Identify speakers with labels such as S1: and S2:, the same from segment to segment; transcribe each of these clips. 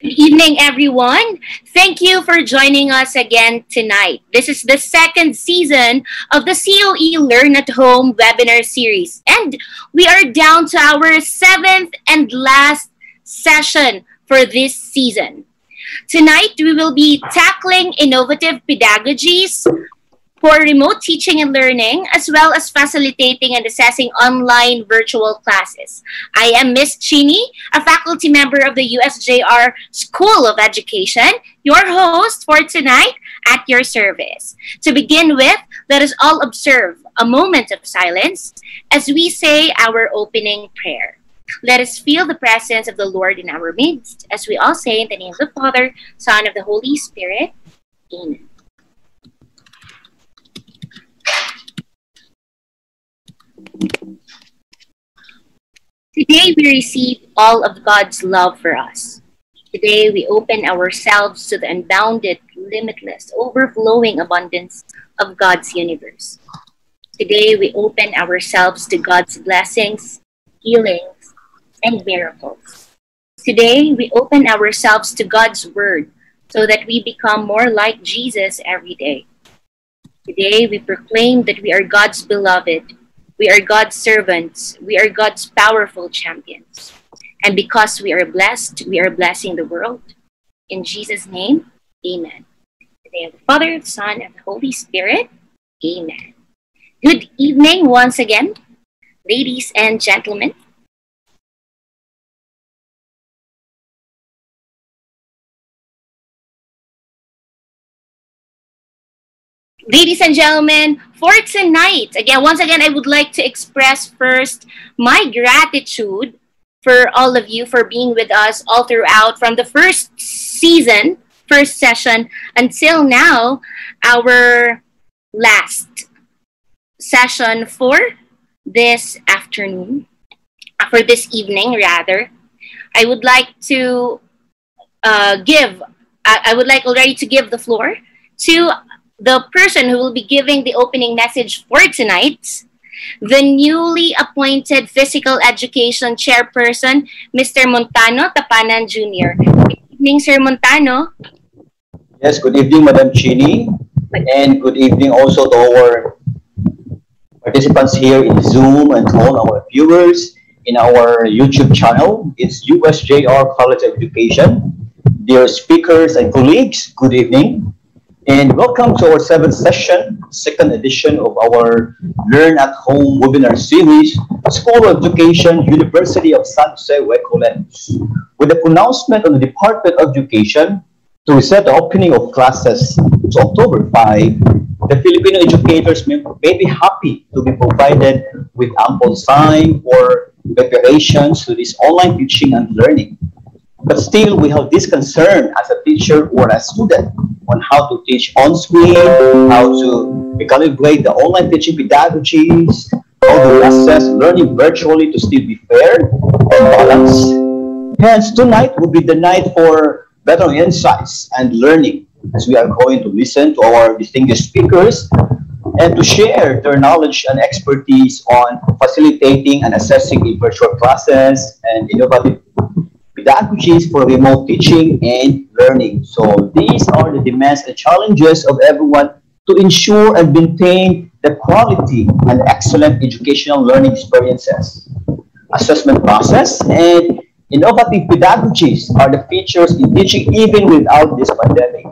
S1: Good evening, everyone. Thank you for joining us again tonight. This is the second season of the COE Learn at Home webinar series, and we are down to our seventh and last session for this season. Tonight, we will be tackling innovative pedagogies for remote teaching and learning, as well as facilitating and assessing online virtual classes. I am Miss Chini, a faculty member of the USJR School of Education, your host for tonight at your service. To begin with, let us all observe a moment of silence as we say our opening prayer. Let us feel the presence of the Lord in our midst as we all say in the name of the Father, Son, of the Holy Spirit. Amen. Today we receive all of God's love for us. Today we open ourselves to the unbounded, limitless, overflowing abundance of God's universe. Today we open ourselves to God's blessings, healings, and miracles. Today we open ourselves to God's word so that we become more like Jesus every day. Today we proclaim that we are God's beloved we are God's servants. We are God's powerful champions. And because we are blessed, we are blessing the world. In Jesus' name, amen. In the name of the Father, the Son, and the Holy Spirit, amen. Good evening once again, ladies and gentlemen. Ladies and gentlemen, for tonight, again, once again, I would like to express first my gratitude for all of you for being with us all throughout from the first season, first session, until now, our last session for this afternoon, uh, for this evening, rather. I would like to uh, give, I, I would like already to give the floor to the person who will be giving the opening message for tonight, the newly appointed Physical Education Chairperson, Mr. Montano Tapanan Jr. Good evening, Sir Montano.
S2: Yes, good evening, Madam Chini. And good evening also to our participants here in Zoom and to all our viewers in our YouTube channel. It's USJR College of Education. Dear speakers and colleagues, good evening. And welcome to our seventh session, second edition of our Learn at Home webinar series, School of Education, University of San Jose Recoletos. With the pronouncement of the Department of Education to reset the opening of classes to October 5, the Filipino educators may, may be happy to be provided with ample time or preparations to this online teaching and learning. But still, we have this concern as a teacher or a student on how to teach on screen, how to recalibrate the online teaching pedagogies, how to assess learning virtually to still be fair and balanced. Hence, tonight will be the night for better insights and learning as we are going to listen to our distinguished speakers and to share their knowledge and expertise on facilitating and assessing in virtual classes and innovative pedagogies for remote teaching and learning. So these are the demands and challenges of everyone to ensure and maintain the quality and excellent educational learning experiences. Assessment process and innovative pedagogies are the features in teaching even without this pandemic.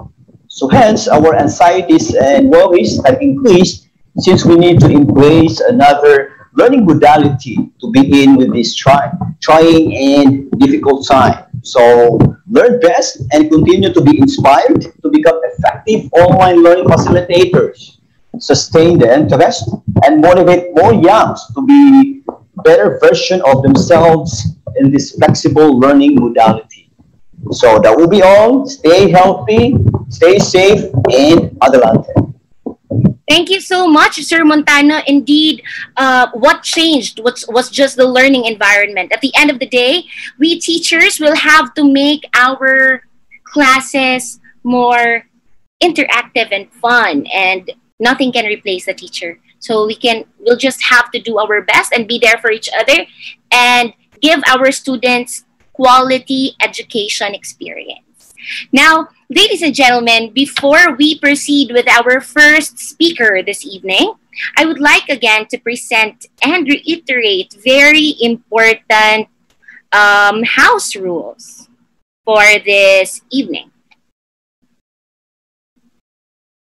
S2: So hence, our anxieties and worries have increased since we need to embrace another learning modality to begin with this try, trying and difficult time. So learn best and continue to be inspired to become effective online learning facilitators. Sustain the interest and motivate more youngs to be better version of themselves in this flexible learning modality. So that will be all. Stay healthy, stay safe, and adelante.
S1: Thank you so much, Sir Montano. Indeed, uh, what changed was, was just the learning environment. At the end of the day, we teachers will have to make our classes more interactive and fun, and nothing can replace the teacher. So we can, we'll just have to do our best and be there for each other and give our students quality education experience. Now, ladies and gentlemen, before we proceed with our first speaker this evening, I would like again to present and reiterate very important um, house rules for this evening.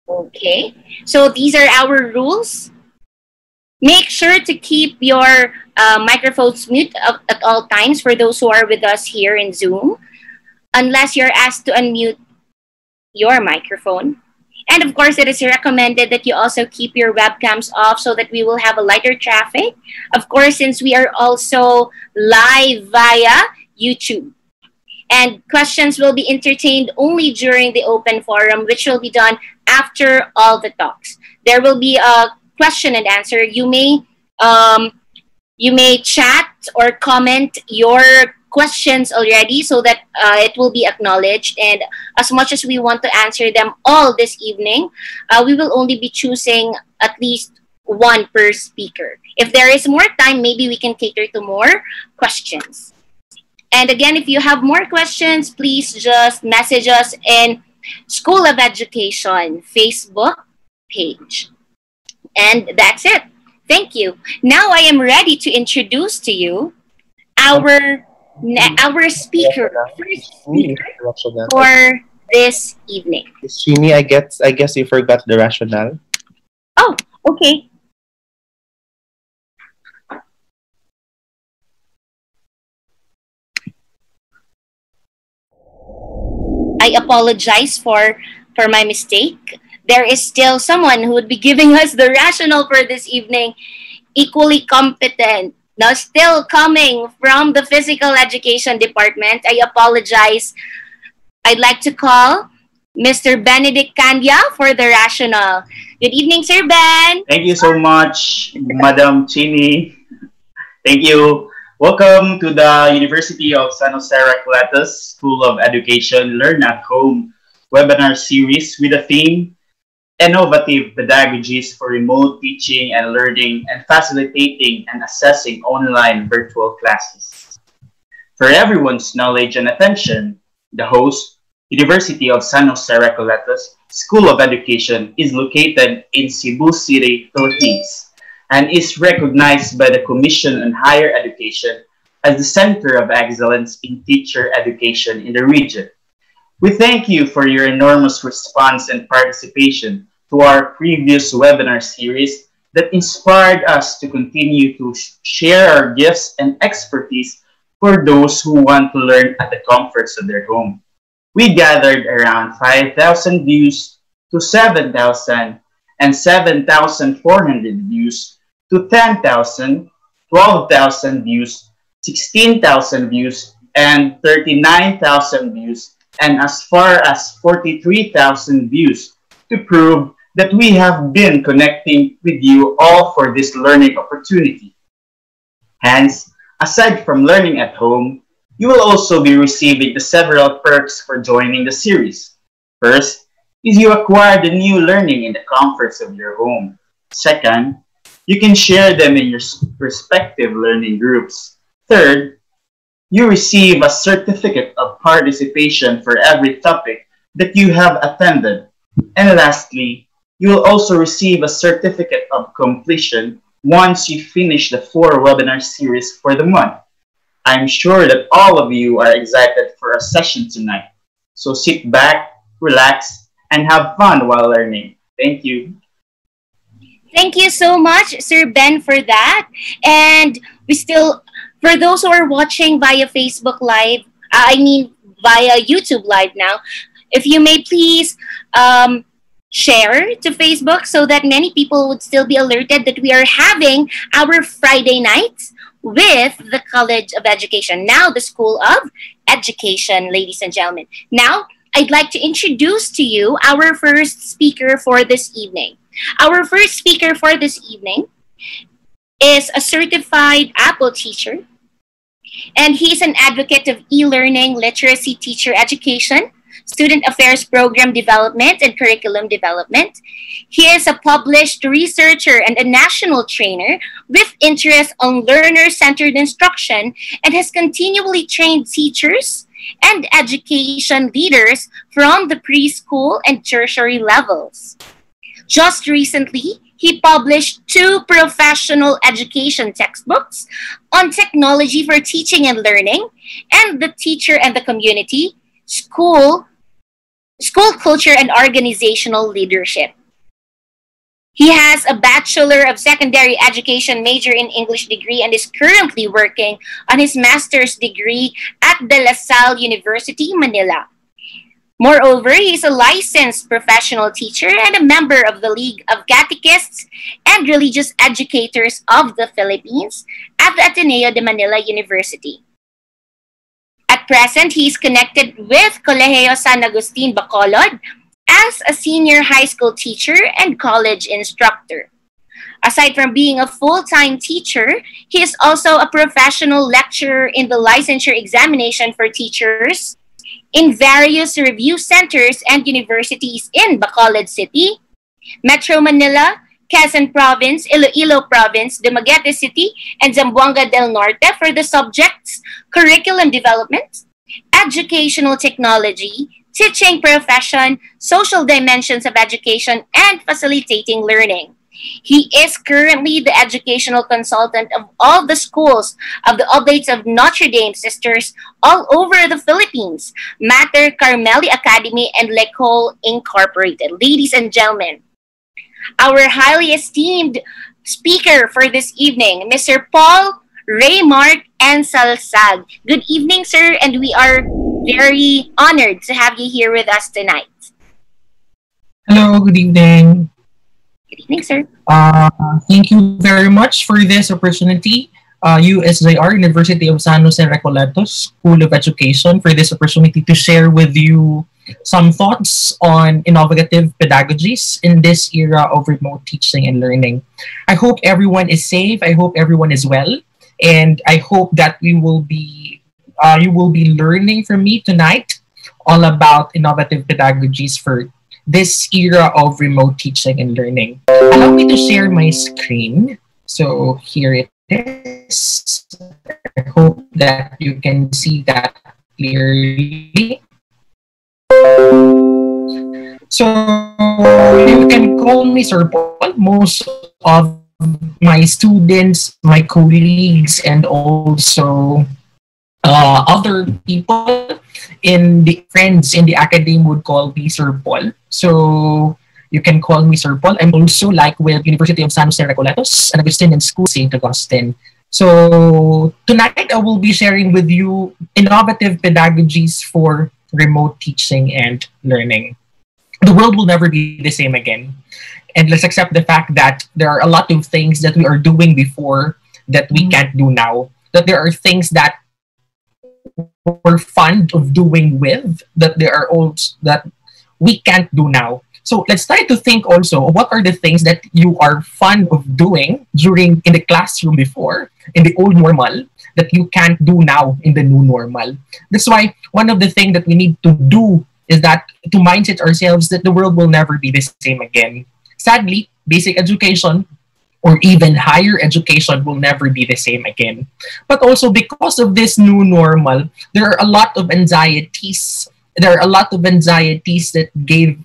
S1: Okay, so these are our rules. Make sure to keep your uh, microphones mute at, at all times for those who are with us here in Zoom, unless you're asked to unmute your microphone. And of course, it is recommended that you also keep your webcams off so that we will have a lighter traffic. Of course, since we are also live via YouTube. And questions will be entertained only during the open forum, which will be done after all the talks. There will be a question and answer. You may um, you may chat or comment your questions already so that uh, it will be acknowledged. And as much as we want to answer them all this evening, uh, we will only be choosing at least one per speaker. If there is more time, maybe we can cater to more questions. And again, if you have more questions, please just message us in School of Education Facebook page. And that's it. Thank you. Now I am ready to introduce to you our Mm. our speaker, first speaker for this evening.
S3: Shini, I guess I guess you forgot the rationale.
S1: Oh, okay. I apologize for for my mistake. There is still someone who would be giving us the rationale for this evening, equally competent. Now, still coming from the physical education department, I apologize. I'd like to call Mr. Benedict Candia for the rationale. Good evening, Sir Ben.
S4: Thank you so much, Madam Chini. Thank you. Welcome to the University of San Jose Recoletos School of Education Learn at Home webinar series with the theme Innovative Pedagogies for Remote Teaching and Learning and Facilitating and Assessing Online Virtual Classes. For everyone's knowledge and attention, the host, University of San Jose Recoletos School of Education is located in Cebu City, Philippines and is recognized by the Commission on Higher Education as the Center of Excellence in Teacher Education in the region. We thank you for your enormous response and participation to our previous webinar series that inspired us to continue to share our gifts and expertise for those who want to learn at the comforts of their home. We gathered around 5,000 views to 7,000 and 7,400 views to 10,000, 12,000 views, 16,000 views, and 39,000 views, and as far as 43,000 views to prove that we have been connecting with you all for this learning opportunity. Hence, aside from learning at home, you will also be receiving the several perks for joining the series. First, is you acquire the new learning in the comforts of your home. Second, you can share them in your respective learning groups. Third, you receive a certificate of participation for every topic that you have attended. And lastly, you will also receive a certificate of completion once you finish the four webinar series for the month. I'm sure that all of you are excited for a session tonight. So sit back, relax, and have fun while learning. Thank you.
S1: Thank you so much, Sir Ben, for that. And we still, for those who are watching via Facebook Live, uh, I mean via YouTube Live now, if you may please um, share to Facebook so that many people would still be alerted that we are having our Friday nights with the College of Education, now the School of Education, ladies and gentlemen. Now, I'd like to introduce to you our first speaker for this evening. Our first speaker for this evening is a certified Apple teacher, and he's an advocate of e learning literacy teacher education, student affairs program development and curriculum development. He is a published researcher and a national trainer with interest on learner centered instruction and has continually trained teachers and education leaders from the preschool and tertiary levels. Just recently, he published two professional education textbooks on technology for teaching and learning and the teacher and the community, school, school culture and organizational leadership. He has a Bachelor of Secondary Education major in English degree and is currently working on his master's degree at De La Salle University, Manila. Moreover, he is a licensed professional teacher and a member of the League of Catechists and Religious Educators of the Philippines at the Ateneo de Manila University. At present, he is connected with Colegio San Agustin Bacolod as a senior high school teacher and college instructor. Aside from being a full-time teacher, he is also a professional lecturer in the licensure examination for teachers in various review centers and universities in Bacolod City, Metro Manila, Quezon Province, Iloilo Province, Dumaguete City, and Zamboanga del Norte for the subjects curriculum development, educational technology, teaching profession, social dimensions of education, and facilitating learning. He is currently the educational consultant of all the schools of the Oblates of Notre Dame Sisters all over the Philippines, Mater Carmeli Academy and L'Ecole Incorporated. Ladies and gentlemen, our highly esteemed speaker for this evening, Mr. Paul Raymark and Salsag. Good evening, sir, and we are very honored to have you here with us tonight.
S5: Hello, good evening.
S1: Good evening, sir.
S5: Uh, thank you very much for this opportunity. Uh, USJR, University of San Jose Recoletos School of Education, for this opportunity to share with you some thoughts on innovative pedagogies in this era of remote teaching and learning. I hope everyone is safe. I hope everyone is well. And I hope that we will be uh, you will be learning from me tonight all about innovative pedagogies for this era of remote teaching and learning. Allow me to share my screen. So here it is. I hope that you can see that clearly. So you can call me Sir Paul. Most of my students, my colleagues, and also uh, other people in the friends in the academy would call me Sir Paul. So you can call me Sir Paul. I'm also like with University of San Jose Recoletos, and School St. Augustine. So tonight I will be sharing with you innovative pedagogies for remote teaching and learning. The world will never be the same again. And let's accept the fact that there are a lot of things that we are doing before that we can't do now. That there are things that we're fond of doing with that there are also that we can't do now. So let's try to think also what are the things that you are fond of doing during in the classroom before in the old normal that you can't do now in the new normal. That's why one of the things that we need to do is that to mindset ourselves that the world will never be the same again. Sadly, basic education or even higher education will never be the same again. But also because of this new normal, there are a lot of anxieties. There are a lot of anxieties that gave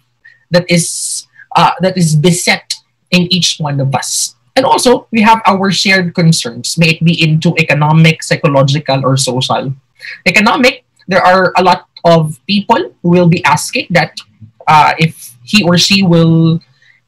S5: that is uh, that is beset in each one of us. And also, we have our shared concerns, may it be into economic, psychological, or social. Economic, there are a lot of people who will be asking that uh, if he or she will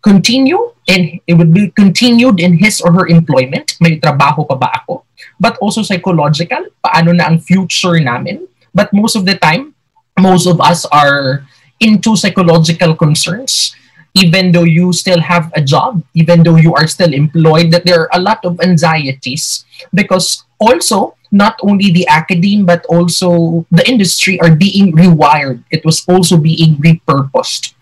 S5: continue and it would be continued in his or her employment. May trabaho pa ba ako? But also psychological, paano na ang future namin? But most of the time, most of us are into psychological concerns. Even though you still have a job, even though you are still employed, that there are a lot of anxieties because also not only the academe but also the industry are being rewired. It was also being repurposed.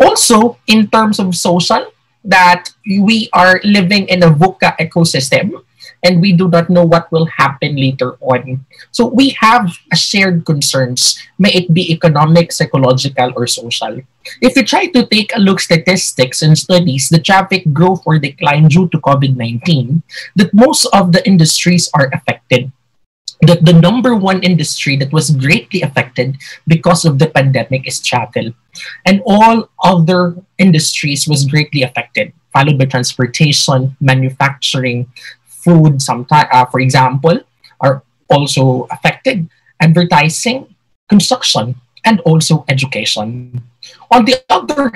S5: Also, in terms of social, that we are living in a VUCA ecosystem and we do not know what will happen later on. So we have shared concerns, may it be economic, psychological, or social. If you try to take a look statistics and studies the traffic growth or decline due to COVID-19, that most of the industries are affected the, the number one industry that was greatly affected because of the pandemic is travel and all other industries was greatly affected followed by transportation manufacturing food uh, for example are also affected advertising construction and also education on the other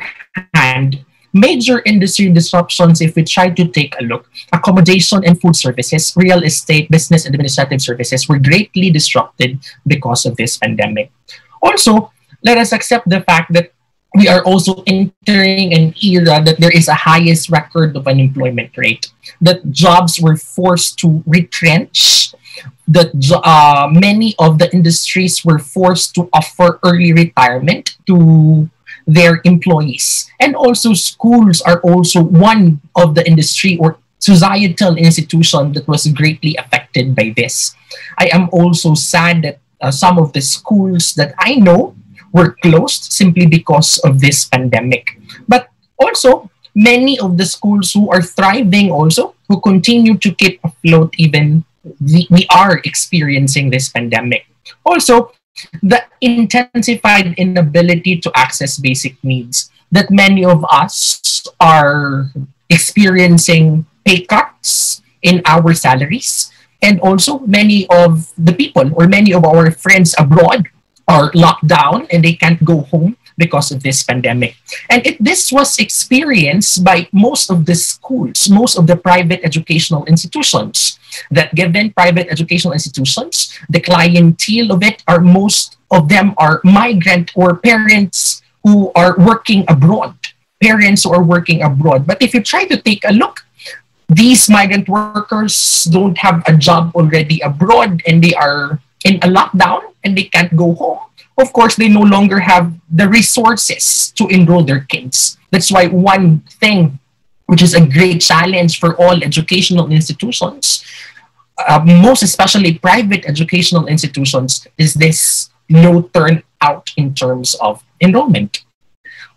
S5: hand major industry disruptions if we try to take a look. Accommodation and food services, real estate, business and administrative services were greatly disrupted because of this pandemic. Also, let us accept the fact that we are also entering an era that there is a highest record of unemployment rate, that jobs were forced to retrench, that uh, many of the industries were forced to offer early retirement to their employees. And also schools are also one of the industry or societal institution that was greatly affected by this. I am also sad that uh, some of the schools that I know were closed simply because of this pandemic. But also, many of the schools who are thriving also, who continue to keep afloat even the, we are experiencing this pandemic. Also, the intensified inability to access basic needs that many of us are experiencing pay cuts in our salaries and also many of the people or many of our friends abroad are locked down and they can't go home because of this pandemic. And it, this was experienced by most of the schools, most of the private educational institutions. That given private educational institutions, the clientele of it are most of them are migrant or parents who are working abroad. Parents who are working abroad. But if you try to take a look, these migrant workers don't have a job already abroad and they are in a lockdown and they can't go home of course, they no longer have the resources to enroll their kids. That's why one thing, which is a great challenge for all educational institutions, uh, most especially private educational institutions, is this low turnout in terms of enrollment.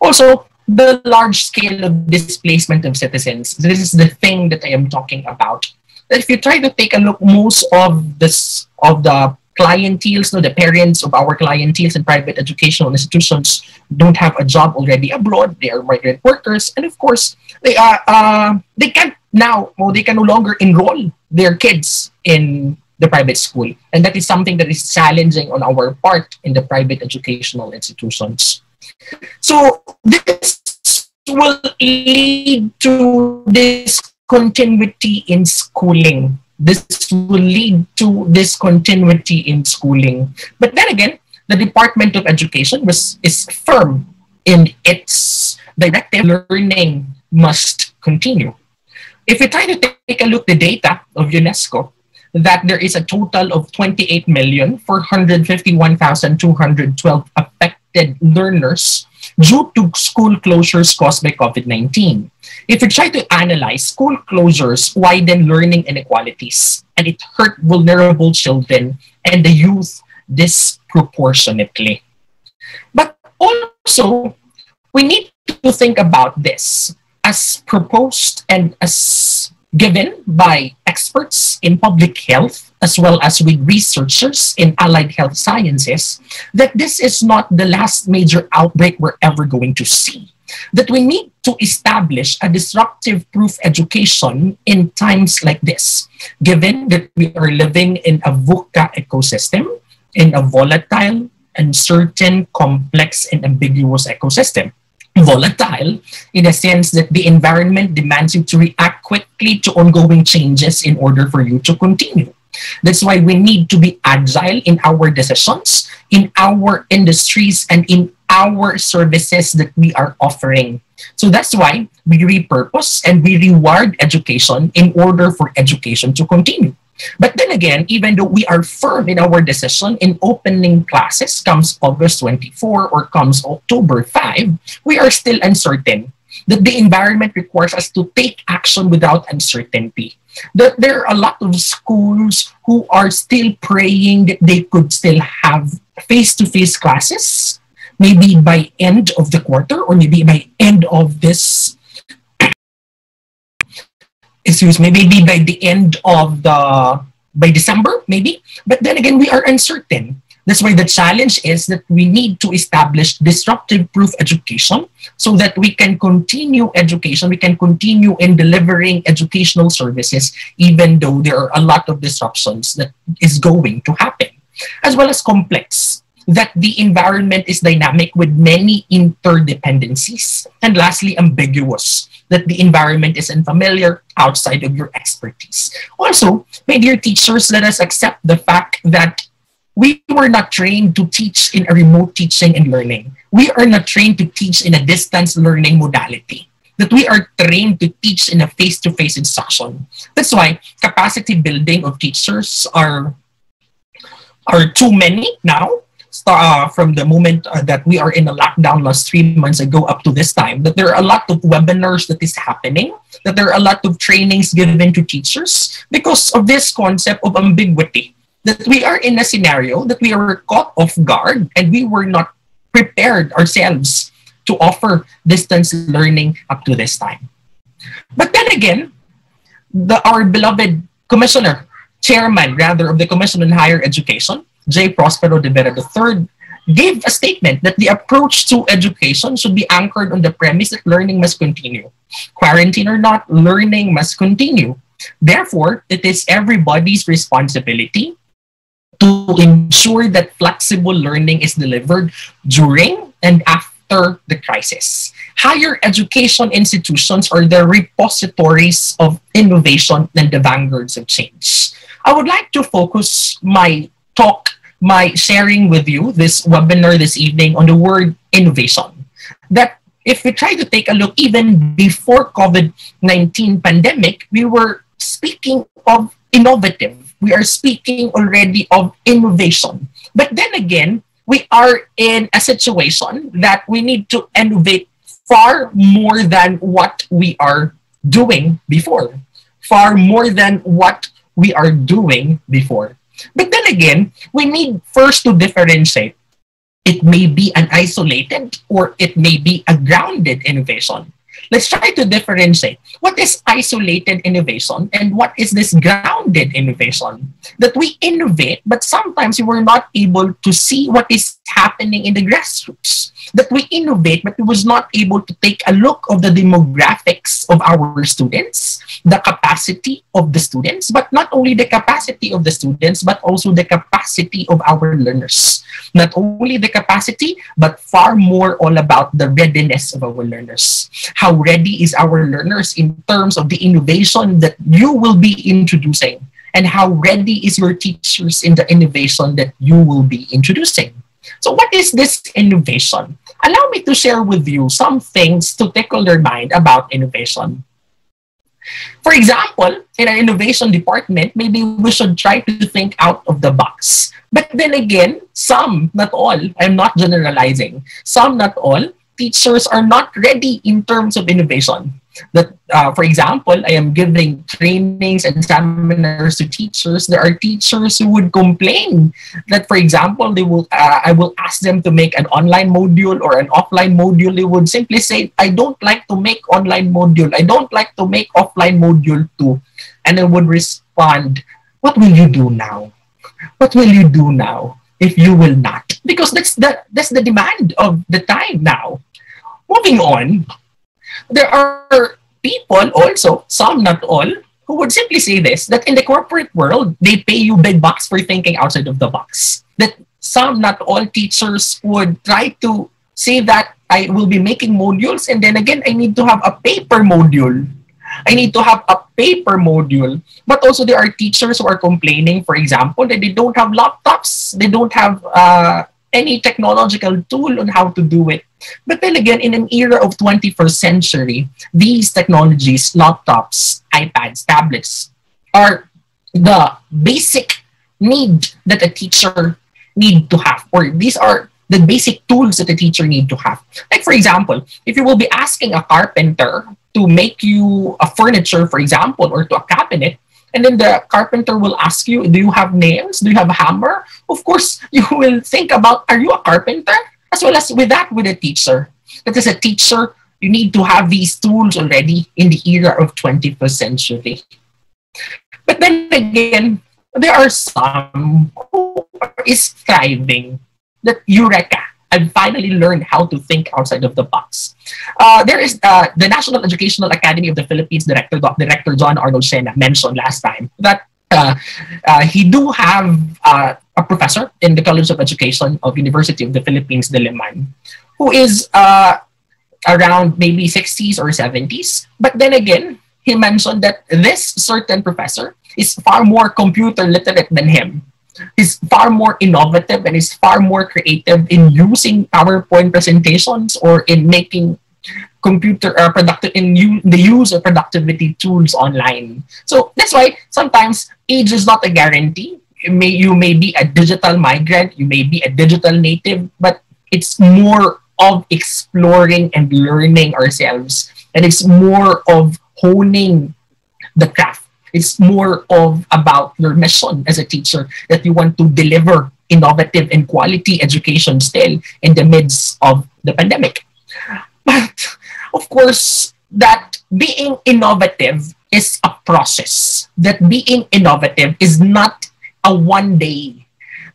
S5: Also, the large scale of displacement of citizens. This is the thing that I am talking about. If you try to take a look, most of this of the clienteles, no, the parents of our clienteles in private educational institutions don't have a job already abroad. They are migrant workers, and of course, they are uh, they can now, well, they can no longer enroll their kids in the private school, and that is something that is challenging on our part in the private educational institutions. So this will lead to discontinuity in schooling this will lead to discontinuity in schooling. But then again, the Department of Education was, is firm in its directive learning must continue. If we try to take a look at the data of UNESCO, that there is a total of 28,451,212 affected learners due to school closures caused by COVID-19. If we try to analyze, school closures widen learning inequalities and it hurt vulnerable children and the youth disproportionately. But also, we need to think about this as proposed and as given by experts in public health as well as with researchers in allied health sciences that this is not the last major outbreak we're ever going to see. That we need to establish a disruptive proof education in times like this, given that we are living in a VUCA ecosystem, in a volatile, uncertain, complex, and ambiguous ecosystem volatile in a sense that the environment demands you to react quickly to ongoing changes in order for you to continue. That's why we need to be agile in our decisions, in our industries, and in our services that we are offering. So that's why we repurpose and we reward education in order for education to continue. But then again, even though we are firm in our decision in opening classes comes August 24 or comes October 5, we are still uncertain. that the environment requires us to take action without uncertainty. That there are a lot of schools who are still praying that they could still have face-to-face classes, maybe by end of the quarter or maybe by end of this me, maybe by the end of the by December, maybe. But then again, we are uncertain. That's why the challenge is that we need to establish disruptive proof education so that we can continue education, we can continue in delivering educational services, even though there are a lot of disruptions that is going to happen, as well as complex, that the environment is dynamic with many interdependencies, and lastly, ambiguous, that the environment is unfamiliar outside of your expertise. Also, my dear teachers, let us accept the fact that we were not trained to teach in a remote teaching and learning. We are not trained to teach in a distance learning modality. That we are trained to teach in a face-to-face instruction. That's why capacity building of teachers are are too many now uh, from the moment uh, that we are in a lockdown last three months ago up to this time, that there are a lot of webinars that is happening, that there are a lot of trainings given to teachers because of this concept of ambiguity. That we are in a scenario that we are caught off guard and we were not prepared ourselves to offer distance learning up to this time. But then again, the, our beloved commissioner, chairman rather of the Commission on Higher Education, J. Prospero de Vera III, gave a statement that the approach to education should be anchored on the premise that learning must continue. Quarantine or not, learning must continue. Therefore, it is everybody's responsibility to ensure that flexible learning is delivered during and after the crisis. Higher education institutions are the repositories of innovation and the vanguards of change. I would like to focus my talk, my sharing with you this webinar this evening on the word innovation. That if we try to take a look even before COVID-19 pandemic, we were speaking of innovative. We are speaking already of innovation. But then again, we are in a situation that we need to innovate far more than what we are doing before. Far more than what we are doing before. But then again, we need first to differentiate. It may be an isolated or it may be a grounded innovation. Let's try to differentiate what is isolated innovation and what is this grounded innovation. That we innovate, but sometimes we were not able to see what is happening in the grassroots. That we innovate, but we was not able to take a look of the demographics of our students, the capacity of the students, but not only the capacity of the students, but also the capacity of our learners. Not only the capacity, but far more all about the readiness of our learners. How ready is our learners in terms of the innovation that you will be introducing? And how ready is your teachers in the innovation that you will be introducing? So what is this innovation? Allow me to share with you some things to tickle your mind about innovation. For example, in an innovation department, maybe we should try to think out of the box. But then again, some, not all, I'm not generalizing, some, not all, teachers are not ready in terms of innovation that, uh, for example, I am giving trainings and seminars to teachers. There are teachers who would complain that, for example, they will. Uh, I will ask them to make an online module or an offline module. They would simply say, "I don't like to make online module. I don't like to make offline module too," and I would respond, "What will you do now? What will you do now if you will not?" Because that's the that's the demand of the time now. Moving on, there are people also, some not all, who would simply say this that in the corporate world, they pay you big bucks for thinking outside of the box. That some, not all teachers would try to say that I will be making modules, and then again, I need to have a paper module. I need to have a paper module. But also, there are teachers who are complaining, for example, that they don't have laptops, they don't have uh, any technological tool on how to do it. But then again, in an era of 21st century, these technologies, laptops, iPads, tablets, are the basic need that a teacher need to have, or these are the basic tools that a teacher need to have. Like for example, if you will be asking a carpenter to make you a furniture, for example, or to a cabinet, and then the carpenter will ask you, do you have nails? Do you have a hammer? Of course, you will think about, are you a carpenter? As well as with that, with a teacher. That as a teacher, you need to have these tools already in the era of 21st century. But then again, there are some who is striving that Eureka, I finally learned how to think outside of the box. Uh, there is uh, the National Educational Academy of the Philippines director, Director John Arnold Siena mentioned last time that uh, uh, he do have uh, a professor in the College of Education of University of the Philippines, Diliman, who is uh, around maybe 60s or 70s. But then again, he mentioned that this certain professor is far more computer literate than him is far more innovative and is far more creative in using PowerPoint presentations or in making computer uh, productive in u- the use of productivity tools online. So that's why sometimes age is not a guarantee. You may you may be a digital migrant, you may be a digital native, but it's more of exploring and learning ourselves, and it's more of honing the craft it's more of about your mission as a teacher that you want to deliver innovative and quality education still in the midst of the pandemic. But of course, that being innovative is a process. That being innovative is not a one day,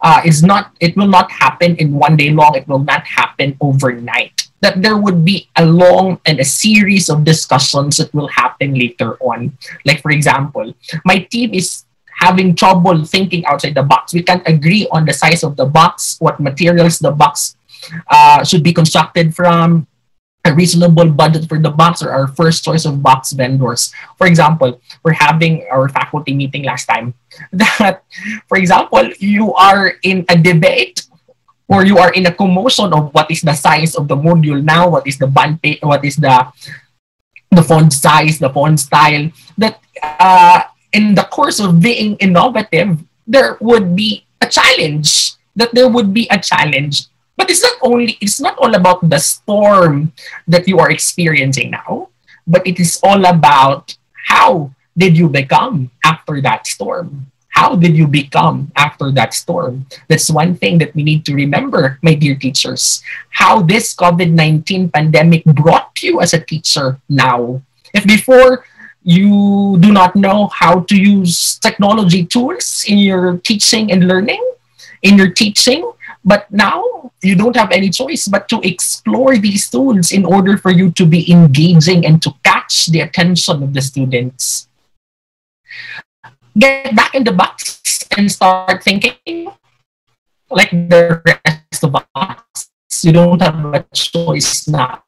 S5: uh, is not, it will not happen in one day long, it will not happen overnight that there would be a long and a series of discussions that will happen later on. Like, for example, my team is having trouble thinking outside the box. We can't agree on the size of the box, what materials the box uh, should be constructed from, a reasonable budget for the box or our first choice of box vendors. For example, we're having our faculty meeting last time that, for example, you are in a debate or you are in a commotion of what is the size of the module now, what is the band what is the the font size, the font style, that uh, in the course of being innovative, there would be a challenge. That there would be a challenge. But it's not only it's not all about the storm that you are experiencing now, but it is all about how did you become after that storm how did you become after that storm? That's one thing that we need to remember, my dear teachers. How this COVID 19 pandemic brought you as a teacher now. If before you do not know how to use technology tools in your teaching and learning, in your teaching, but now you don't have any choice but to explore these tools in order for you to be engaging and to catch the attention of the students get back in the box and start thinking like the rest of us. You don't have a choice now.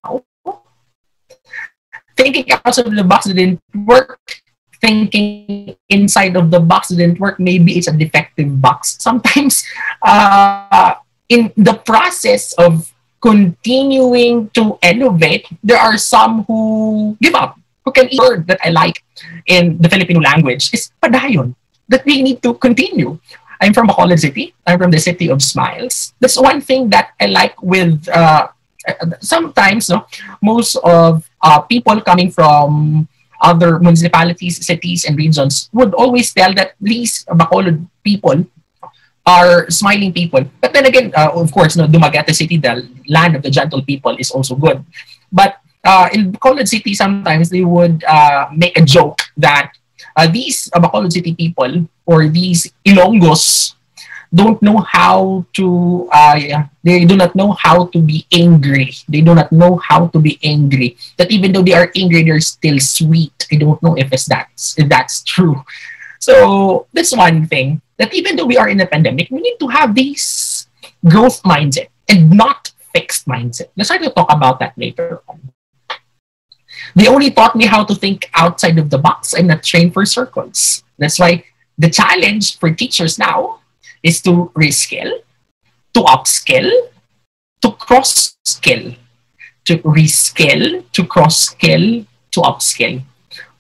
S5: Thinking outside of the box didn't work. Thinking inside of the box didn't work. Maybe it's a defective box. Sometimes, uh, in the process of continuing to innovate, there are some who give up who can eat word that I like in the Filipino language is padayon, that we need to continue. I'm from Bacolod City. I'm from the city of smiles. That's one thing that I like with uh, sometimes no, most of uh, people coming from other municipalities, cities, and regions would always tell that these Bacolod people are smiling people. But then again, uh, of course, no, Dumaguete City, the land of the gentle people, is also good. But uh, in Bacolod City, sometimes they would uh, make a joke that uh, these uh, Bacolod City people or these Ilonggos don't know how to, uh, they do not know how to be angry. They do not know how to be angry. That even though they are angry, they're still sweet. I don't know if it's that's, if that's true. So that's one thing that even though we are in a pandemic, we need to have this growth mindset and not fixed mindset. Let's try to talk about that later on. They only taught me how to think outside of the box. I'm not trained for circles. That's why the challenge for teachers now is to reskill, to upskill, to cross skill, to reskill, to cross skill, to upskill.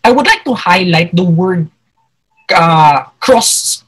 S5: I would like to highlight the word uh, cross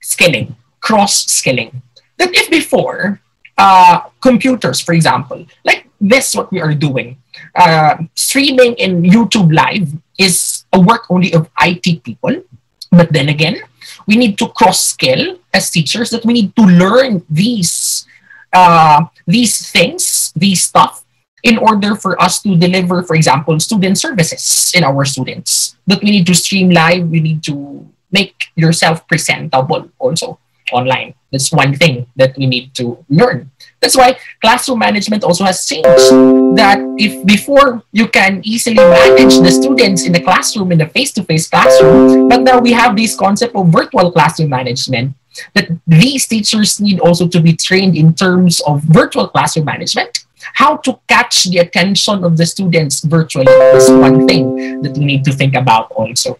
S5: skilling, cross skilling. That if before uh, computers, for example, like this, what we are doing, uh, streaming in YouTube Live is a work only of IT people. But then again, we need to cross skill as teachers that we need to learn these uh, these things, these stuff, in order for us to deliver, for example, student services in our students. That we need to stream live, we need to make yourself presentable also online. That's one thing that we need to learn. That's why classroom management also has changed. That if before you can easily manage the students in the classroom, in the face-to-face classroom, but now we have this concept of virtual classroom management, that these teachers need also to be trained in terms of virtual classroom management, how to catch the attention of the students virtually is one thing that we need to think about also.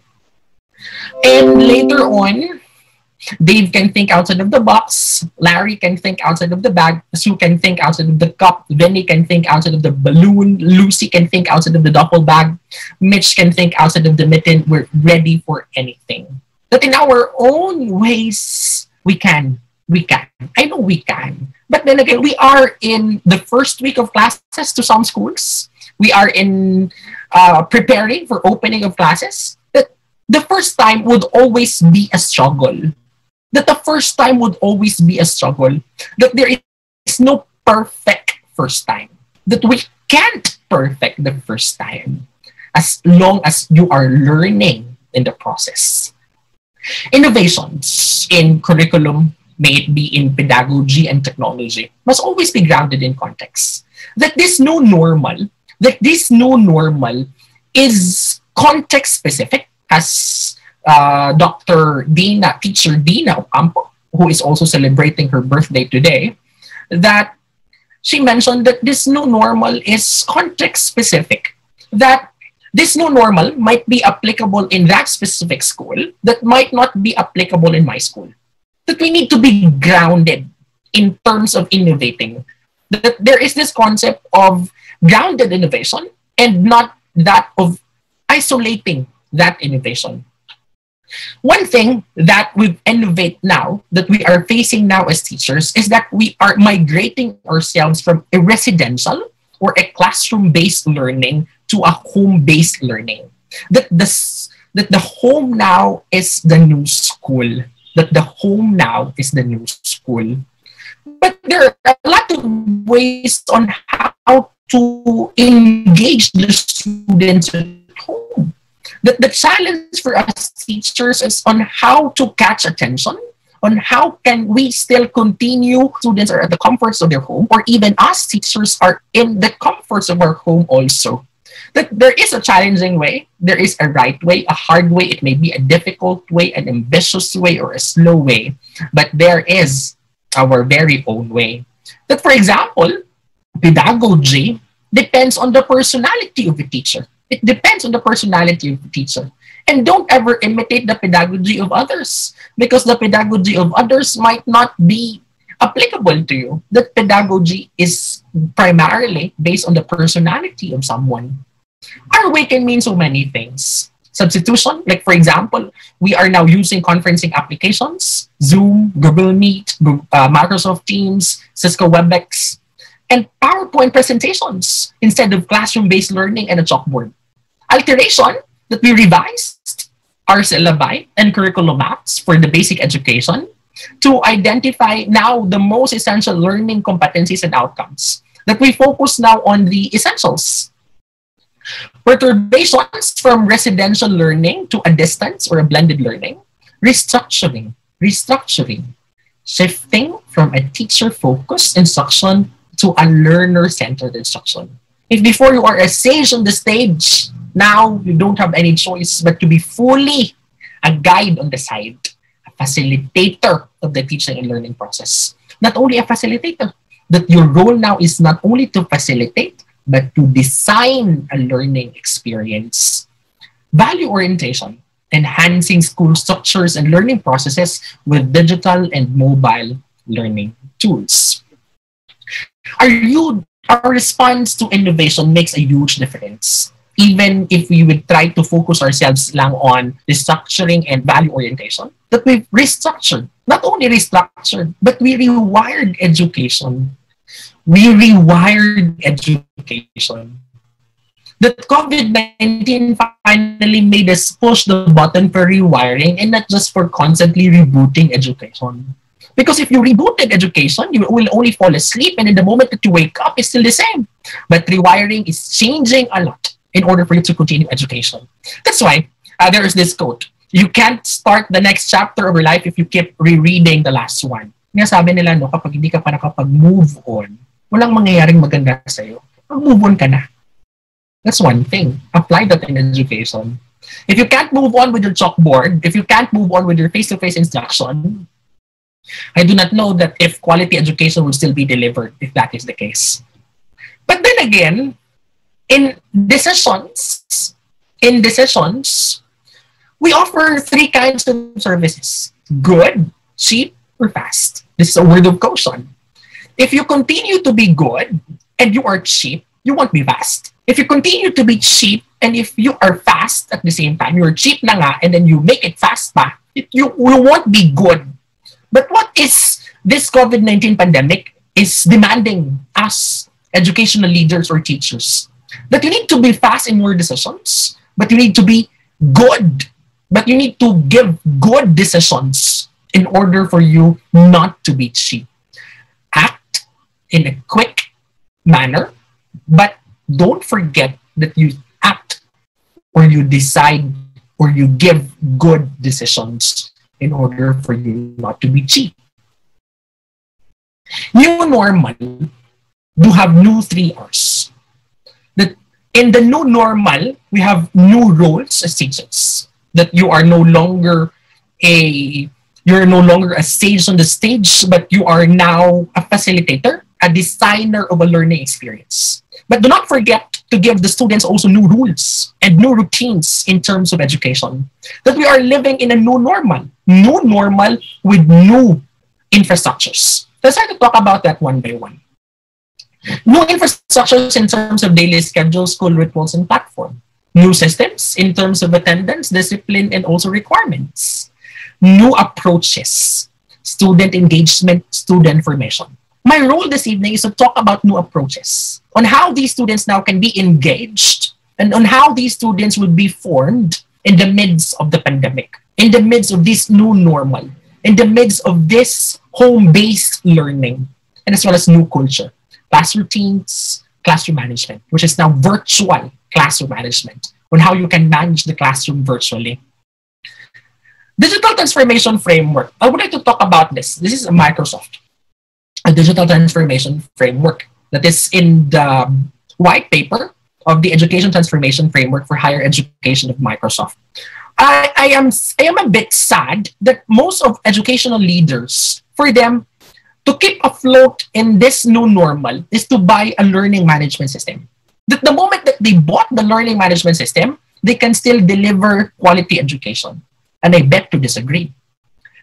S5: And later on, Dave can think outside of the box. Larry can think outside of the bag. Sue can think outside of the cup. Vinny can think outside of the balloon. Lucy can think outside of the duffel bag. Mitch can think outside of the mitten. We're ready for anything. That in our own ways, we can. We can. I know we can. But then again, we are in the first week of classes to some schools. We are in uh, preparing for opening of classes. That the first time would always be a struggle that the first time would always be a struggle, that there is no perfect first time, that we can't perfect the first time as long as you are learning in the process. Innovations in curriculum, may it be in pedagogy and technology, must always be grounded in context. That this new normal, that this new normal is context specific, as uh, Dr. Dina, teacher Dina Ocampo, who is also celebrating her birthday today, that she mentioned that this new normal is context specific. That this new normal might be applicable in that specific school that might not be applicable in my school. That we need to be grounded in terms of innovating. That there is this concept of grounded innovation and not that of isolating that innovation. One thing that we innovate now, that we are facing now as teachers, is that we are migrating ourselves from a residential or a classroom-based learning to a home-based learning. That the, that the home now is the new school. That the home now is the new school. But there are a lot of ways on how to engage the students at home the, the challenge for us teachers is on how to catch attention on how can we still continue students are at the comforts of their home or even us teachers are in the comforts of our home also that there is a challenging way there is a right way a hard way it may be a difficult way an ambitious way or a slow way but there is our very own way that for example pedagogy depends on the personality of the teacher it depends on the personality of the teacher. And don't ever imitate the pedagogy of others because the pedagogy of others might not be applicable to you. That pedagogy is primarily based on the personality of someone. Our way can mean so many things. Substitution, like for example, we are now using conferencing applications, Zoom, Google Meet, uh, Microsoft Teams, Cisco WebEx, and PowerPoint presentations instead of classroom-based learning and a chalkboard. Alteration that we revised our syllabi and curriculum maps for the basic education to identify now the most essential learning competencies and outcomes. That we focus now on the essentials. Perturbations from residential learning to a distance or a blended learning. Restructuring, restructuring, shifting from a teacher-focused instruction to a learner-centered instruction. If before you are a sage on the stage, now you don't have any choice but to be fully a guide on the side, a facilitator of the teaching and learning process. Not only a facilitator, that your role now is not only to facilitate, but to design a learning experience. Value orientation, enhancing school structures and learning processes with digital and mobile learning tools. Our, our response to innovation makes a huge difference. Even if we would try to focus ourselves lang on restructuring and value orientation, that we've restructured, not only restructured, but we rewired education we rewired education. That COVID-19 finally made us push the button for rewiring and not just for constantly rebooting education. Because if you rebooted education, you will only fall asleep and in the moment that you wake up, it's still the same. But rewiring is changing a lot in order for you to continue education. That's why uh, there is this quote, you can't start the next chapter of your life if you keep rereading the last one. Nga sabi nila, no, kapag hindi ka pa nakapag-move on, walang mangyayaring maganda sa'yo. Mag-move on ka na. That's one thing. Apply that in education. If you can't move on with your chalkboard, if you can't move on with your face-to-face instruction, I do not know that if quality education will still be delivered if that is the case. But then again, in decisions, in decisions, we offer three kinds of services. Good, cheap, or fast. This is a word of caution. If you continue to be good and you are cheap, you won't be fast. If you continue to be cheap and if you are fast at the same time, you're cheap na nga, and then you make it fast pa, it, you, you won't be good. But what is this COVID-19 pandemic is demanding us educational leaders or teachers that you need to be fast in your decisions, but you need to be good. But you need to give good decisions in order for you not to be cheap. In a quick manner, but don't forget that you act or you decide or you give good decisions in order for you not to be cheap. New normal do have new three R's. That in the new normal, we have new roles as teachers. That you are no longer a you're no longer a sage on the stage, but you are now a facilitator, a designer of a learning experience. But do not forget to give the students also new rules and new routines in terms of education. That we are living in a new normal, new normal with new infrastructures. Let's try to talk about that one by one. New infrastructures in terms of daily schedule, school rituals, and platform. New systems in terms of attendance, discipline, and also requirements. New approaches, student engagement, student formation. My role this evening is to talk about new approaches on how these students now can be engaged and on how these students will be formed in the midst of the pandemic, in the midst of this new normal, in the midst of this home-based learning, and as well as new culture class routines, classroom management, which is now virtual classroom management, on how you can manage the classroom virtually. Digital transformation framework. I would like to talk about this. This is a Microsoft, a digital transformation framework that is in the white paper of the education transformation framework for higher education of Microsoft. I, I am I am a bit sad that most of educational leaders, for them, to keep afloat in this new normal is to buy a learning management system. The, the moment that they bought the learning management system, they can still deliver quality education. And I beg to disagree.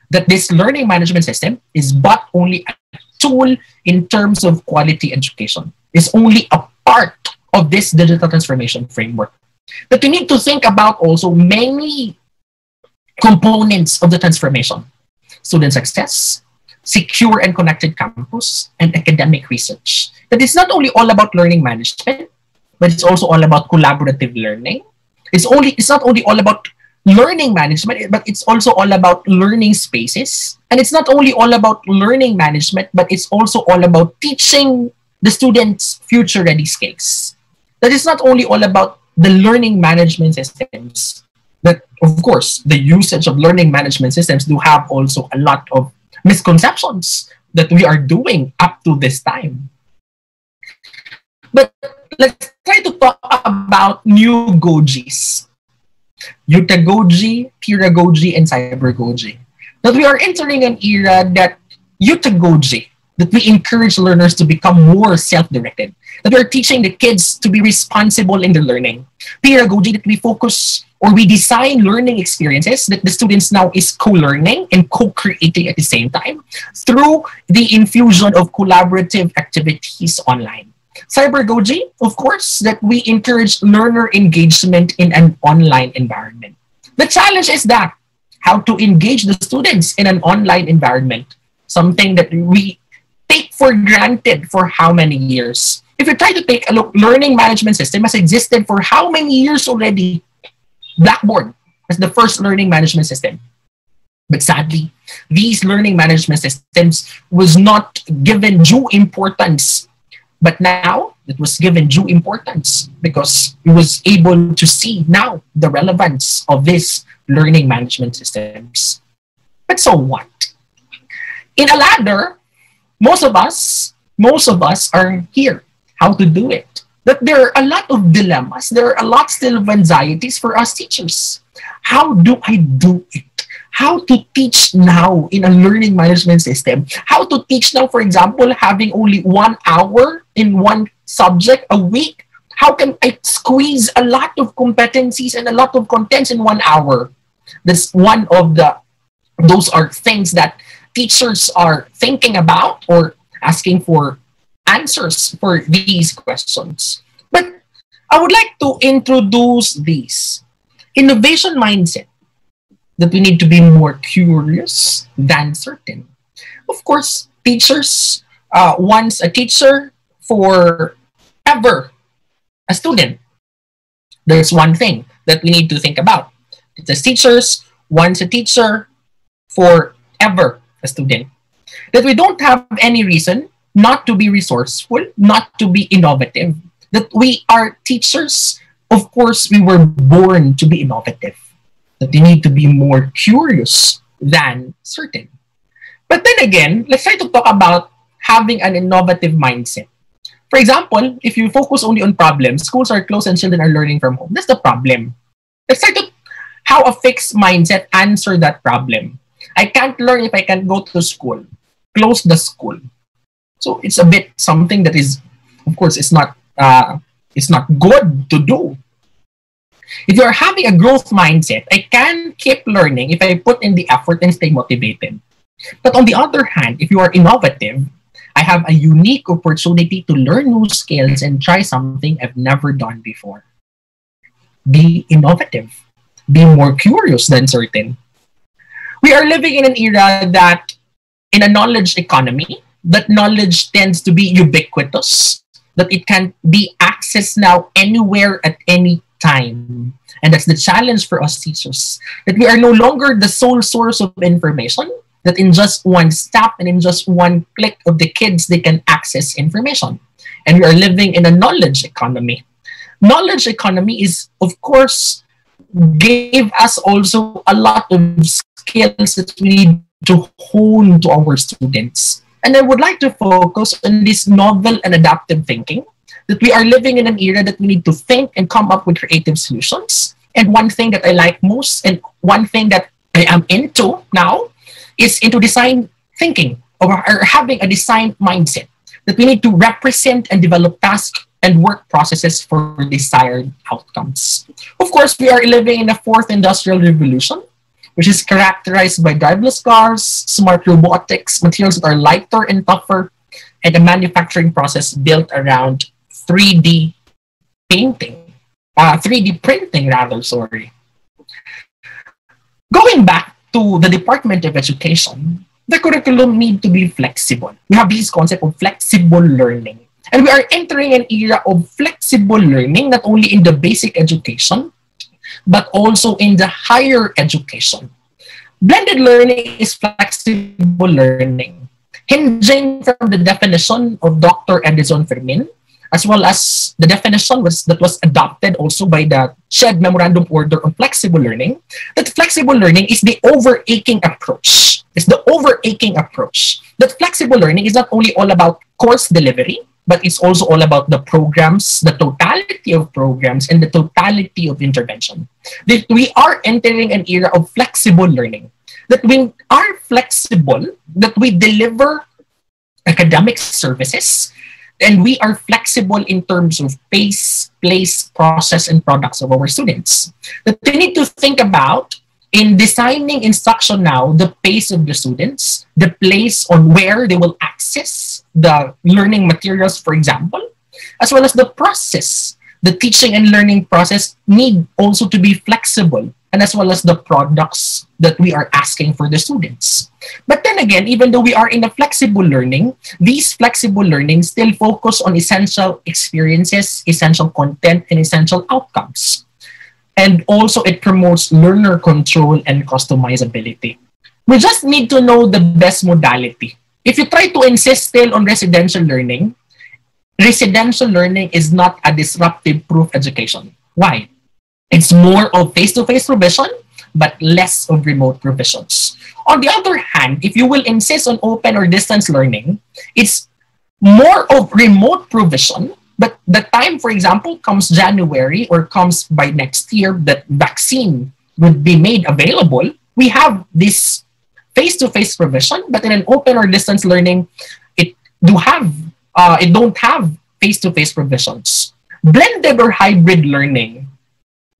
S5: That this learning management system is bought only a tool in terms of quality education. is only a part of this digital transformation framework. But you need to think about also many components of the transformation. Student success, secure and connected campus, and academic research. That is not only all about learning management, but it's also all about collaborative learning. It's only it's not only all about learning management, but it's also all about learning spaces. And it's not only all about learning management, but it's also all about teaching the students future ready skills. That is not only all about the learning management systems, but of course, the usage of learning management systems do have also a lot of misconceptions that we are doing up to this time. But let's try to talk about new gojis. Heutagogy, Peeragogy, and Cybergogy. That we are entering an era that Heutagogy, that we encourage learners to become more self-directed, that we're teaching the kids to be responsible in their learning. Peeragogy, that we focus or we design learning experiences that the students now is co-learning and co-creating at the same time through the infusion of collaborative activities online. Cybergogy, of course, that we encourage learner engagement in an online environment. The challenge is that how to engage the students in an online environment, something that we take for granted for how many years? If you try to take a look, learning management system has existed for how many years already? Blackboard as the first learning management system. But sadly, these learning management systems was not given due importance. But now it was given due importance because we was able to see now the relevance of these learning management systems. But so what? In a ladder, most of us, most of us are here. How to do it? But there are a lot of dilemmas. There are a lot still of anxieties for us teachers. How do I do it? How to teach now in a learning management system? How to teach now, for example, having only one hour in one subject a week? How can I squeeze a lot of competencies and a lot of contents in one hour? That's one of the, those are things that teachers are thinking about or asking for answers for these questions. But I would like to introduce these innovation mindset that we need to be more curious than certain. Of course, teachers, uh, once a teacher for ever a student. There's one thing that we need to think about. As teachers, once a teacher, forever a student. That we don't have any reason not to be resourceful, not to be innovative. That we are teachers, of course, we were born to be innovative. That we need to be more curious than certain. But then again, let's try to talk about having an innovative mindset. For example, if you focus only on problems, schools are closed and children are learning from home. That's the problem. Let's try to how a fixed mindset answer that problem. I can't learn if I can't go to school. Close the school. So it's a bit something that is, of course, it's not uh, it's not good to do. If you're having a growth mindset, I can keep learning if I put in the effort and stay motivated. But on the other hand, if you are innovative, I have a unique opportunity to learn new skills and try something I've never done before. Be innovative. Be more curious than certain. We are living in an era that, in a knowledge economy, that knowledge tends to be ubiquitous, that it can be accessed now anywhere at any time. And that's the challenge for us teachers, that we are no longer the sole source of information, that in just one step and in just one click of the kids, they can access information. And we are living in a knowledge economy. Knowledge economy is, of course, gave us also a lot of skills that we need to hone to our students. And I would like to focus on this novel and adaptive thinking, that we are living in an era that we need to think and come up with creative solutions. And one thing that I like most and one thing that I am into now is into design thinking or, or having a design mindset that we need to represent and develop tasks and work processes for desired outcomes. Of course, we are living in the fourth industrial revolution, which is characterized by driverless cars, smart robotics, materials that are lighter and tougher, and a manufacturing process built around 3D painting, uh, 3D printing rather, sorry. Going back to the Department of Education, the curriculum need to be flexible. We have this concept of flexible learning. And we are entering an era of flexible learning, not only in the basic education, but also in the higher education. Blended learning is flexible learning, hinging from the definition of Dr. Edison Fermin, as well as the definition was that was adopted also by the CHED Memorandum Order on Flexible Learning, that flexible learning is the overaching approach. It's the overaching approach. That flexible learning is not only all about course delivery, but it's also all about the programs, the totality of programs, and the totality of intervention. That we are entering an era of flexible learning. That we are flexible, that we deliver academic services and we are flexible in terms of pace, place, process, and products of our students. That they need to think about in designing instruction now, the pace of the students, the place on where they will access the learning materials, for example, as well as the process. The teaching and learning process need also to be flexible and as well as the products that we are asking for the students. But then again, even though we are in a flexible learning, these flexible learning still focus on essential experiences, essential content, and essential outcomes. And also it promotes learner control and customizability. We just need to know the best modality. If you try to insist still on residential learning, residential learning is not a disruptive proof education. Why? It's more of face-to-face provision, but less of remote provisions. On the other hand, if you will insist on open or distance learning, it's more of remote provision, but the time, for example, comes January or comes by next year that vaccine would be made available, we have this face-to-face provision, but in an open or distance learning, it do have uh, it don't have face-to-face provisions. Blended or hybrid learning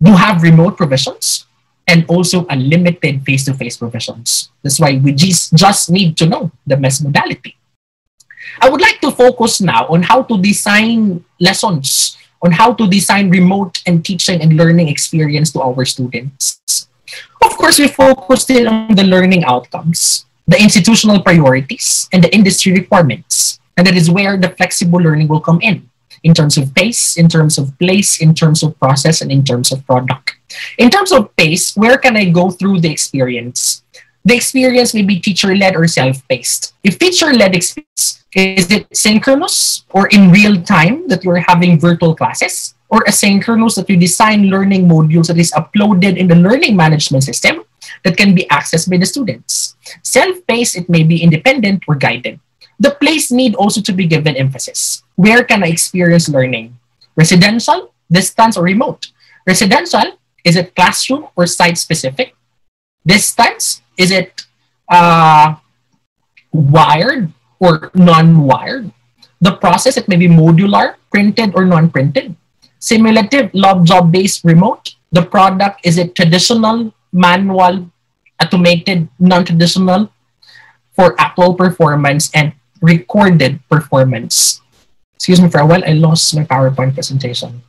S5: do have remote provisions and also unlimited face-to-face provisions. That's why we just, just need to know the best modality. I would like to focus now on how to design lessons, on how to design remote and teaching and learning experience to our students. Of course, we focus still on the learning outcomes, the institutional priorities, and the industry requirements. And that is where the flexible learning will come in, in terms of pace, in terms of place, in terms of process, and in terms of product. In terms of pace, where can I go through the experience? The experience may be teacher-led or self-paced. If teacher-led experience, is it synchronous or in real time that you're having virtual classes? Or asynchronous that you design learning modules that is uploaded in the learning management system that can be accessed by the students? Self-paced, it may be independent or guided. The place need also to be given emphasis. Where can I experience learning? Residential, distance, or remote? Residential, is it classroom or site specific? Distance, is it uh, wired or non-wired? The process, it may be modular, printed or non-printed. Simulative, log job-based remote. The product, is it traditional, manual, automated, non-traditional for actual performance and recorded performance. Excuse me for a while, I lost my PowerPoint presentation.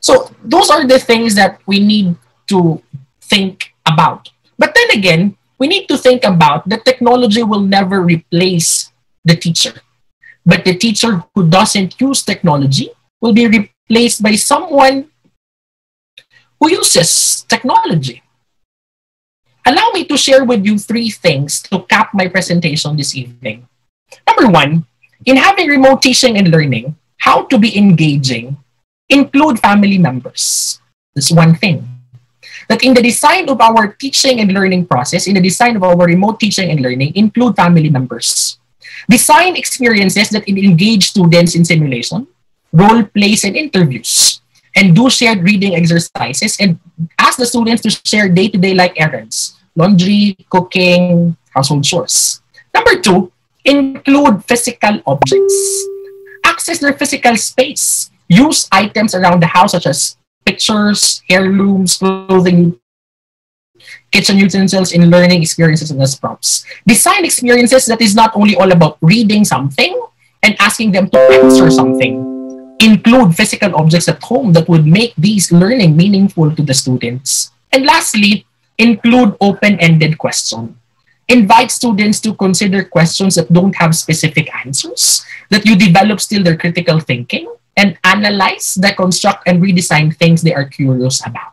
S5: So those are the things that we need to think about. But then again, we need to think about that technology will never replace the teacher. But the teacher who doesn't use technology will be replaced by someone who uses technology. Allow me to share with you three things to cap my presentation this evening. Number one, in having remote teaching and learning, how to be engaging, include family members. That's one thing. That in the design of our teaching and learning process, in the design of our remote teaching and learning, include family members. Design experiences that engage students in simulation, role plays, and interviews. And do shared reading exercises and ask the students to share day-to-day like errands, laundry, cooking, household chores. Number two, include physical objects. Access their physical space. Use items around the house such as pictures, heirlooms, clothing, kitchen utensils in learning experiences and as prompts. Design experiences that is not only all about reading something and asking them to answer something. Include physical objects at home that would make these learning meaningful to the students. And lastly, include open-ended questions invite students to consider questions that don't have specific answers, that you develop still their critical thinking, and analyze, deconstruct, and redesign things they are curious about.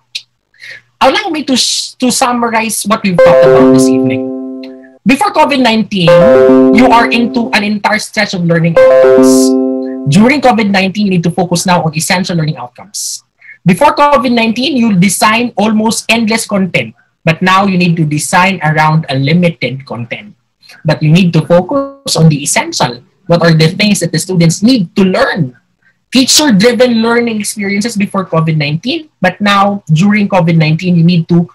S5: Allow me to, to summarize what we've talked about this evening. Before COVID-19, you are into an entire stretch of learning outcomes. During COVID-19, you need to focus now on essential learning outcomes. Before COVID-19, you design almost endless content but now you need to design around a limited content. But you need to focus on the essential. What are the things that the students need to learn? Teacher-driven learning experiences before COVID-19, but now during COVID-19, you need to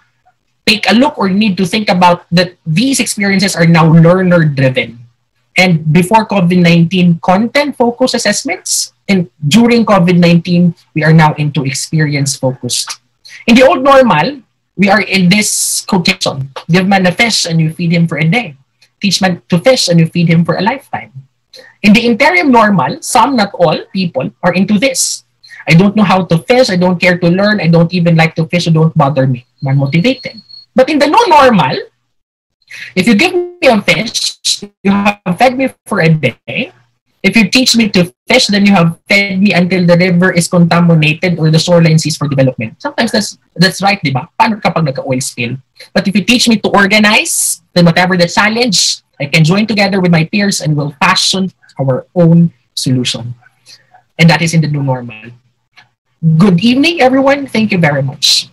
S5: take a look or you need to think about that these experiences are now learner-driven. And before COVID-19, content-focused assessments, and during COVID-19, we are now into experience-focused. In the old normal, we are in this quotation. Give man a fish and you feed him for a day. Teach man to fish and you feed him for a lifetime. In the interim normal, some, not all, people are into this. I don't know how to fish. I don't care to learn. I don't even like to fish. So don't bother me. I'm motivated. But in the new normal, if you give me a fish, you have fed me for a day. If you teach me to fish, then you have fed me until the river is contaminated or the shoreline cease for development. Sometimes that's that's right, di ba? Paano kapag nagka-oil spill? But if you teach me to organize, then whatever the challenge, I can join together with my peers and we'll fashion our own solution. And that is in the new normal. Good evening, everyone. Thank you very much.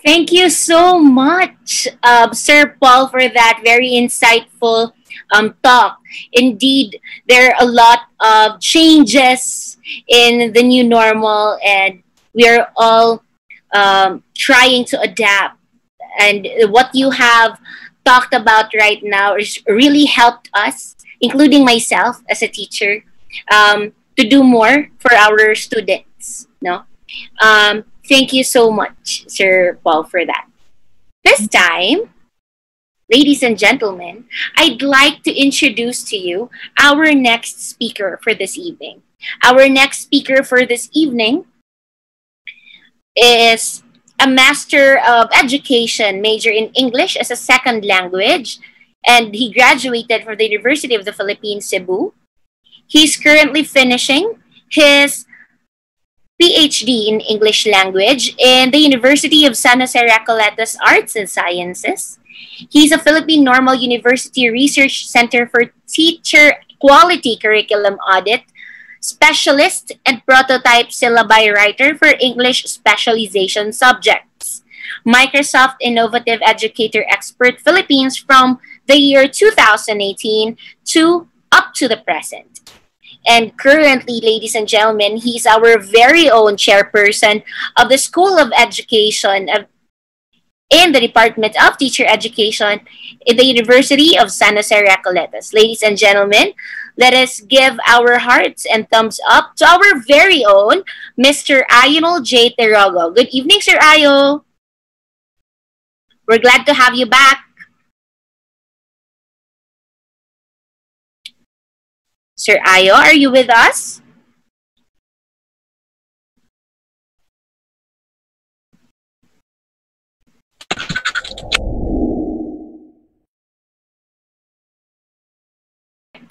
S1: Thank you so much, uh, Sir Paul, for that very insightful um, talk. Indeed, there are a lot of changes in the new normal, and we are all um, trying to adapt. And what you have talked about right now is really helped us, including myself as a teacher, um, to do more for our students. No, um, thank you so much, Sir Paul, for that. This time, ladies and gentlemen, I'd like to introduce to you our next speaker for this evening. Our next speaker for this evening is a Master of Education major in English as a second language, and he graduated from the University of the Philippines, Cebu. He's currently finishing his PhD in English language in the University of San Jose Recoletos Arts and Sciences. He's a Philippine Normal University Research Center for Teacher Quality Curriculum Audit specialist and prototype syllabi writer for English specialization subjects. Microsoft Innovative Educator Expert Philippines from the year 2018 to up to the present. And currently, ladies and gentlemen, he's our very own chairperson of the School of Education of, in the Department of Teacher Education in the University of San Jose Recoletos. Ladies and gentlemen, let us give our hearts and thumbs up to our very own Mr. Ayonol J. Terogo. Good evening, Sir Ayo. We're glad to have you back. Sir Ayo, are you with us?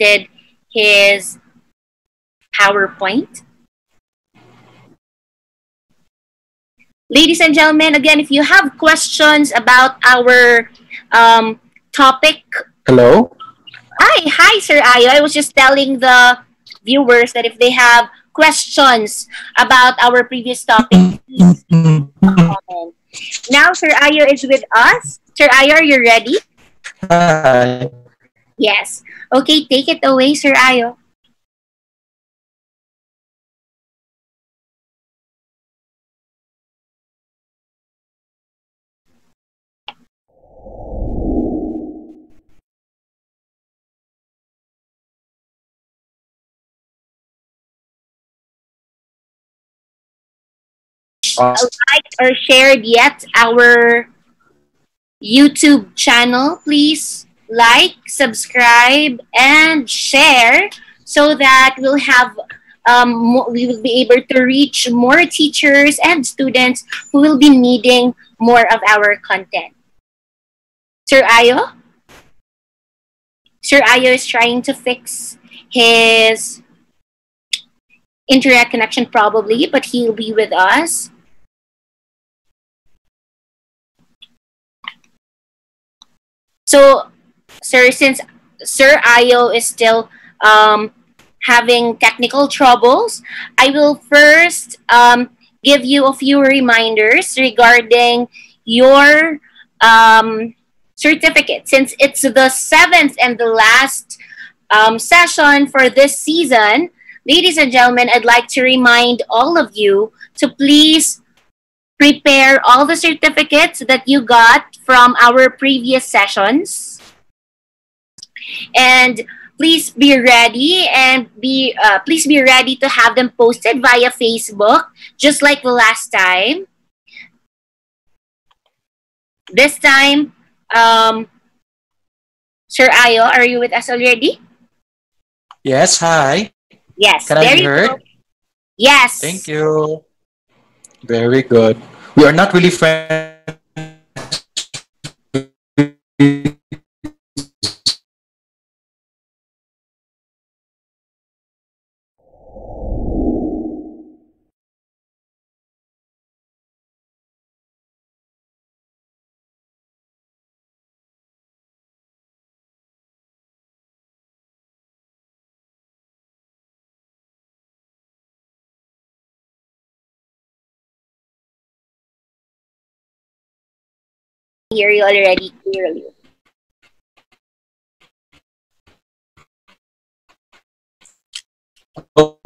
S1: Did his PowerPoint. Ladies and gentlemen, again, if you have questions about our um, topic.
S3: Hello?
S1: Hi, hi, Sir Ayo. I was just telling the viewers that if they have questions about our previous topic, please comment. Now, Sir Ayo is with us. Sir Ayo, are you ready?
S3: Hi.
S1: Yes. Okay, take it away, Sir Ayo. Uh, liked or shared yet our YouTube channel, please like, subscribe, and share so that we'll have um, we will be able to reach more teachers and students who will be needing more of our content. Sir Ayo? Sir Ayo is trying to fix his internet connection probably, but he'll be with us. So, sir, since Sir Ayo is still um, having technical troubles, I will first um, give you a few reminders regarding your um, certificate. Since it's the seventh and the last um, session for this season, ladies and gentlemen, I'd like to remind all of you to please prepare all the certificates that you got from our previous sessions. And please be ready and be uh, please be ready to have them posted via Facebook, just like the last time. This time, um, Sir Ayo, are you with us already?
S6: Yes, hi.
S1: Yes.
S6: Can I be heard?
S1: Yes.
S3: Thank you. Very good. We are not really friends.
S1: Hear you already clearly.
S3: Oh,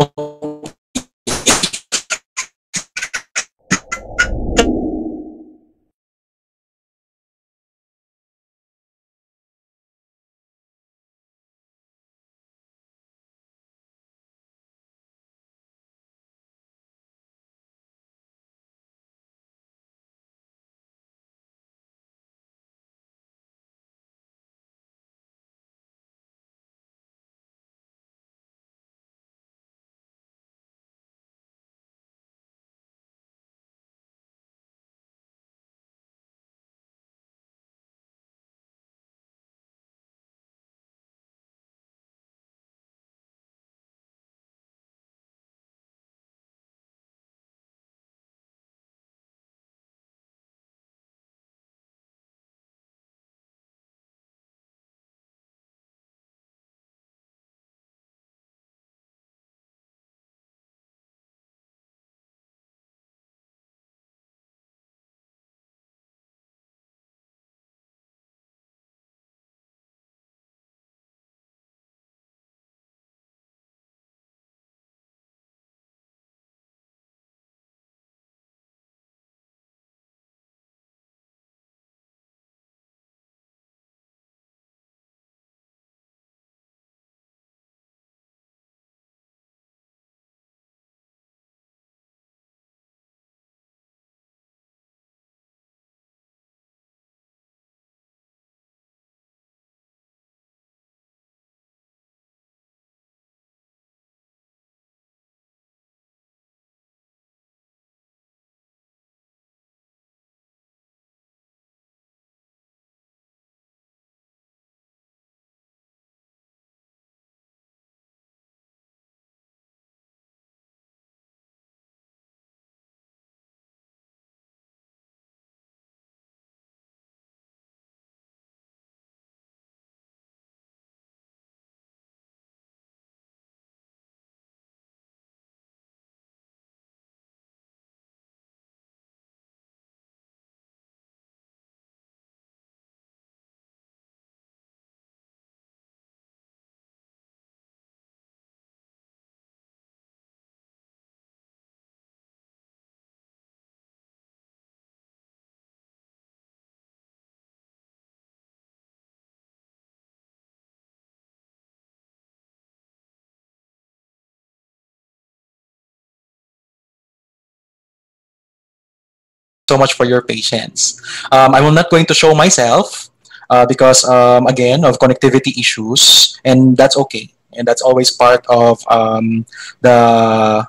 S3: so much for your patience. Um, I'm not going to show myself uh, because, um, again, of connectivity issues, and that's okay. And that's always part of um, the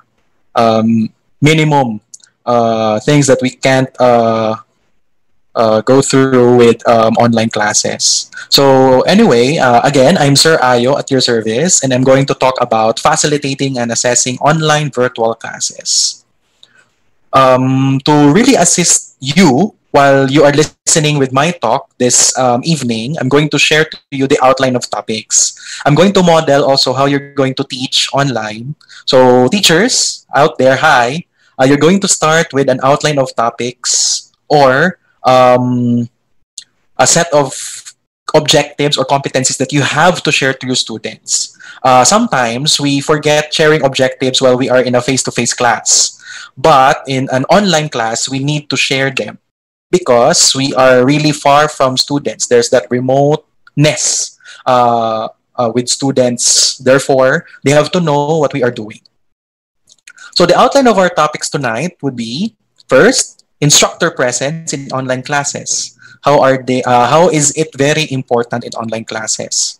S3: um, minimum uh, things that we can't uh, uh, go through with um, online classes. So anyway, uh, again, I'm Sir Ayo at your service, and I'm going to talk about facilitating and assessing online virtual classes um, to really assist you while you are listening with my talk this um, evening, I'm going to share to you the outline of topics. I'm going to model also how you're going to teach online. So, teachers out there, hi. Uh, you're going to start with an outline of topics or um, a set of objectives or competencies that you have to share to your students. Uh, sometimes we forget sharing objectives while we are in a face to face class. But in an online class, we need to share them because we are really far from students. There's that remoteness uh, uh, with students. Therefore, they have to know what we are doing. So the outline of our topics tonight would be first, instructor presence in online classes. How are they? Uh, how is it very important in online classes?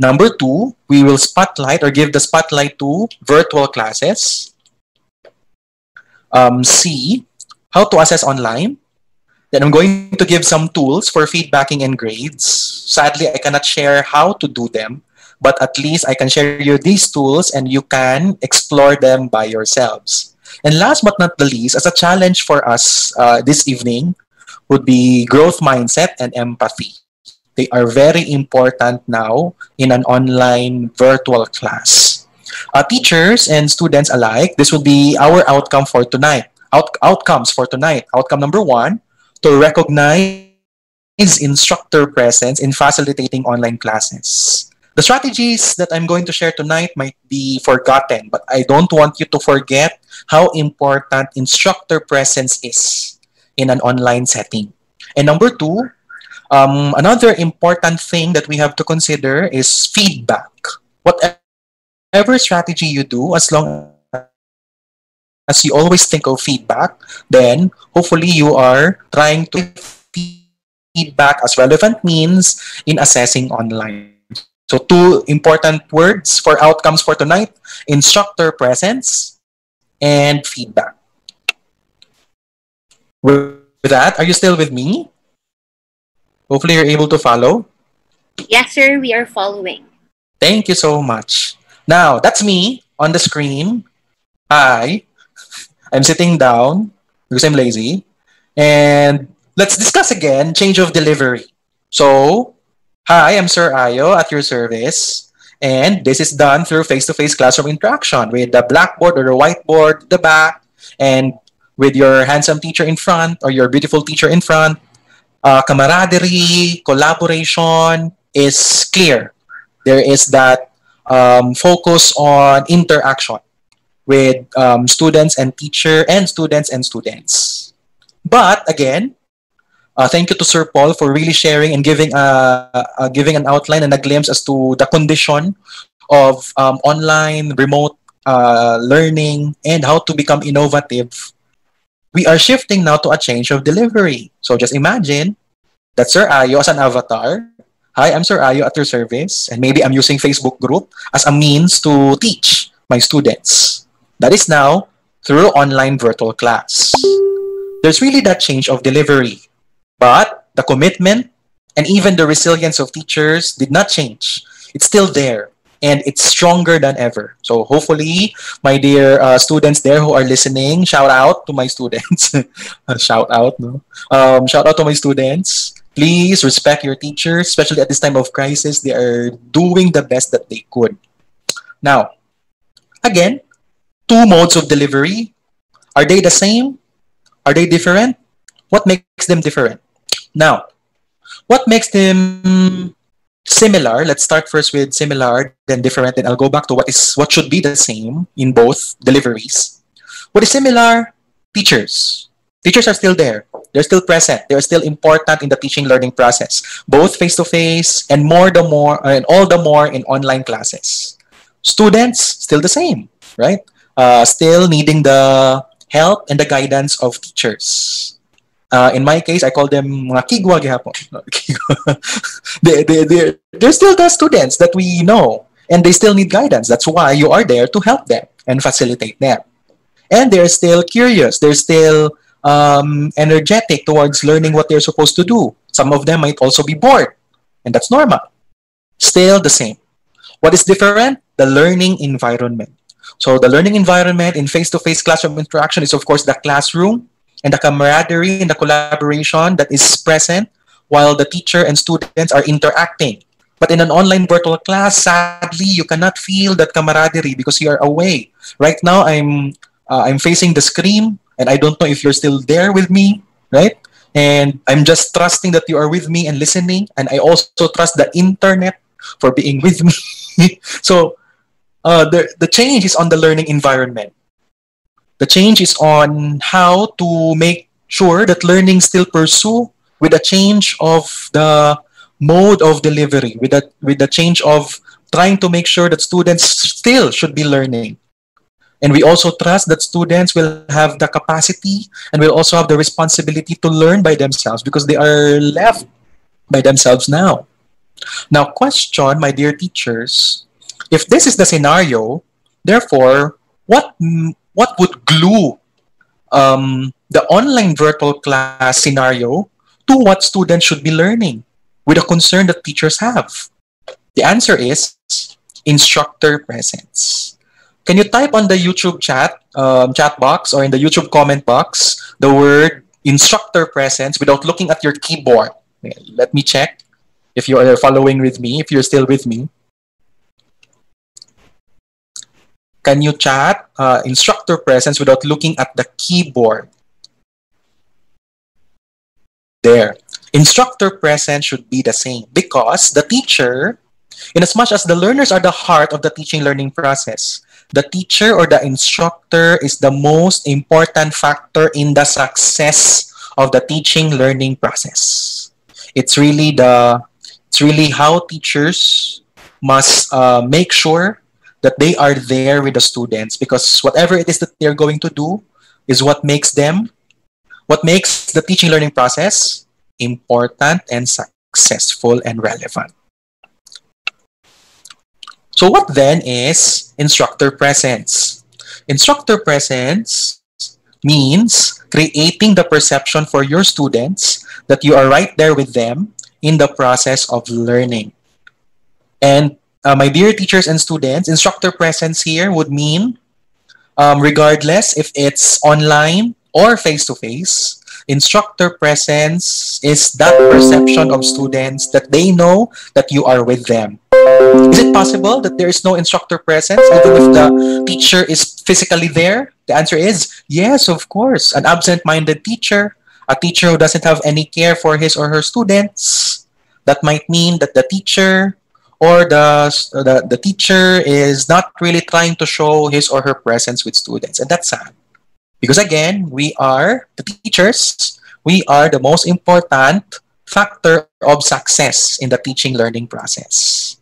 S3: Number two, we will spotlight or give the spotlight to virtual classes. um, C, how to assess online. Then I'm going to give some tools for feedbacking and grades. Sadly, I cannot share how to do them, but at least I can share you these tools and you can explore them by yourselves. And last but not the least, as a challenge for us uh, this evening, would be growth mindset and empathy. They are very important now in an online virtual class. Uh, teachers and students alike, this will be our outcome for tonight. Out- outcomes for tonight. Outcome number one, to recognize instructor presence in facilitating online classes. The strategies that I'm going to share tonight might be forgotten, but I don't want you to forget how important instructor presence is in an online setting. And number two, um, another important thing that we have to consider is feedback. Whatever strategy you do, as long as you always think of feedback, then hopefully you are trying to feedback as relevant means in assessing online. So two important words for outcomes for tonight, instructor presence and feedback. With that, are you still with me? Hopefully you're able to follow.
S1: Yes, sir, we are following.
S3: Thank you so much. Now, that's me on the screen. Hi. I'm sitting down because I'm lazy. And let's discuss again change of delivery. So, hi, I'm Sir Ayo at your service. And this is done through face-to-face classroom interaction with the blackboard or the whiteboard at the back and with your handsome teacher in front or your beautiful teacher in front. Uh, camaraderie, collaboration is clear. There is that um, focus on interaction with um, students and teacher and students and students. But again, uh, thank you to Sir Paul for really sharing and giving a, a giving an outline and a glimpse as to the condition of um, online remote uh, learning and how to become innovative. We are shifting now to a change of delivery. So just imagine that Sir Ayo as an avatar. Hi, I'm Sir Ayo at your service, and maybe I'm using Facebook group as a means to teach my students. That is now through online virtual class. There's really that change of delivery, but the commitment and even the resilience of teachers did not change. It's still there and it's stronger than ever. So hopefully, my dear uh, students there who are listening, shout out to my students. shout out, no? Um, shout out to my students. Please respect your teachers, especially at this time of crisis. They are doing the best that they could. Now, again, two modes of delivery. Are they the same? Are they different? What makes them different? Now, what makes them similar? Let's start first with similar, then different, then I'll go back to what is what should be the same in both deliveries. What is similar? Teachers. Teachers are still there. They're still present. They're still important in the teaching learning process, both face to face and more the more and all the more in online classes. Students still the same, right? Uh, still needing the help and the guidance of teachers. Uh, in my case, I call them mga kigwa gihapon. they, they, they, they're still the students that we know, and they still need guidance. That's why you are there to help them and facilitate them. And they're still curious. They're still um, energetic towards learning what they're supposed to do. Some of them might also be bored, and that's normal. Still the same. What is different? The learning environment. So the learning environment in face-to-face classroom interaction is of course the classroom and the camaraderie and the collaboration that is present while the teacher and students are interacting. But in an online virtual class, sadly, you cannot feel that camaraderie because you are away. Right now, I'm uh, I'm facing the screen, and I don't know if you're still there with me, right? And I'm just trusting that you are with me and listening, and I also trust the internet for being with me. so uh, the, the change is on the learning environment. The change is on how to make sure that learning still pursue with a change of the mode of delivery, with the, with the change of trying to make sure that students still should be learning. And we also trust that students will have the capacity and will also have the responsibility to learn by themselves because they are left by themselves now. Now, question, my dear teachers, if this is the scenario, therefore, what what would glue um, the online virtual class scenario to what students should be learning with a concern that teachers have? The answer is instructor presence. Can you type on the YouTube chat um, chat box or in the YouTube comment box the word instructor presence without looking at your keyboard? Let me check if you are following with me, if you're still with me. Can you chat uh, instructor presence without looking at the keyboard? There. Instructor presence should be the same because the teacher, in as much as the learners are the heart of the teaching learning process, the teacher or the instructor is the most important factor in the success of the teaching learning process. It's really the it's really how teachers must uh, make sure that they are there with the students because whatever it is that they're going to do is what makes them what makes the teaching learning process important and successful and relevant. So what then is instructor presence? Instructor presence means creating the perception for your students that you are right there with them in the process of learning. And uh, my dear teachers and students, instructor presence here would mean um, regardless if it's online or face-to-face, instructor presence is that perception of students that they know that you are with them. Is it possible that there is no instructor presence even if the teacher is physically there? The answer is yes, of course. An absent-minded teacher, a teacher who doesn't have any care for his or her students, that might mean that the teacher or the, the, the teacher is not really trying to show his or her presence with students. And that's sad. Because again, we are the teachers, we are the most important factor of success in the teaching learning process.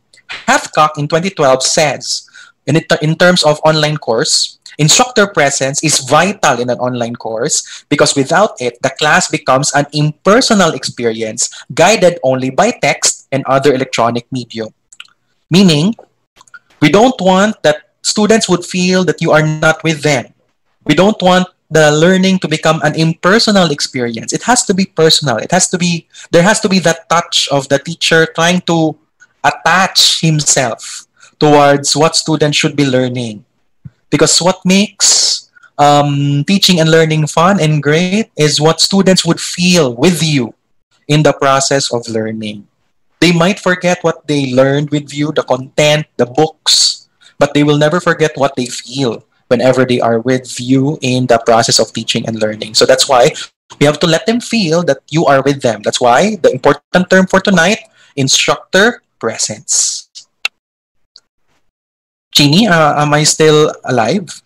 S3: Hathcock in 2012 says, in, it, in terms of online course, instructor presence is vital in an online course because without it, the class becomes an impersonal experience guided only by text and other electronic medium. Meaning, we don't want that students would feel that you are not with them. We don't want the learning to become an impersonal experience. It has to be personal. It has to be, there has to be that touch of the teacher trying to attach himself towards what students should be learning. Because what makes um, teaching and learning fun and great is what students would feel with you in the process of learning. They might forget what they learned with you, the content, the books, but they will never forget what they feel whenever they are with you in the process of teaching and learning. So that's why we have to let them feel that you are with them. That's why the important term for tonight, instructor presence. Jeannie, uh, am I still alive?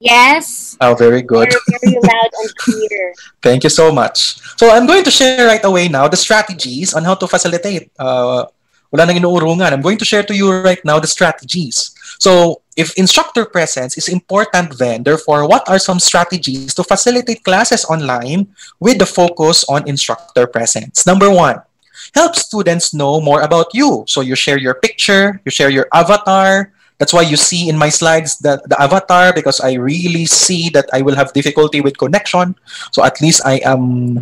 S1: Yes.
S3: Oh, very good.
S1: Very, very loud and clear.
S3: Thank you so much. So I'm going to share right away now the strategies on how to facilitate. Uh, wala nang inuurungan. I'm going to share to you right now the strategies. So if instructor presence is important then, therefore, what are some strategies to facilitate classes online with the focus on instructor presence? Number one, help students know more about you. So you share your picture, you share your avatar. That's why you see in my slides the, the avatar because I really see that I will have difficulty with connection. So at least I am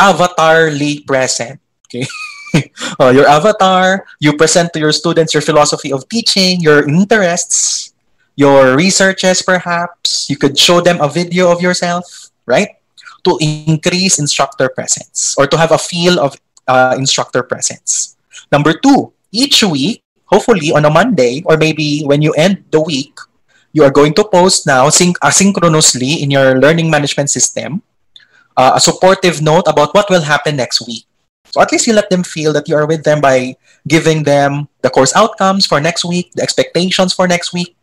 S3: avatarly present. Okay. uh, your avatar, you present to your students your philosophy of teaching, your interests, your researches perhaps. You could show them a video of yourself, right? To increase instructor presence or to have a feel of uh, instructor presence. Number two, each week, hopefully on a Monday or maybe when you end the week, you are going to post now synch- asynchronously in your learning management system uh, a supportive note about what will happen next week. So at least you let them feel that you are with them by giving them the course outcomes for next week, the expectations for next week,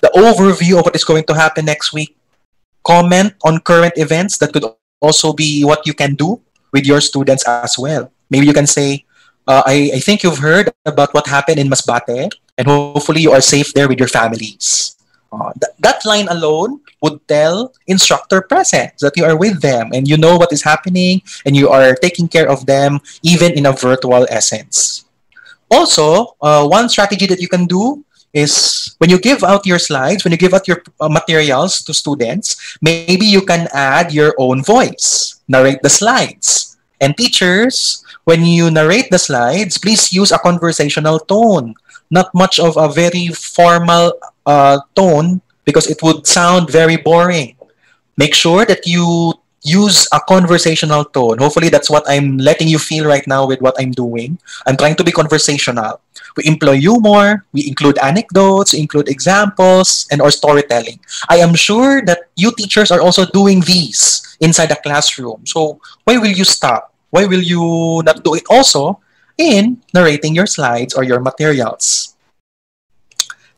S3: the overview of what is going to happen next week, comment on current events that could also be what you can do with your students as well. Maybe you can say, uh, I, I think you've heard about what happened in Masbate, and hopefully you are safe there with your families. Uh, th- that line alone would tell instructor presence that you are with them and you know what is happening and you are taking care of them even in a virtual essence. Also, uh, one strategy that you can do is when you give out your slides, when you give out your uh, materials to students, maybe you can add your own voice, narrate the slides. And teachers, when you narrate the slides, please use a conversational tone, not much of a very formal uh, tone because it would sound very boring. Make sure that you use a conversational tone. Hopefully, that's what I'm letting you feel right now with what I'm doing. I'm trying to be conversational. We employ humor, we include anecdotes, include examples, and or storytelling. I am sure that you teachers are also doing these inside the classroom. So why will you stop? Why will you not do it also in narrating your slides or your materials?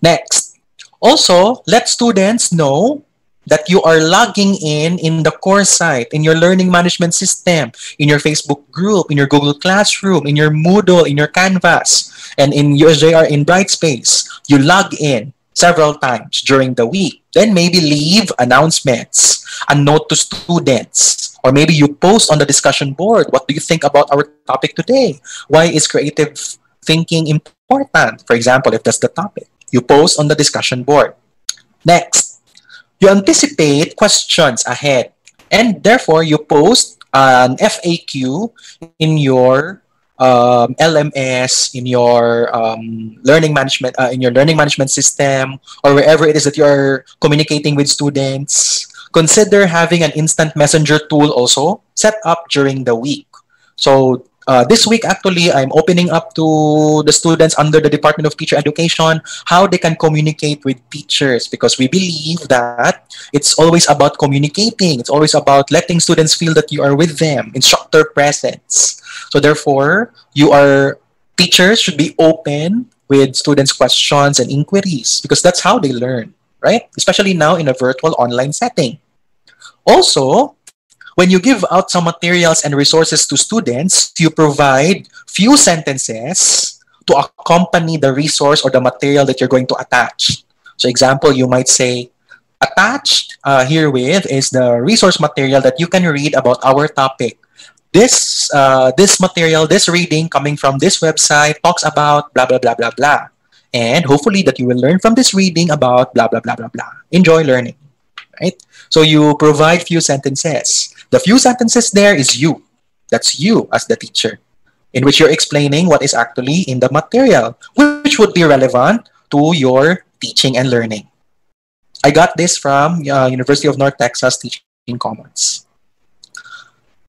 S3: Next, also let students know that you are logging in in the course site, in your learning management system, in your Facebook group, in your Google Classroom, in your Moodle, in your Canvas, and in USJR in Brightspace. You log in several times during the week. Then maybe leave announcements, a note to students, or maybe you post on the discussion board. What do you think about our topic today? Why is creative thinking important? For example, if that's the topic, you post on the discussion board. Next, you anticipate questions ahead and therefore you post an FAQ in your um, LMS, in your um, learning management, uh, in your learning management system, or wherever it is that you are communicating with students. Consider having an instant messenger tool also set up during the week. So uh, this week, actually, I'm opening up to the students under the Department of Teacher Education how they can communicate with teachers because we believe that it's always about communicating. It's always about letting students feel that you are with them, instructor presence. So therefore, you are teachers should be open with students' questions and inquiries because that's how they learn, right? Especially now in a virtual online setting. Also, when you give out some materials and resources to students, you provide few sentences to accompany the resource or the material that you're going to attach. So example, you might say, attached uh, herewith is the resource material that you can read about our topic. This, uh, this material, this reading coming from this website talks about blah, blah, blah, blah, blah. And hopefully that you will learn from this reading about blah, blah, blah, blah, blah. Enjoy learning, right? So you provide few sentences. The few sentences there is you. That's you as the teacher, in which you're explaining what is actually in the material, which would be relevant to your teaching and learning. I got this from uh, University of North Texas Teaching Commons.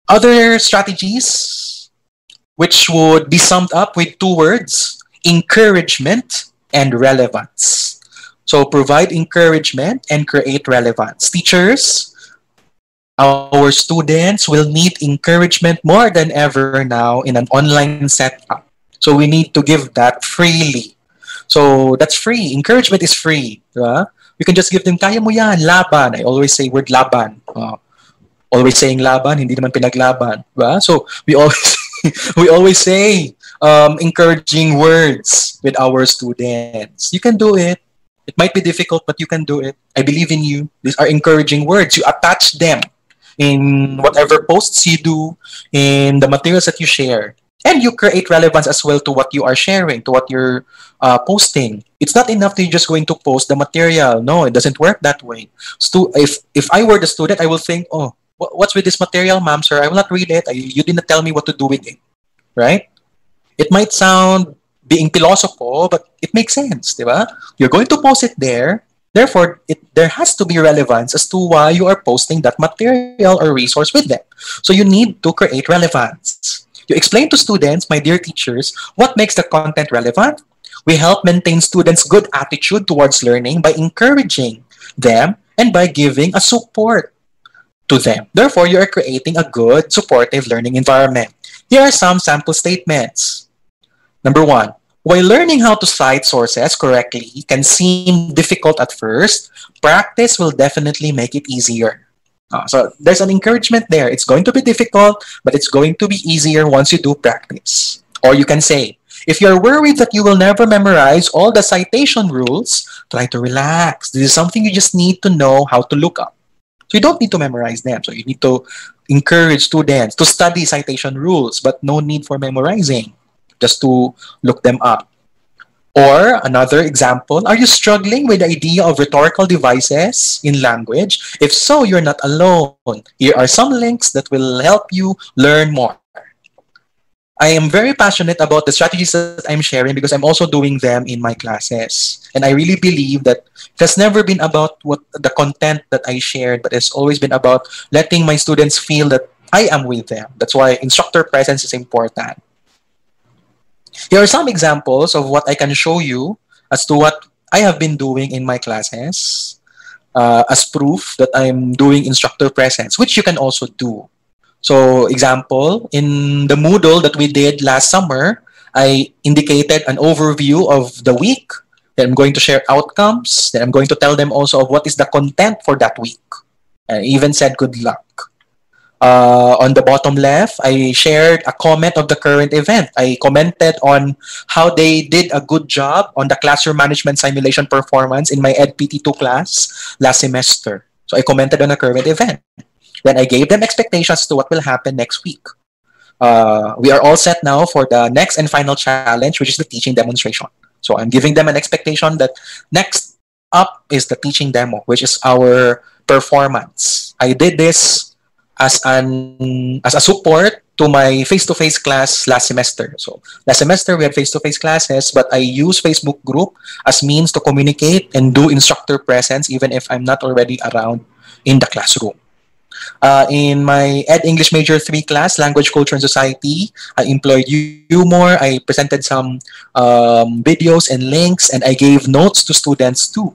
S3: Other strategies, which would be summed up with two words, encouragement and relevance. So provide encouragement and create relevance. Teachers, our students will need encouragement more than ever now in an online setup. So we need to give that freely. So that's free. Encouragement is free. Diba? You can just give them, kaya mo yan, laban. I always say word laban. Uh, always saying laban, hindi naman pinaglaban. Diba? So we always, we always say um, encouraging words with our students. You can do it. It might be difficult, but you can do it. I believe in you. These are encouraging words. You attach them in whatever posts you do, in the materials that you share. And you create relevance as well to what you are sharing, to what you're uh, posting. It's not enough to just going to post the material. No, it doesn't work that way. Stu- if if I were the student, I will think, oh, what's with this material, ma'am, sir? I will not read it. I, you didn't tell me what to do with it, right? It might sound being philosophical, but it makes sense, diba? You're going to post it there. Therefore, it, there has to be relevance as to why you are posting that material or resource with them. So you need to create relevance. You explain to students, my dear teachers, what makes the content relevant. We help maintain students' good attitude towards learning by encouraging them and by giving a support to them. Therefore, you are creating a good, supportive learning environment. Here are some sample statements. Number one, while learning how to cite sources correctly can seem difficult at first, practice will definitely make it easier. Uh, so there's an encouragement there. It's going to be difficult, but it's going to be easier once you do practice. Or you can say, if you're worried that you will never memorize all the citation rules, try to relax. This is something you just need to know how to look up. So you don't need to memorize them. So you need to encourage students to study citation rules, but no need for memorizing just to look them up. Or another example, are you struggling with the idea of rhetorical devices in language? If so, you're not alone. Here are some links that will help you learn more. I am very passionate about the strategies that I'm sharing because I'm also doing them in my classes. And I really believe that it has never been about what the content that I shared, but it's always been about letting my students feel that I am with them. That's why instructor presence is important. Here are some examples of what I can show you as to what I have been doing in my classes uh, as proof that I'm doing instructor presence, which you can also do. So example, in the Moodle that we did last summer, I indicated an overview of the week. Then I'm going to share outcomes. Then I'm going to tell them also of what is the content for that week. I even said good luck. Uh, on the bottom left, I shared a comment of the current event. I commented on how they did a good job on the classroom management simulation performance in my EdPT2 class last semester. So I commented on a current event. Then I gave them expectations to what will happen next week. Uh, we are all set now for the next and final challenge, which is the teaching demonstration. So I'm giving them an expectation that next up is the teaching demo, which is our performance. I did this as an as a support to my face-to-face class last semester. So last semester we had face-to-face classes, but I use Facebook group as means to communicate and do instructor presence even if I'm not already around in the classroom. Uh, in my Ed English Major 3 class, Language, Culture, and Society, I employed humor. I presented some um, videos and links, and I gave notes to students too.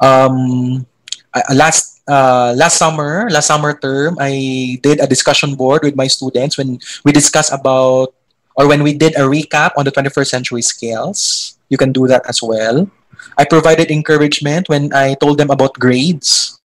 S3: Um, last uh, last summer, last summer term, I did a discussion board with my students when we discussed about or when we did a recap on the 21st century skills. You can do that as well. I provided encouragement when I told them about grades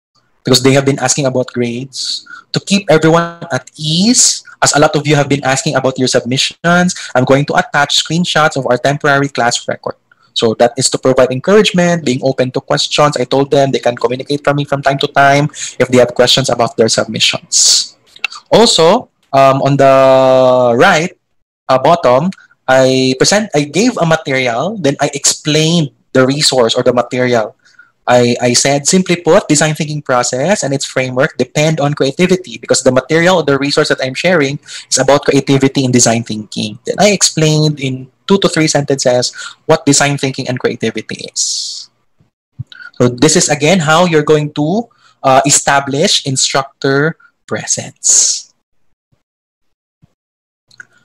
S3: because they have been asking about grades. To keep everyone at ease, as a lot of you have been asking about your submissions, I'm going to attach screenshots of our temporary class record. So that is to provide encouragement, being open to questions. I told them they can communicate from me from time to time if they have questions about their submissions. Also, um, on the right uh, bottom, I present, I gave a material, then I explained the resource or the material I, I said, simply put, design thinking process and its framework depend on creativity because the material or the resource that I'm sharing is about creativity in design thinking. Then I explained in two to three sentences what design thinking and creativity is. So this is again how you're going to uh, establish instructor presence.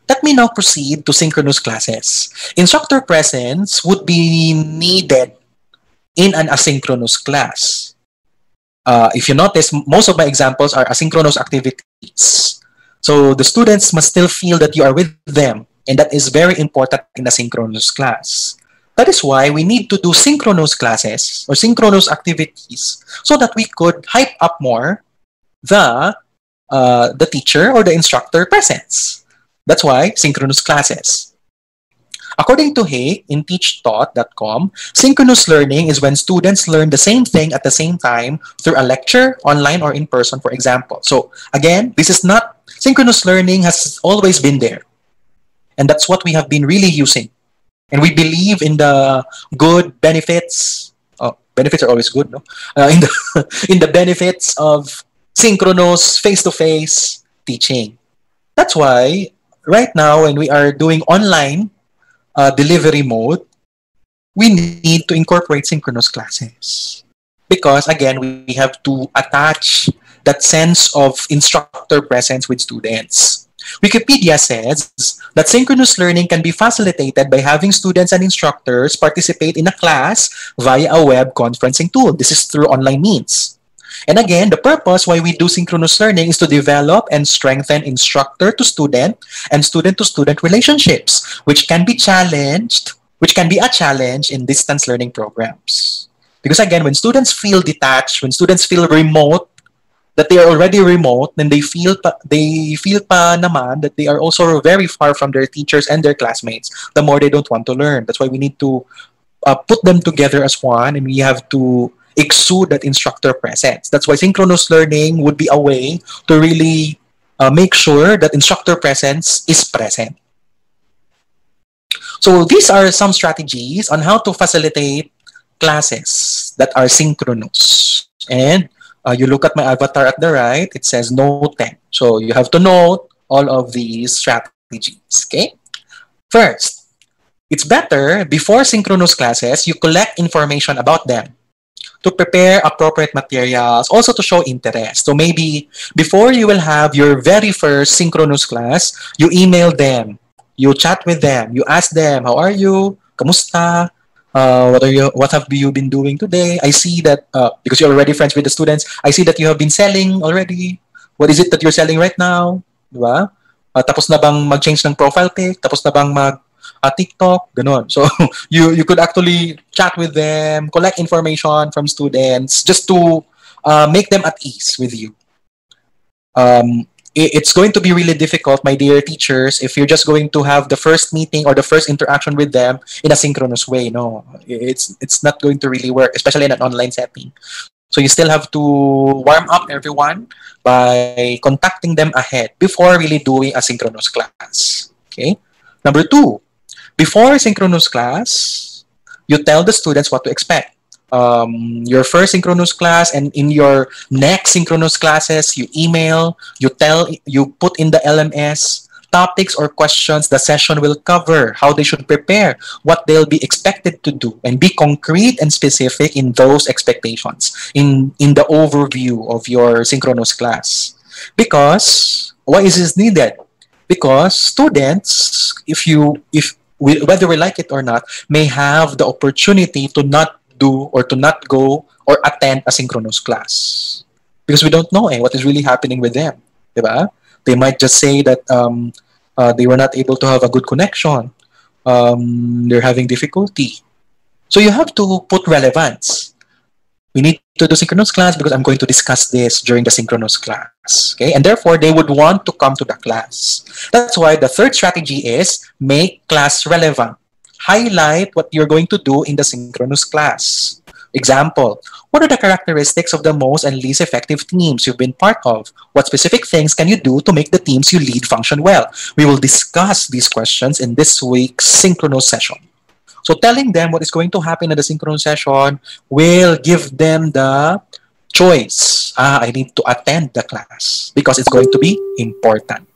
S3: Let me now proceed to synchronous classes. Instructor presence would be needed in an asynchronous class. Uh, if you notice, most of my examples are asynchronous activities. So the students must still feel that you are with them, and that is very important in a synchronous class. That is why we need to do synchronous classes or synchronous activities so that we could hype up more the uh, the teacher or the instructor presence. That's why synchronous classes. According to Hay in teachthought.com, synchronous learning is when students learn the same thing at the same time through a lecture, online, or in person, for example. So again, this is not, synchronous learning has always been there. And that's what we have been really using. And we believe in the good benefits. Oh, benefits are always good, no? Uh, in, the, in the benefits of synchronous face-to-face teaching. That's why right now when we are doing online uh, delivery mode, we need to incorporate synchronous classes. Because again, we have to attach that sense of instructor presence with students. Wikipedia says that synchronous learning can be facilitated by having students and instructors participate in a class via a web conferencing tool. This is through online means. And again, the purpose why we do synchronous learning is to develop and strengthen instructor to student and student to student relationships, which can be challenged, which can be a challenge in distance learning programs. Because again, when students feel detached, when students feel remote, that they are already remote, then they feel pa, they feel pa naman that they are also very far from their teachers and their classmates. The more they don't want to learn. That's why we need to uh, put them together as one, and we have to exude that instructor presence. That's why synchronous learning would be a way to really uh, make sure that instructor presence is present. So these are some strategies on how to facilitate classes that are synchronous. And uh, you look at my avatar at the right, it says note 10. So you have to note all of these strategies, okay? First, it's better before synchronous classes, you collect information about them to prepare appropriate materials, also to show interest. So maybe before you will have your very first synchronous class, you email them, you chat with them, you ask them, how are you? Kamusta? Uh, what are you? What have you been doing today? I see that uh, because you're already friends with the students. I see that you have been selling already. What is it that you're selling right now? Diba? Uh, tapos na bang mag-change ng profile pic? Tapos na bang mag uh, TikTok, ganun. So you you could actually chat with them, collect information from students just to uh, make them at ease with you. Um, it's going to be really difficult, my dear teachers, if you're just going to have the first meeting or the first interaction with them in a synchronous way. No, it's it's not going to really work, especially in an online setting. So you still have to warm up everyone by contacting them ahead before really doing a synchronous class. Okay. Number two, before a synchronous class, you tell the students what to expect um, your first synchronous class and in your next synchronous classes, you email, you tell, you put in the LMS topics or questions the session will cover, how they should prepare, what they'll be expected to do, and be concrete and specific in those expectations in, in the overview of your synchronous class. Because why is this needed? Because students, if you if we, whether we like it or not, may have the opportunity to not do or to not go or attend a synchronous class. Because we don't know eh, what is really happening with them. Diba? They might just say that um, uh, they were not able to have a good connection. Um, they're having difficulty. So you have to put relevance. We need to do synchronous class because I'm going to discuss this during the synchronous class. Okay, and therefore they would want to come to the class. That's why the third strategy is make class relevant highlight what you're going to do in the synchronous class. Example, what are the characteristics of the most and least effective teams you've been part of? What specific things can you do to make the teams you lead function well? We will discuss these questions in this week's synchronous session. So telling them what is going to happen in the synchronous session will give them the choice. Ah, I need to attend the class because it's going to be important.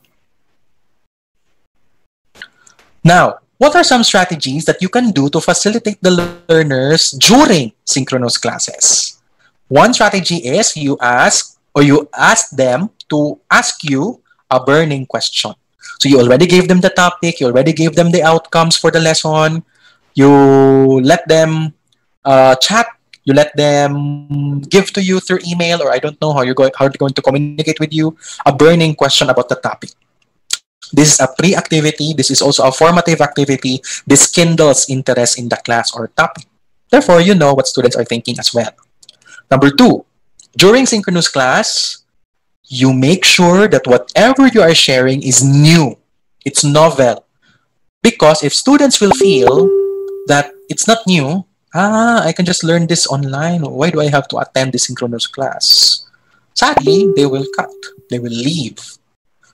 S3: Now, what are some strategies that you can do to facilitate the learners during synchronous classes? One strategy is you ask or you ask them to ask you a burning question. So you already gave them the topic, you already gave them the outcomes for the lesson, you let them uh, chat, you let them give to you through email, or I don't know how you're going how they're going to communicate with you a burning question about the topic. This is a pre-activity. This is also a formative activity. This kindles interest in the class or topic. Therefore, you know what students are thinking as well. Number two, during synchronous class, you make sure that whatever you are sharing is new. It's novel. Because if students will feel that it's not new, ah, I can just learn this online. Why do I have to attend the synchronous class? Sadly, they will cut. They will leave.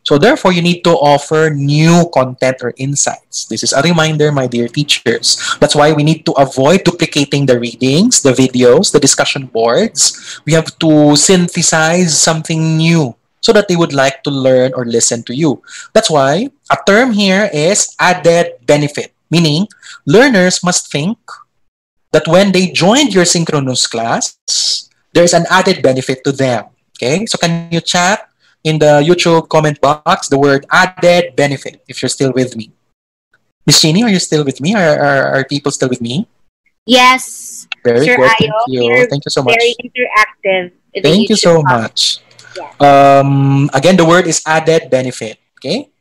S3: So therefore, you need to offer new content or insights. This is a reminder, my dear teachers. That's why we need to avoid duplicating the readings, the videos, the discussion boards. We have to synthesize something new so that they would like to learn or listen to you. That's why a term here is added benefit, meaning learners must think that when they joined your synchronous class, there's an added benefit to them. Okay, so can you chat in the YouTube comment box the word added benefit if you're still with me. Miss Jeannie, are you still with me? Are, are, are people still with me?
S1: Yes.
S3: Very sure, good. Thank you. Thank you so much.
S1: Very interactive.
S3: Thank you so much. Um, again, the word is added benefit. Okay.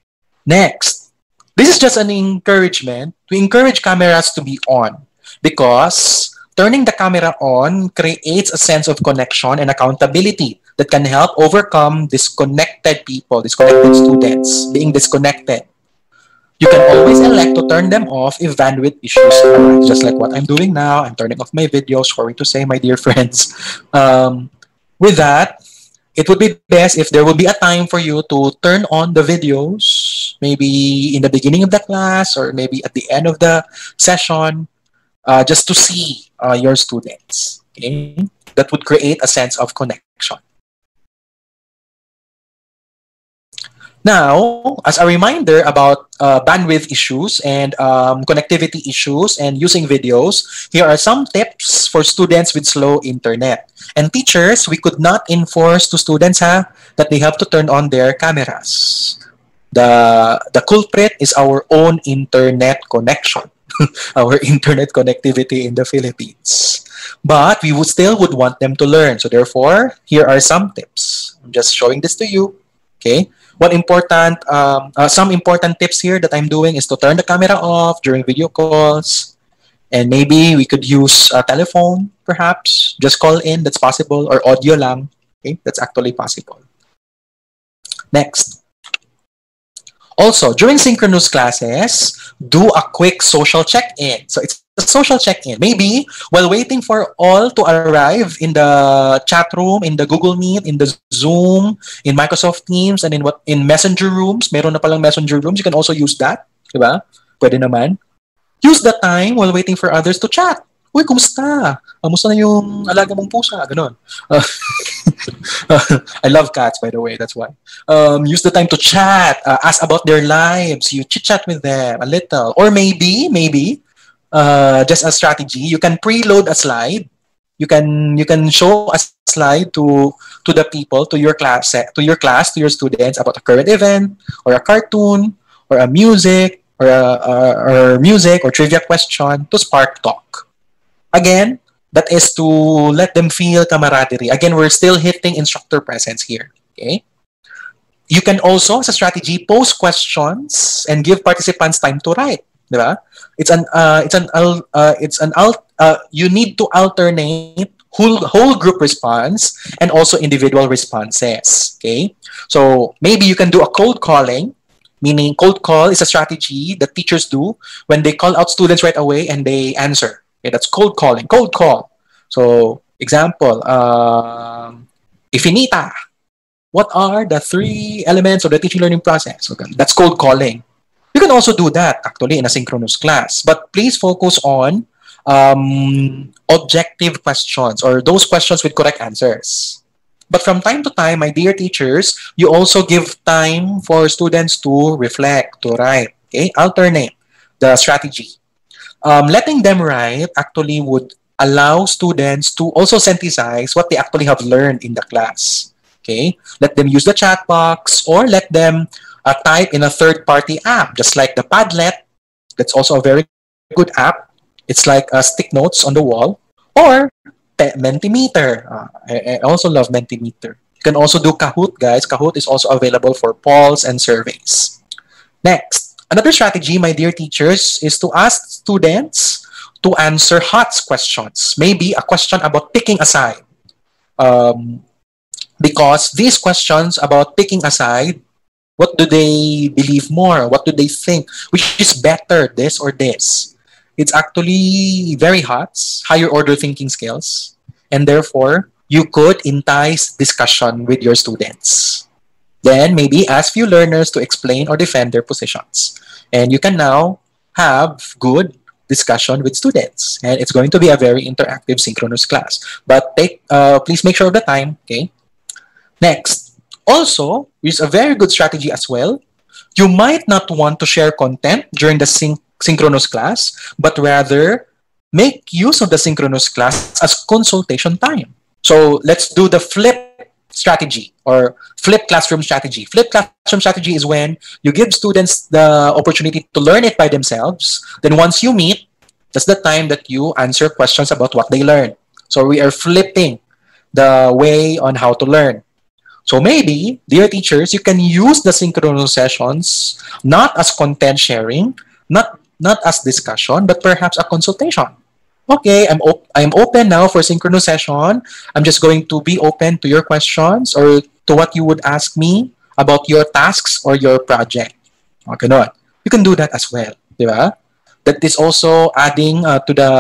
S3: Next, this is just an encouragement to encourage cameras to be on because turning the camera on creates a sense of connection and accountability that can help overcome disconnected people, disconnected students, being disconnected. You can always elect to turn them off if bandwidth issues arise, just like what I'm doing now. I'm turning off my videos, sorry to say, my dear friends. Um, with that, it would be best if there would be a time for you to turn on the videos maybe in the beginning of the class or maybe at the end of the session, uh, just to see uh, your students. Okay, that would create a sense of connection. Now, as a reminder about uh, bandwidth issues and um, connectivity issues and using videos, here are some tips for students with slow internet. And teachers, we could not enforce to students ha, that they have to turn on their cameras. The, the culprit is our own internet connection, our internet connectivity in the Philippines. But we would still would want them to learn. So therefore, here are some tips. I'm just showing this to you. Okay. What important, um, uh, some important tips here that I'm doing is to turn the camera off during video calls. And maybe we could use a telephone, perhaps. Just call in, that's possible. Or audio lang. Okay, that's actually possible. Next. Also, during synchronous classes, do a quick social check-in. So it's a social check-in. Maybe while waiting for all to arrive in the chat room, in the Google Meet, in the Zoom, in Microsoft Teams, and in what in Messenger rooms, meron na palang Messenger rooms, you can also use that. Diba? Pwede naman. Use the time while waiting for others to chat. Uy, kumusta? Kamusta na yung alaga mong pusa? Ganon. Uh, I love cats, by the way. That's why. Um, use the time to chat. Uh, ask about their lives. You chit-chat with them a little. Or maybe, maybe, uh, just a strategy, you can preload a slide. You can you can show a slide to to the people, to your class, to your class, to your students about a current event or a cartoon or a music or a, a or music or trivia question to spark talk. Again, that is to let them feel camaraderie. Again, we're still hitting instructor presence here. Okay. You can also, as a strategy, post questions and give participants time to write. Diba? It's an uh, it's an uh, it's an alt, uh, you need to alternate whole whole group response and also individual responses. Okay, so maybe you can do a cold calling, meaning cold call is a strategy that teachers do when they call out students right away and they answer. Okay, that's cold calling. Cold call. So, example, um, Ifinita. What are the three elements of the teaching learning process? Okay, that's cold calling. You can also do that actually in a synchronous class, but please focus on um, objective questions or those questions with correct answers. But from time to time, my dear teachers, you also give time for students to reflect, to write. Okay, alternate the strategy um, letting them write actually would allow students to also synthesize what they actually have learned in the class. Okay, let them use the chat box or let them uh, type in a third-party app, just like the Padlet. That's also a very good app. It's like uh, stick notes on the wall or Mentimeter. Uh, I, I also love Mentimeter. You can also do Kahoot, guys. Kahoot is also available for polls and surveys. Next, Another strategy, my dear teachers, is to ask students to answer hot questions. Maybe a question about picking a side. Um, because these questions about picking a side, what do they believe more? What do they think? Which is better, this or this? It's actually very hot, higher order thinking skills. And therefore, you could entice discussion with your students. Then maybe ask few learners to explain or defend their positions. And you can now have good discussion with students. And it's going to be a very interactive synchronous class. But take, uh, please make sure of the time, okay? Next, also, is a very good strategy as well. You might not want to share content during the syn synchronous class, but rather make use of the synchronous class as consultation time. So let's do the flip strategy or flip classroom strategy. Flip classroom strategy is when you give students the opportunity to learn it by themselves. Then once you meet, that's the time that you answer questions about what they learned. So we are flipping the way on how to learn. So maybe, dear teachers, you can use the synchronous sessions not as content sharing, not not as discussion, but perhaps a consultation okay, I'm, op- I'm open now for synchronous session. I'm just going to be open to your questions or to what you would ask me about your tasks or your project. Okay, no. You can do that as well, di? That is also adding uh, to the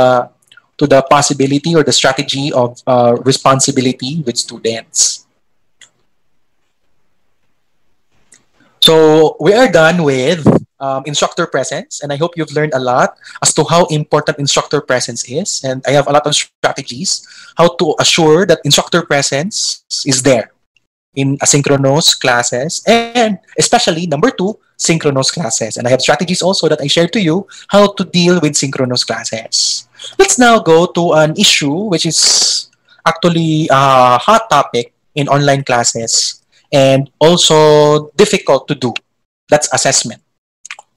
S3: to the possibility or the strategy of uh, responsibility with students. So we are done with um, instructor presence, and I hope you've learned a lot as to how important instructor presence is. And I have a lot of strategies how to assure that instructor presence is there in asynchronous classes, and especially number two, synchronous classes. And I have strategies also that I shared to you how to deal with synchronous classes. Let's now go to an issue which is actually a hot topic in online classes and also difficult to do. That's assessment,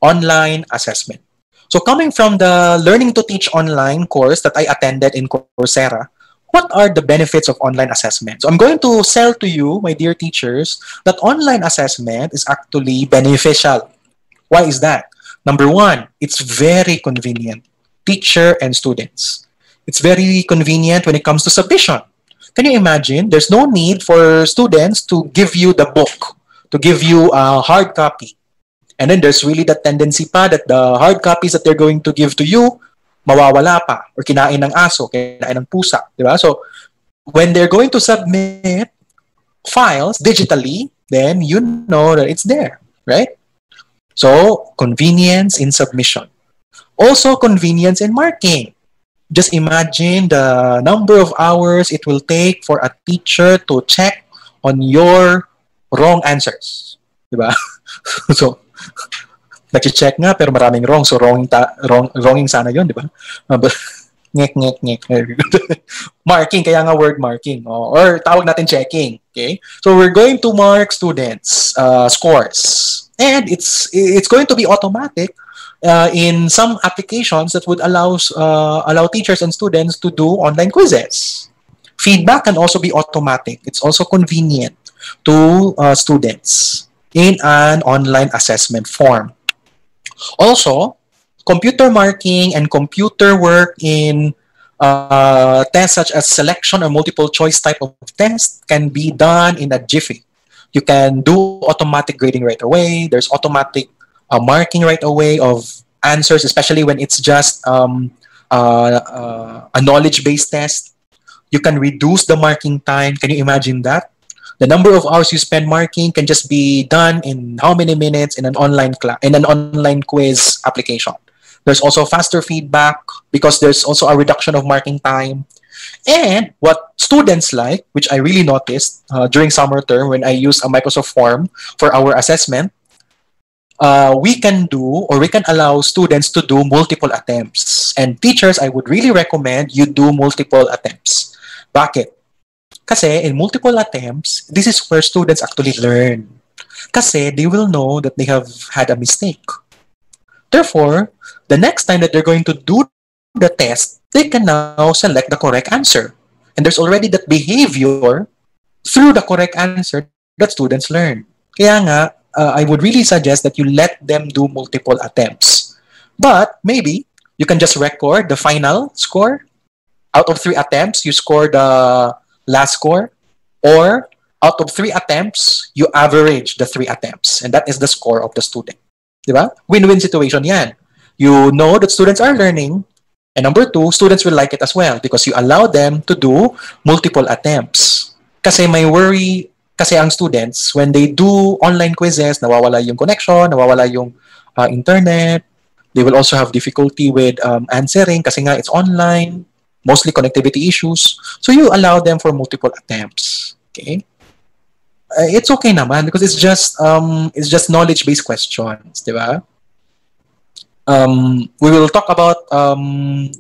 S3: online assessment. So coming from the Learning to Teach Online course that I attended in Coursera, what are the benefits of online assessment? So I'm going to sell to you, my dear teachers, that online assessment is actually beneficial. Why is that? Number one, it's very convenient. Teacher and students. It's very convenient when it comes to submission. Can you imagine? There's no need for students to give you the book, to give you a hard copy. And then there's really that tendency pa that the hard copies that they're going to give to you, mawawala pa or kinain ng aso, kinain ng pusa, di ba? So, when they're going to submit files digitally, then you know that it's there, right? So, convenience in submission. Also, convenience in marking. Just imagine the number of hours it will take for a teacher to check on your wrong answers. Diba? so, nag-check nga pero maraming wrong. So, wrong, ta- wrong, wronging sana yun, di ba? Ngek, ngek, ngek. marking, kaya nga word marking. Oh, or tawag natin checking. Okay? So, we're going to mark students' uh, scores. And it's it's going to be automatic uh, in some applications that would allow uh, allow teachers and students to do online quizzes. Feedback can also be automatic. It's also convenient to uh, students in an online assessment form. Also, computer marking and computer work in uh, tests such as selection or multiple choice type of test can be done in a jiffy. You can do automatic grading right away. There's automatic uh, marking right away of answers, especially when it's just um, uh, uh, a knowledge-based test. You can reduce the marking time. Can you imagine that? The number of hours you spend marking can just be done in how many minutes in an online class in an online quiz application. There's also faster feedback because there's also a reduction of marking time. And what students like, which I really noticed uh, during summer term when I use a Microsoft Form for our assessment, uh, we can do or we can allow students to do multiple attempts. And teachers, I would really recommend you do multiple attempts. Bakit? Kasi in multiple attempts, this is where students actually learn. Kasi they will know that they have had a mistake. Therefore, the next time that they're going to do the test, they can now select the correct answer. And there's already that behavior through the correct answer that students learn. Kaya nga, uh, I would really suggest that you let them do multiple attempts. But maybe you can just record the final score. Out of three attempts, you score the last score. Or out of three attempts, you average the three attempts. And that is the score of the student. Diba? Win-win situation yan. You know that students are learning. And number two, students will like it as well because you allow them to do multiple attempts. Kasi may worry kasi ang students, when they do online quizzes, nawawala yung connection, nawawala yung uh, internet. They will also have difficulty with um, answering kasi nga it's online, mostly connectivity issues. So you allow them for multiple attempts. Okay? Uh, it's okay naman because it's just um, it's just knowledge-based questions, di ba? Um, we will talk about um,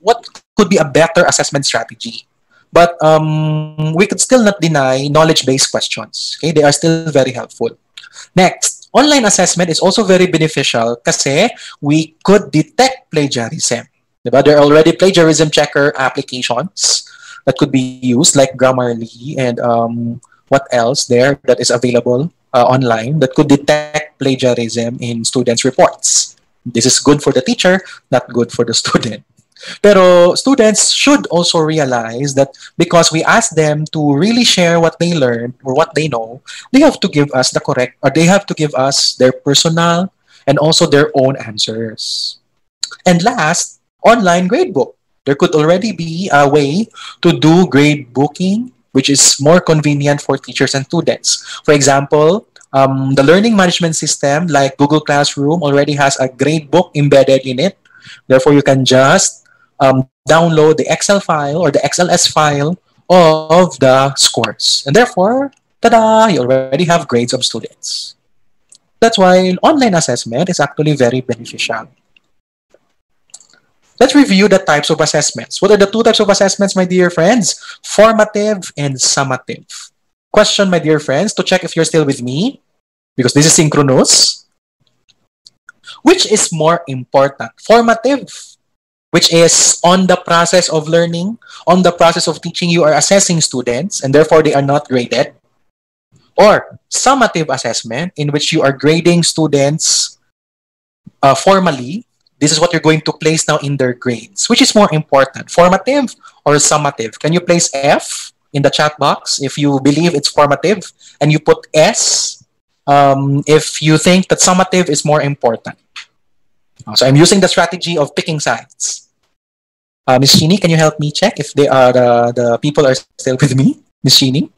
S3: what could be a better assessment strategy. But um, we could still not deny knowledge-based questions. Okay, they are still very helpful. Next, online assessment is also very beneficial kasi we could detect plagiarism. Diba? There are already plagiarism checker applications that could be used like Grammarly and um, what else there that is available uh, online that could detect plagiarism in students' reports. This is good for the teacher, not good for the student. Pero students should also realize that because we ask them to really share what they learned or what they know, they have to give us the correct, or they have to give us their personal and also their own answers. And last, online gradebook. There could already be a way to do grade booking, which is more convenient for teachers and students. For example, Um, the learning management system like Google Classroom already has a grade book embedded in it. Therefore, you can just um, download the Excel file or the XLS file of the scores. And therefore, tada, you already have grades of students. That's why online assessment is actually very beneficial. Let's review the types of assessments. What are the two types of assessments, my dear friends? Formative and summative. Question, my dear friends, to check if you're still with me, because this is synchronous. Which is more important? Formative, which is on the process of learning, on the process of teaching, you are assessing students, and therefore they are not graded. Or summative assessment, in which you are grading students uh, formally this is what you're going to place now in their grades. Which is more important, formative or summative? Can you place F in the chat box if you believe it's formative and you put S um, if you think that summative is more important? So I'm using the strategy of picking sides. Uh, Ms. Sheeny, can you help me check if they are uh, the people are still with me? Ms. Sheeny?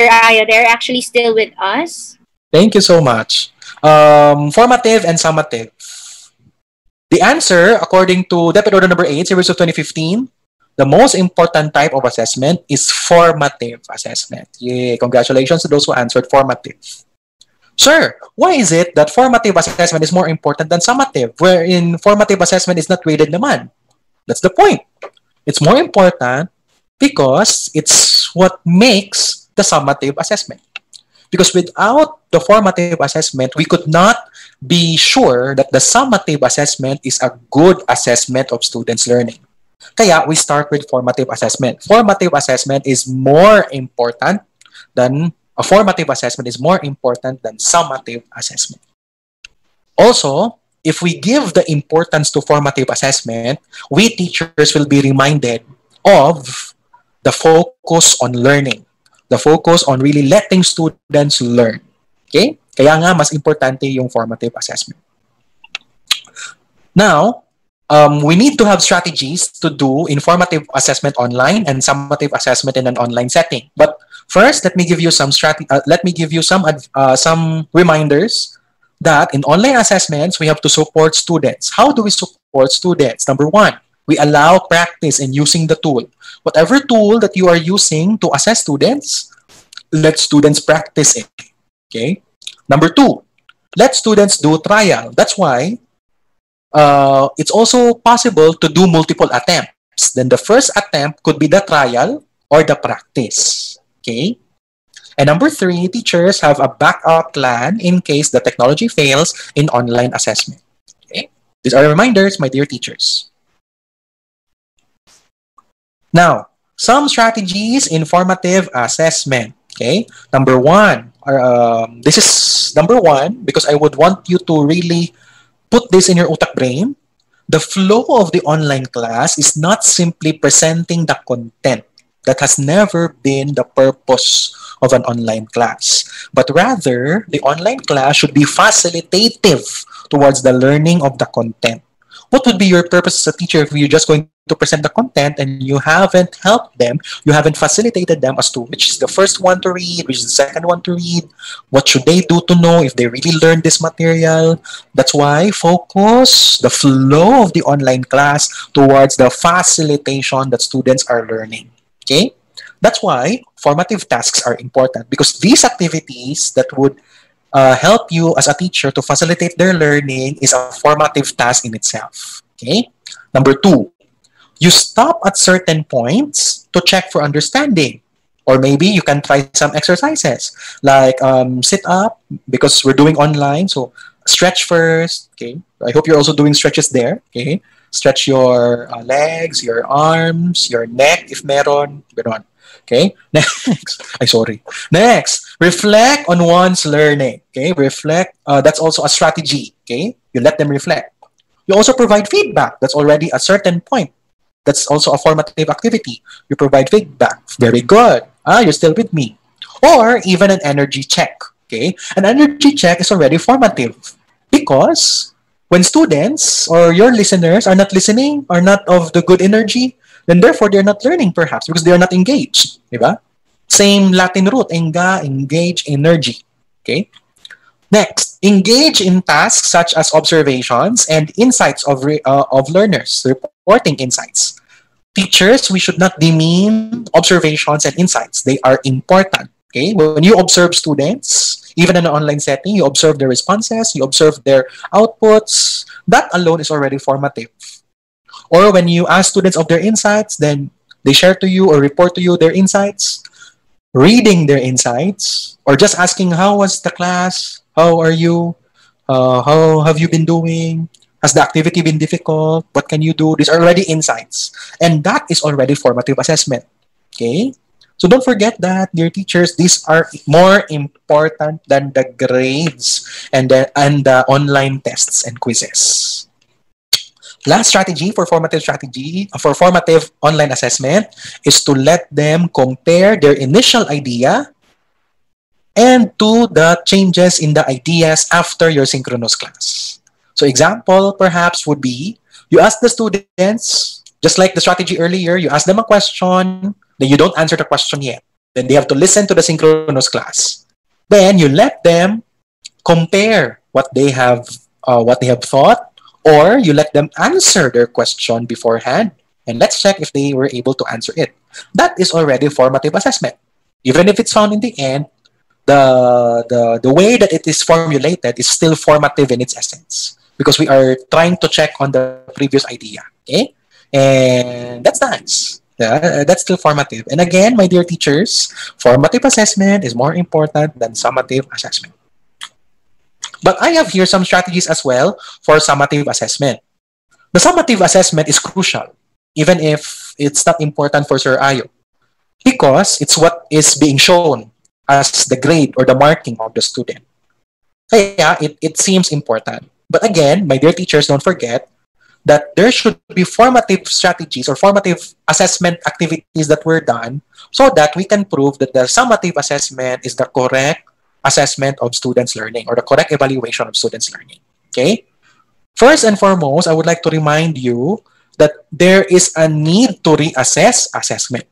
S1: Aya, they're actually still with us.
S3: Thank you so much. Um, formative and summative. The answer, according to DepEd Order number 8, series of 2015, the most important type of assessment is formative assessment. Yay, congratulations to those who answered formative. Sir, why is it that formative assessment is more important than summative, wherein formative assessment is not graded naman? That's the point. It's more important because it's what makes the summative assessment. Because without the formative assessment, we could not be sure that the summative assessment is a good assessment of students' learning. Kaya we start with formative assessment. Formative assessment is more important than a formative assessment is more important than summative assessment. Also, if we give the importance to formative assessment, we teachers will be reminded of the focus on learning the focus on really letting students learn. Okay? Kaya nga, mas importante yung formative assessment. Now, um, we need to have strategies to do informative assessment online and summative assessment in an online setting. But first, let me give you some strat- uh, let me give you some uh, some reminders that in online assessments we have to support students. How do we support students? Number one, we allow practice in using the tool. Whatever tool that you are using to assess students, let students practice it. Okay. Number two, let students do trial. That's why uh, it's also possible to do multiple attempts. Then the first attempt could be the trial or the practice. Okay. And number three, teachers have a backup plan in case the technology fails in online assessment. Okay. These are reminders, my dear teachers. Now, some strategies in formative assessment. Okay, number one, um, this is number one because I would want you to really put this in your utak brain. The flow of the online class is not simply presenting the content. That has never been the purpose of an online class. But rather, the online class should be facilitative towards the learning of the content what would be your purpose as a teacher if you're just going to present the content and you haven't helped them, you haven't facilitated them as to which is the first one to read, which is the second one to read, what should they do to know if they really learned this material. That's why focus the flow of the online class towards the facilitation that students are learning. Okay? That's why formative tasks are important because these activities that would uh, help you as a teacher to facilitate their learning is a formative task in itself. Okay. Number two, you stop at certain points to check for understanding. Or maybe you can try some exercises like um, sit up because we're doing online. So stretch first. Okay. I hope you're also doing stretches there. Okay. Stretch your uh, legs, your arms, your neck if meron. Ganon. Okay. Next. I sorry. Next, reflect on one's learning. Okay. Reflect. Uh, that's also a strategy. Okay. You let them reflect. You also provide feedback. That's already a certain point. That's also a formative activity. You provide feedback. Very good. Ah, you're still with me. Or even an energy check. Okay. An energy check is already formative because when students or your listeners are not listening, are not of the good energy, then therefore they're not learning perhaps because they are not engaged. Diba? Same Latin root, enga, engage, energy. Okay? Next, engage in tasks such as observations and insights of, re- uh, of learners, reporting insights. Teachers, we should not demean observations and insights. They are important. Okay, when you observe students, even in an online setting, you observe their responses, you observe their outputs. That alone is already formative. Or when you ask students of their insights, then they share to you or report to you their insights. Reading their insights, or just asking, How was the class? How are you? Uh, how have you been doing? Has the activity been difficult? What can you do? These are already insights. And that is already formative assessment. Okay? So don't forget that, dear teachers, these are more important than the grades and the, and the online tests and quizzes. Last strategy for formative strategy for formative online assessment is to let them compare their initial idea and to the changes in the ideas after your synchronous class. So example perhaps would be you ask the students just like the strategy earlier, you ask them a question, then you don't answer the question yet. Then they have to listen to the synchronous class. Then you let them compare what they have uh, what they have thought or you let them answer their question beforehand and let's check if they were able to answer it. That is already formative assessment. Even if it's found in the end, the, the, the way that it is formulated is still formative in its essence because we are trying to check on the previous idea. Okay? And that's nice. Yeah, that's still formative. And again, my dear teachers, formative assessment is more important than summative assessment. But I have here some strategies as well for summative assessment. The summative assessment is crucial, even if it's not important for Sir Ayo, because it's what is being shown as the grade or the marking of the student. Kaya it, it seems important. But again, my dear teachers, don't forget that there should be formative strategies or formative assessment activities that were done so that we can prove that the summative assessment is the correct assessment of students' learning or the correct evaluation of students' learning. Okay? First and foremost, I would like to remind you that there is a need to reassess assessment.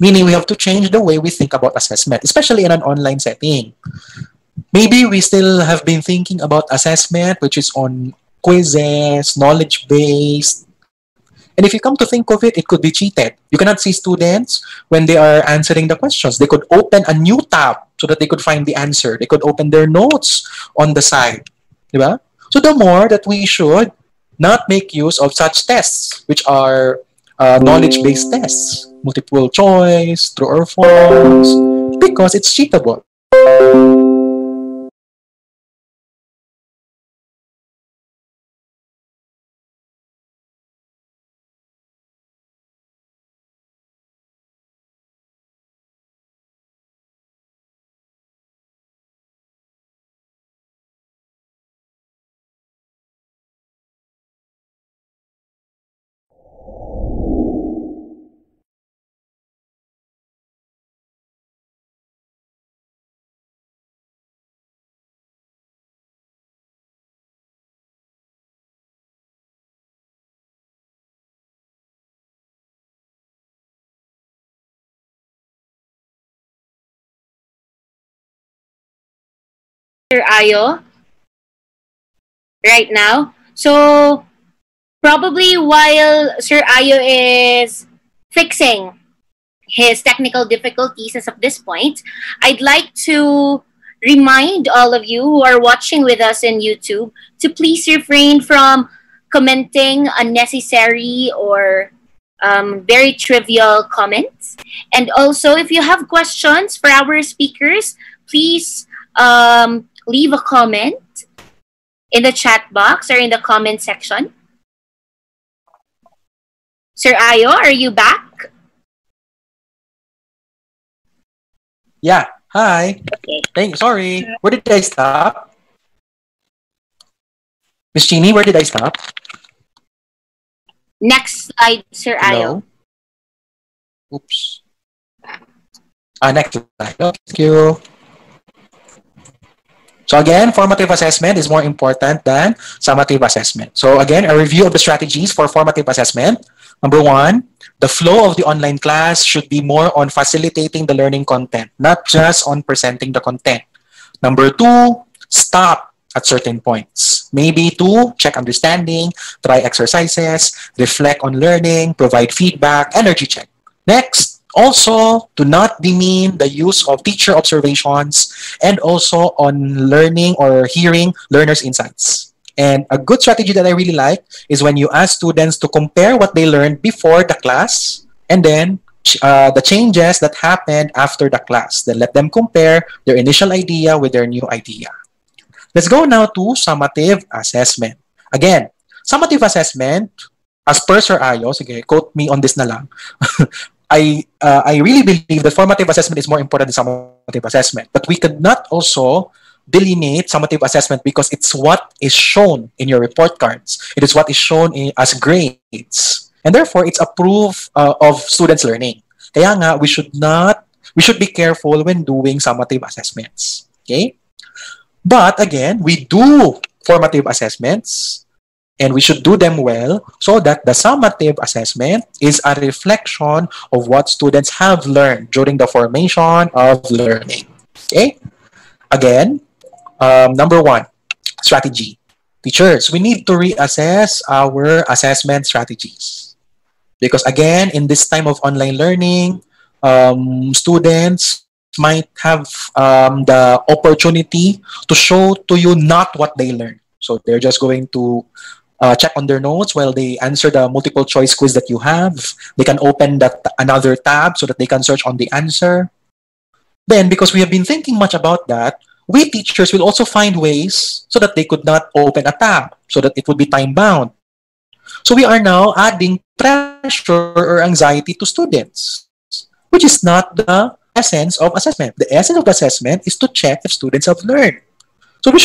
S3: Meaning we have to change the way we think about assessment, especially in an online setting. Maybe we still have been thinking about assessment, which is on quizzes, knowledge based, and if you come to think of it, it could be cheated. You cannot see students when they are answering the questions. They could open a new tab so that they could find the answer. They could open their notes on the side. Diba? So the more that we should not make use of such tests, which are uh, knowledge-based tests, multiple choice, true or false, because it's cheatable.
S1: Ayo right now. So probably while Sir Ayo is fixing his technical difficulties as of this point, I'd like to remind all of you who are watching with us in YouTube to please refrain from commenting unnecessary or um, very trivial comments. And also, if you have questions for our speakers, please um, leave a comment in the chat box or in the comment section. Sir Ayo, are you back?
S3: Yeah. Hi. Okay. Thank sorry. Where did I stop? Miss Jeannie, where did I stop?
S1: Next slide, Sir Ayo.
S3: Oops. Ah, next slide. Thank you. So again, formative assessment is more important than summative assessment. So again, a review of the strategies for formative assessment. Number one, the flow of the online class should be more on facilitating the learning content, not just on presenting the content. Number two, stop at certain points. Maybe to check understanding, try exercises, reflect on learning, provide feedback, energy check. Next, also to not demean the use of teacher observations and also on learning or hearing learners' insights. And a good strategy that I really like is when you ask students to compare what they learned before the class and then uh, the changes that happened after the class. Then let them compare their initial idea with their new idea. Let's go now to summative assessment. Again, summative assessment, as per Sir Ayo, sige, quote me on this na lang. I uh, I really believe that formative assessment is more important than summative assessment. But we could not also delineate summative assessment because it's what is shown in your report cards. It is what is shown in, as grades. And therefore, it's a proof uh, of students' learning. Kaya nga, we should not, we should be careful when doing summative assessments. Okay? But again, we do formative assessments and we should do them well so that the summative assessment is a reflection of what students have learned during the formation of learning. Okay? Again, um, number one, strategy. Teachers, we need to reassess our assessment strategies. Because again, in this time of online learning, um, students might have um, the opportunity to show to you not what they learned. So they're just going to uh, check on their notes while they answer the multiple choice quiz that you have. They can open that another tab so that they can search on the answer. Then, because we have been thinking much about that, we teachers will also find ways so that they could not open a tab, so that it would be time bound. So we are now adding pressure or anxiety to students, which is not the essence of assessment. The essence of assessment is to check if students have learned. So we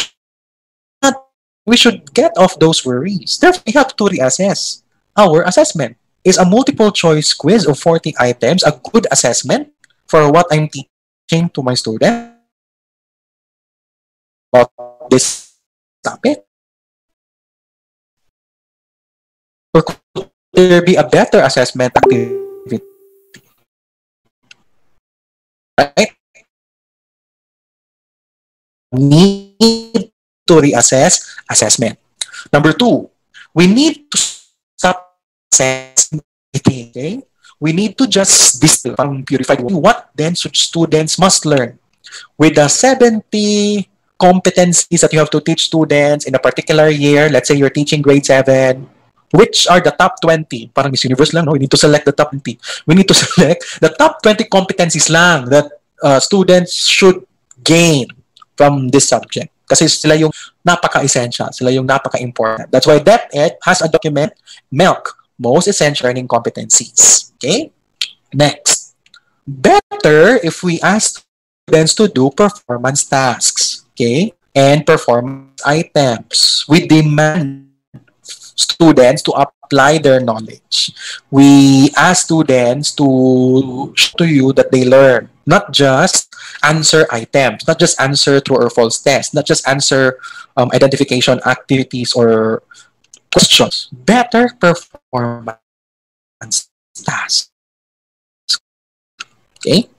S3: we should get off those worries. Therefore, we have to reassess our assessment. Is a multiple choice quiz of 40 items a good assessment for what I'm teaching to my students about this topic? Or could there be a better assessment activity? Right? Need to reassess assessment. Number two, we need to stop assessing. Okay? We need to just distill from purified what then should students must learn. With the 70 competencies that you have to teach students in a particular year, let's say you're teaching grade 7, which are the top 20? Parang Miss Universe lang, no? We need to select the top 20. We need to select the top 20 competencies lang that uh, students should gain from this subject. Kasi sila yung napaka-essential, sila yung napaka-important. That's why DepEd has a document, MELC, Most Essential Learning Competencies. Okay? Next. Better if we ask students to do performance tasks. Okay? And performance items. We demand students to apply their knowledge. We ask students to show to you that they learn, not just answer items, not just answer true or false tests, not just answer um, identification activities or questions. Better performance tasks. Okay?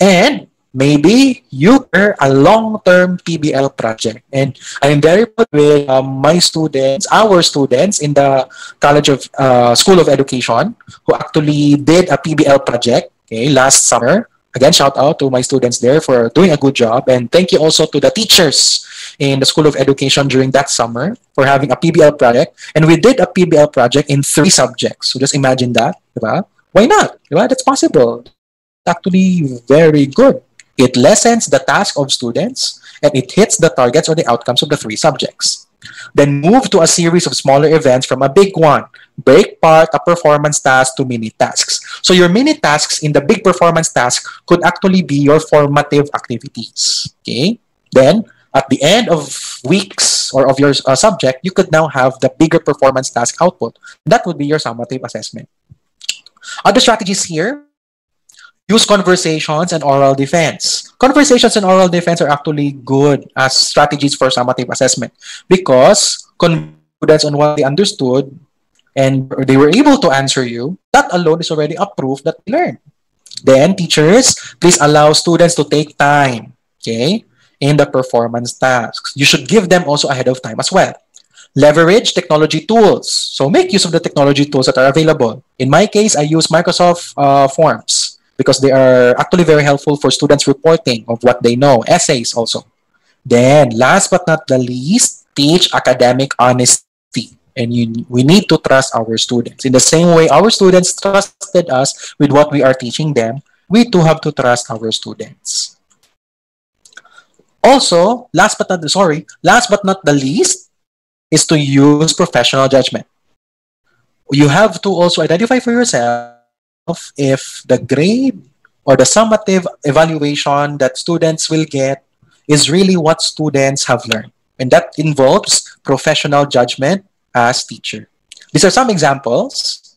S3: And maybe you are a long-term PBL project. And I'm very proud with um, my students, our students in the College of uh, School of Education who actually did a PBL project okay, last summer. Again, shout out to my students there for doing a good job. And thank you also to the teachers in the School of Education during that summer for having a PBL project. And we did a PBL project in three subjects. So just imagine that. Diba? Why not? Diba? That's possible. Actually, very good. It lessens the task of students and it hits the targets or the outcomes of the three subjects. Then move to a series of smaller events from a big one. Break part a performance task to mini tasks. So your mini tasks in the big performance task could actually be your formative activities. Okay? Then at the end of weeks or of your uh, subject, you could now have the bigger performance task output. That would be your summative assessment. Other strategies here use conversations and oral defense. Conversations and oral defense are actually good as strategies for summative assessment because confidence on what they understood and they were able to answer you, that alone is already a proof that they learned. Then, teachers, please allow students to take time, okay? in the performance tasks. You should give them also ahead of time as well. Leverage technology tools. So make use of the technology tools that are available. In my case, I use Microsoft uh, Forms because they are actually very helpful for students reporting of what they know, essays also. Then, last but not the least, teach academic honesty. And you, we need to trust our students. In the same way our students trusted us with what we are teaching them, we too have to trust our students. Also, last but not sorry, last but not the least is to use professional judgment. You have to also identify for yourself if the grade or the summative evaluation that students will get is really what students have learned. And that involves professional judgment as teacher. These are some examples.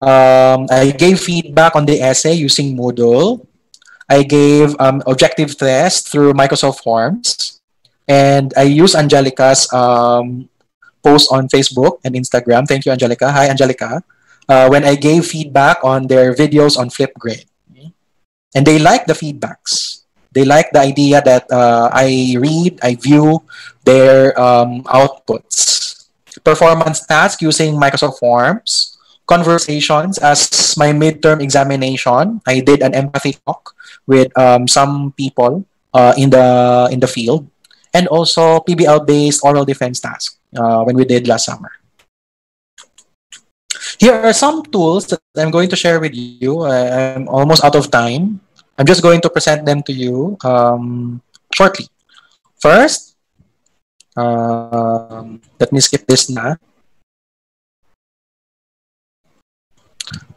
S3: Um, I gave feedback on the essay using Moodle. I gave um, objective test through Microsoft Forms. And I use Angelica's um, post on Facebook and Instagram. Thank you, Angelica. Hi, Angelica. Uh, when I gave feedback on their videos on Flipgrid. And they like the feedbacks. They like the idea that uh, I read, I view their um, outputs. Performance task using Microsoft Forms. Conversations as my midterm examination. I did an empathy talk with um, some people uh, in the in the field, and also PBL-based oral defense task uh, when we did last summer. Here are some tools that I'm going to share with you. I'm almost out of time. I'm just going to present them to you um, shortly. First, um, let me skip this now.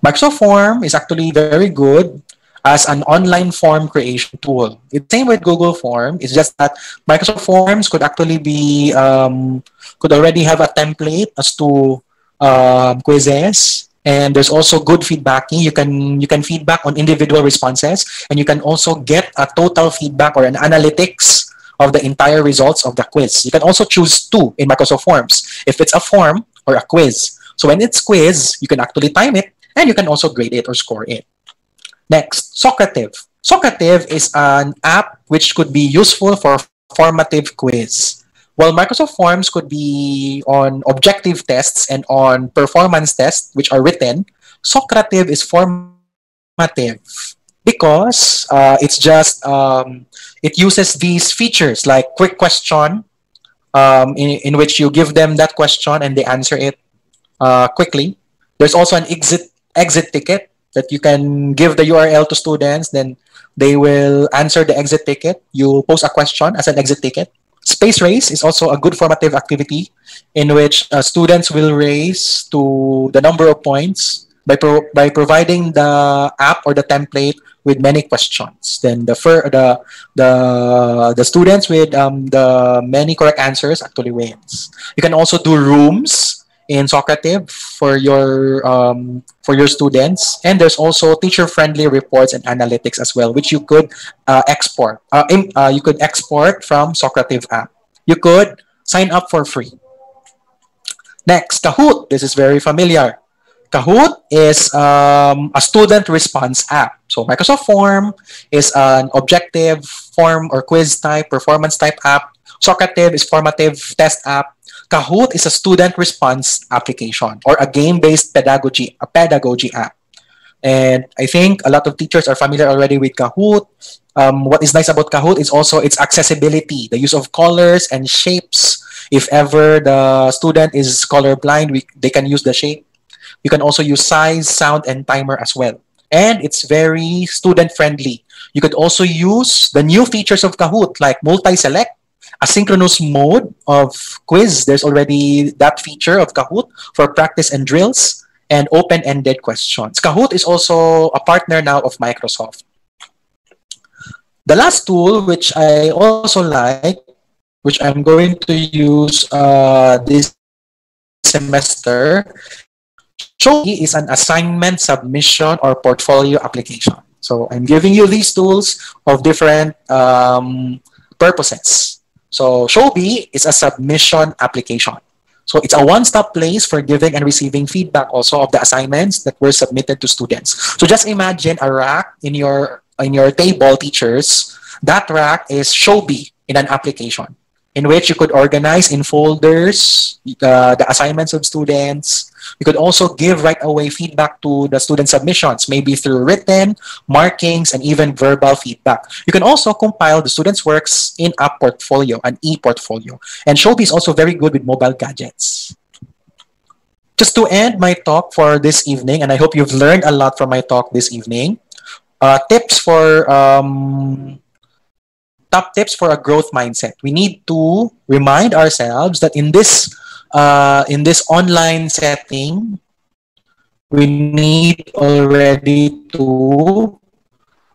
S3: Microsoft Form is actually very good as an online form creation tool. It's same with Google Form. It's just that Microsoft Forms could actually be um, could already have a template as to um, quizzes, and there's also good feedbacking. You can you can feedback on individual responses, and you can also get a total feedback or an analytics of the entire results of the quiz. You can also choose two in Microsoft Forms if it's a form or a quiz. So when it's quiz, you can actually time it and you can also grade it or score it. Next, Socrative. Socrative is an app which could be useful for formative quiz. While Microsoft Forms could be on objective tests and on performance tests, which are written, Socrative is formative because uh, it's just um, it uses these features like quick question um, in, in which you give them that question and they answer it uh, quickly. There's also an exit exit ticket that you can give the URL to students, then they will answer the exit ticket. You post a question as an exit ticket. Space race is also a good formative activity in which uh, students will race to the number of points by, pro- by providing the app or the template with many questions. Then the fir- the the the students with um, the many correct answers actually wins. You can also do rooms in Socrative for your um, for your students, and there's also teacher-friendly reports and analytics as well, which you could uh, export. Uh, uh, you could export from Socrative app. You could sign up for free. Next, Kahoot. This is very familiar. Kahoot is um, a student response app. So Microsoft Form is an objective form or quiz type, performance type app. Socrative is formative test app. Kahoot is a student response application or a game-based pedagogy, a pedagogy app. And I think a lot of teachers are familiar already with Kahoot. Um, what is nice about Kahoot is also its accessibility, the use of colors and shapes. If ever the student is colorblind, we, they can use the shape. You can also use size, sound, and timer as well. And it's very student-friendly. You could also use the new features of Kahoot like multi-select asynchronous mode of quiz. There's already that feature of Kahoot for practice and drills and open-ended questions. Kahoot is also a partner now of Microsoft. The last tool, which I also like, which I'm going to use uh, this semester, Showbie is an assignment submission or portfolio application. So I'm giving you these tools of different um, purposes. So Showbie is a submission application. So it's a one-stop place for giving and receiving feedback also of the assignments that were submitted to students. So just imagine a rack in your in your table, teachers. That rack is Showbie. in an application in which you could organize in folders uh, the assignments of students. You could also give right away feedback to the student submissions, maybe through written, markings, and even verbal feedback. You can also compile the students' works in a portfolio, an e-portfolio. And Showbie is also very good with mobile gadgets. Just to end my talk for this evening, and I hope you've learned a lot from my talk this evening, uh, tips for um, top tips for a growth mindset. We need to remind ourselves that in this uh, in this online setting, we need already to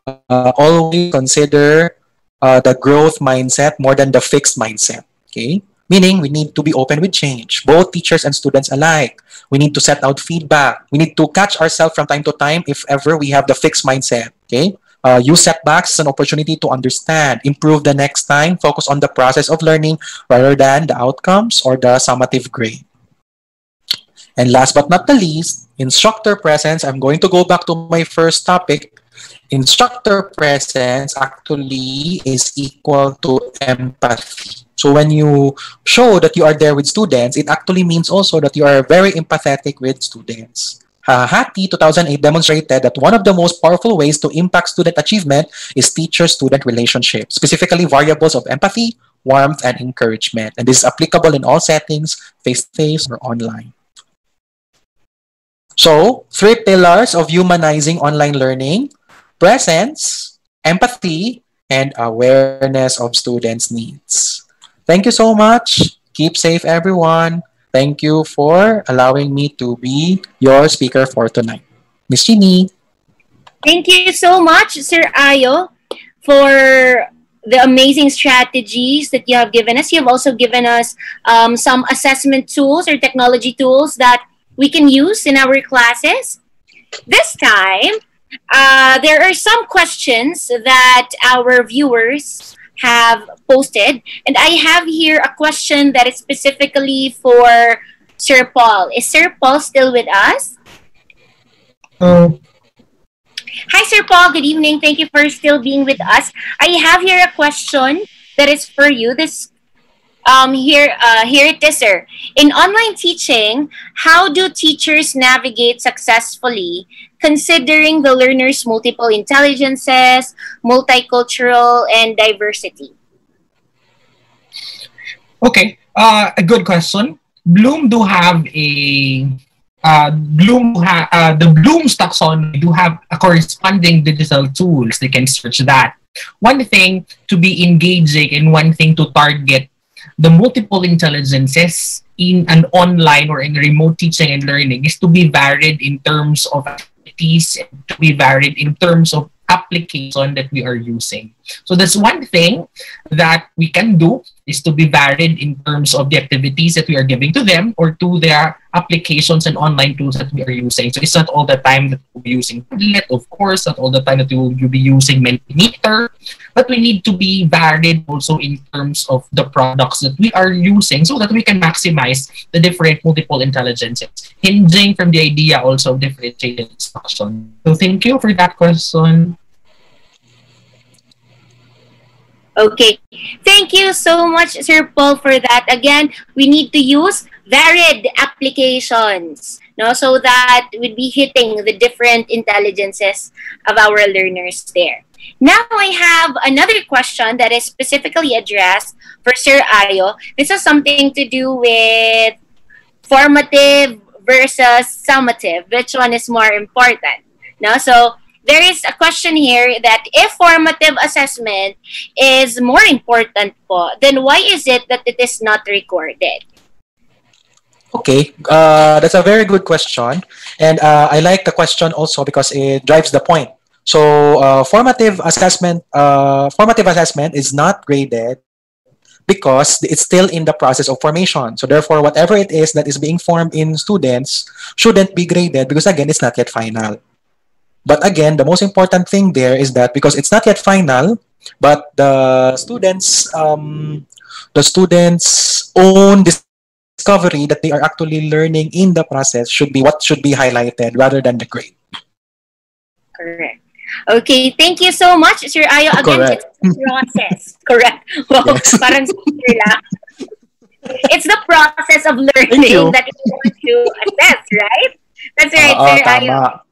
S3: uh, always consider uh, the growth mindset more than the fixed mindset. Okay, meaning we need to be open with change, both teachers and students alike. We need to set out feedback. We need to catch ourselves from time to time if ever we have the fixed mindset. Okay, uh, use setbacks as an opportunity to understand, improve the next time, focus on the process of learning rather than the outcomes or the summative grade. And last but not the least, instructor presence. I'm going to go back to my first topic. Instructor presence actually is equal to empathy. So when you show that you are there with students, it actually means also that you are very empathetic with students. Uh, Hattie 2008 demonstrated that one of the most powerful ways to impact student achievement is teacher-student relationship, specifically variables of empathy, warmth, and encouragement. And this is applicable in all settings, face-to-face or online. So, three pillars of humanizing online learning, presence, empathy, and awareness of students' needs. Thank you so much. Keep safe, everyone. Thank you for allowing me to be your speaker for tonight. Chini.
S1: Thank you so much, Sir Ayo, for the amazing strategies that you have given us. You have also given us um, some assessment tools or technology tools that we can use in our classes. This time, uh, there are some questions that our viewers have posted. And I have here a question that is specifically for Sir Paul. Is Sir Paul still with us?
S5: Uh,
S1: Hi, Sir Paul. Good evening. Thank you for still being with us. I have here a question that is for you. This um here uh here it is, sir. In online teaching, how do teachers navigate successfully considering the learner's multiple intelligences, multicultural, and diversity?
S5: Okay, uh, a good question. Bloom do have a uh, Bloom ha- uh, the Bloom's taxonomy do have a corresponding digital tools. They can search that. One thing to be engaging and one thing to target the multiple intelligences in an online or in remote teaching and learning is to be varied in terms of activities, to be varied in terms of application that we are using. So that's one thing that we can do is to be varied in terms of the activities that we are giving to them or to their applications and online tools that we are using. So it's not all the time that we'll be using Padlet, of course, not all the time that you'll, you'll be using Mentimeter, but we need to be varied also in terms of the products that we are using so that we can maximize the different multiple intelligences, hinging from the idea also of differentiated instruction. So thank you for that question.
S1: Okay. Thank you so much, Sir Paul, for that. Again, we need to use varied applications no, so that we'd be hitting the different intelligences of our learners there. Now I have another question that is specifically addressed for Sir Ayo. This is something to do with formative versus summative. Which one is more important? No, so there is a question here that if formative assessment is more important po, then why is it that it is not recorded?
S3: Okay, uh, that's a very good question. And uh, I like the question also because it drives the point. So uh, formative assessment, uh, formative assessment is not graded because it's still in the process of formation. So therefore, whatever it is that is being formed in students shouldn't be graded because again, it's not yet final. But again, the most important thing there is that because it's not yet final, but the students, um, the students' own discovery that they are actually learning in the process should be what should be highlighted rather than the grade.
S1: Correct. Okay, thank you so much, Sir Ayo. Again,
S3: Correct.
S1: it's the process. Correct. Wow,
S3: Yes.
S1: parang. It's the process of learning that you want to assess, right? That's right,
S3: Oo,
S1: Sir Ayo.
S3: tama.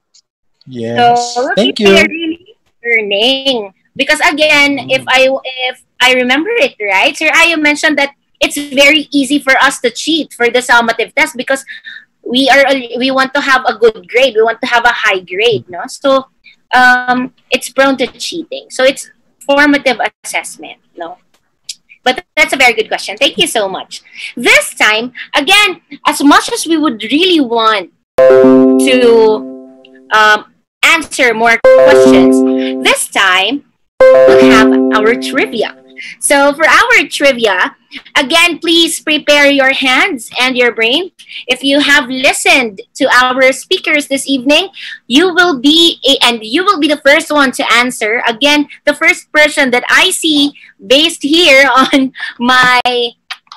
S3: Yes.
S1: So
S3: Thank you.
S1: really learning because again,
S3: Mm.
S1: if I if I remember it right, Sir Ayo mentioned that it's very easy for us to cheat for the summative test because we are we want to have a good grade, we want to have a high grade, no? So um, it's prone to cheating. So it's formative assessment, no? But that's a very good question. Thank you so much. This time, again, as much as we would really want to um, answer more questions. This time, we'll have our trivia. So, for our trivia, again, please prepare your hands and your brain. If you have listened to our speakers this evening, you will be a, and you will be the first one to answer. Again, the first person that I see based here on my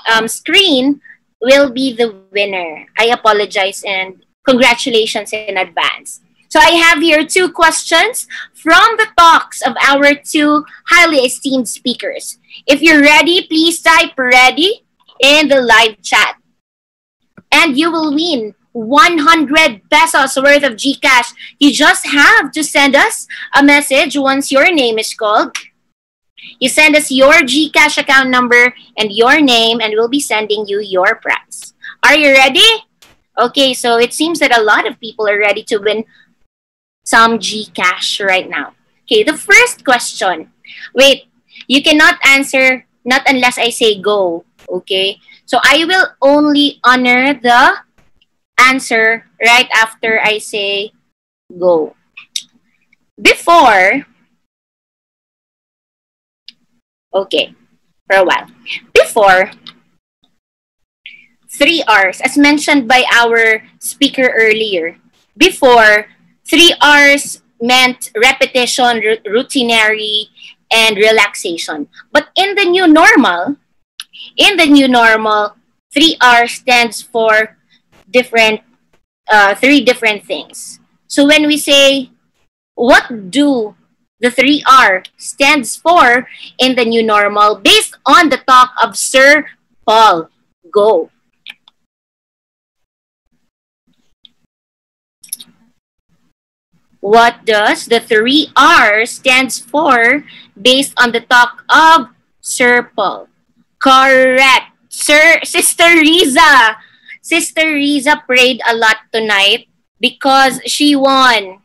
S1: um, screen will be the winner. I apologize and congratulations in advance. So I have here two questions from the talks of our two highly esteemed speakers. If you're ready, please type ready in the live chat. And you will win 100 pesos worth of GCash. You just have to send us a message once your name is called. You send us your GCash account number and your name, and we'll be sending you your prize. Are you ready? Okay, so it seems that a lot of people are ready to win some Gcash right now. Okay, the first question. Wait, you cannot answer not unless I say go. Okay, so I will only honor the answer right after I say go. Before, okay, for a while. Before, three R's, as mentioned by our speaker earlier. Before, three R's meant repetition, routinary, and relaxation. But in the new normal, in the new normal, three R stands for different, uh, three different things. So when we say, what do the three R stands for in the new normal, based on the talk of Sir Paul Go. What does the three R stands for based on the talk of Sir Paul? Correct. Sir, Sister Riza. Sister Riza prayed a lot tonight because she won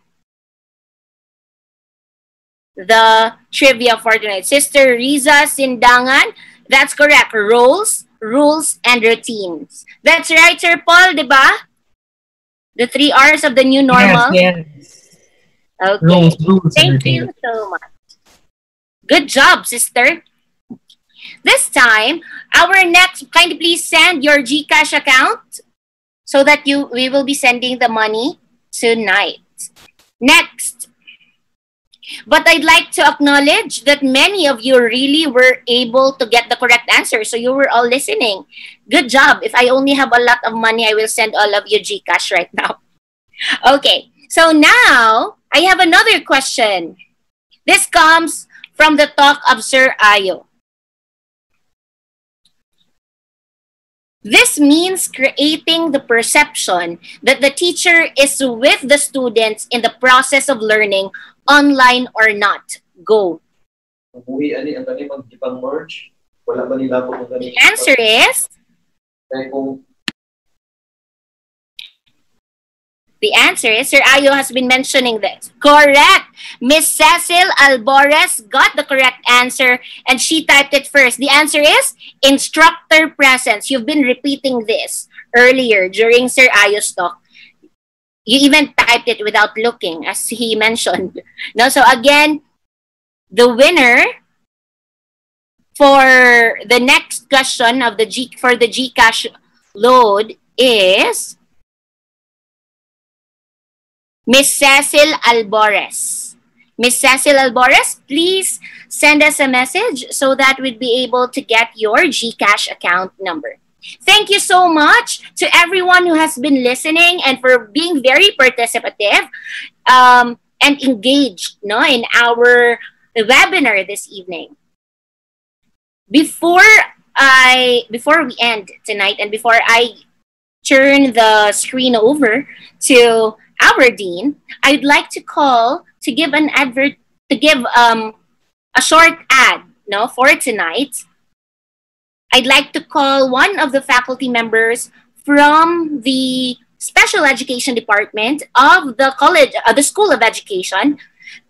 S1: the trivia for tonight. Sister Riza Sindangan. That's correct. Roles, rules, and routines. That's right, Sir Paul, di ba? The three R's of the new normal.
S5: Yes, yes.
S1: Okay.
S5: Rules, rules,
S1: Thank you so much. Good job, sister. This time, our next, kindly please send your GCash account so that you we will be sending the money tonight. Next. But I'd like to acknowledge that many of you really were able to get the correct answer. So you were all listening. Good job. If I only have a lot of money, I will send all of you GCash right now. Okay. So now I have another question. This comes from the talk of Sir Ayo. This means creating the perception that the teacher is with the students in the process of learning, online or not. Go.
S2: Umuwi ani ang
S1: The answer is Sir Ayo has been mentioning this. Correct. Miss Cecil Albores got the correct answer and she typed it first. The answer is instructor presence. You've been repeating this earlier during Sir Ayo's talk. You even typed it without looking, as he mentioned. No, so again, the winner for the next question of the G for the Gcash load is Miss Cecil Albores. Miss Cecil Albores, please send us a message so that we'd be able to get your GCash account number. Thank you so much to everyone who has been listening and for being very participative. Um, and engaged no, in our webinar this evening. Before I before we end tonight and before I turn the screen over to our dean, I'd like to call to give an advert to give um, a short ad no for tonight. I'd like to call one of the faculty members from the special education department of the college, uh, the School of Education,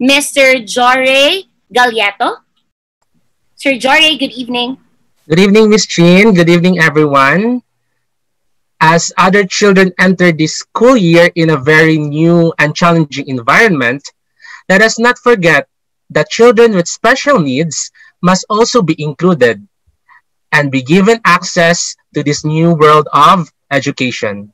S1: Mr. Jore Galieto. Sir Jore, good evening.
S6: Good evening, Miss Chin. Good evening, everyone. As other children enter this school year in a very new and challenging environment, let us not forget that children with special needs must also be included and be given access to this new world of education.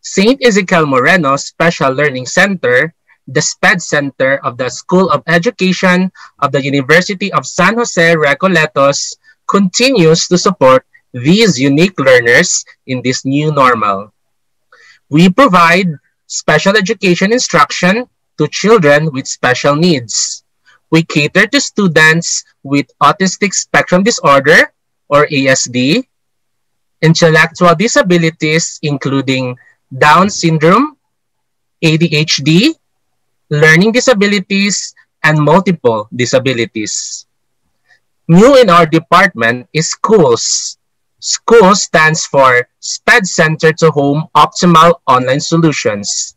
S6: St. Ezekiel Moreno Special Learning Center, the SPED Center of the School of Education of the University of San Jose Recoletos, continues to support these unique learners in this new normal. We provide special education instruction to children with special needs. We cater to students with autistic spectrum disorder or ASD, intellectual disabilities including Down syndrome, ADHD, learning disabilities, and multiple disabilities. New in our department is schools. SCHOOLS stands for SPED Center to Home Optimal Online Solutions.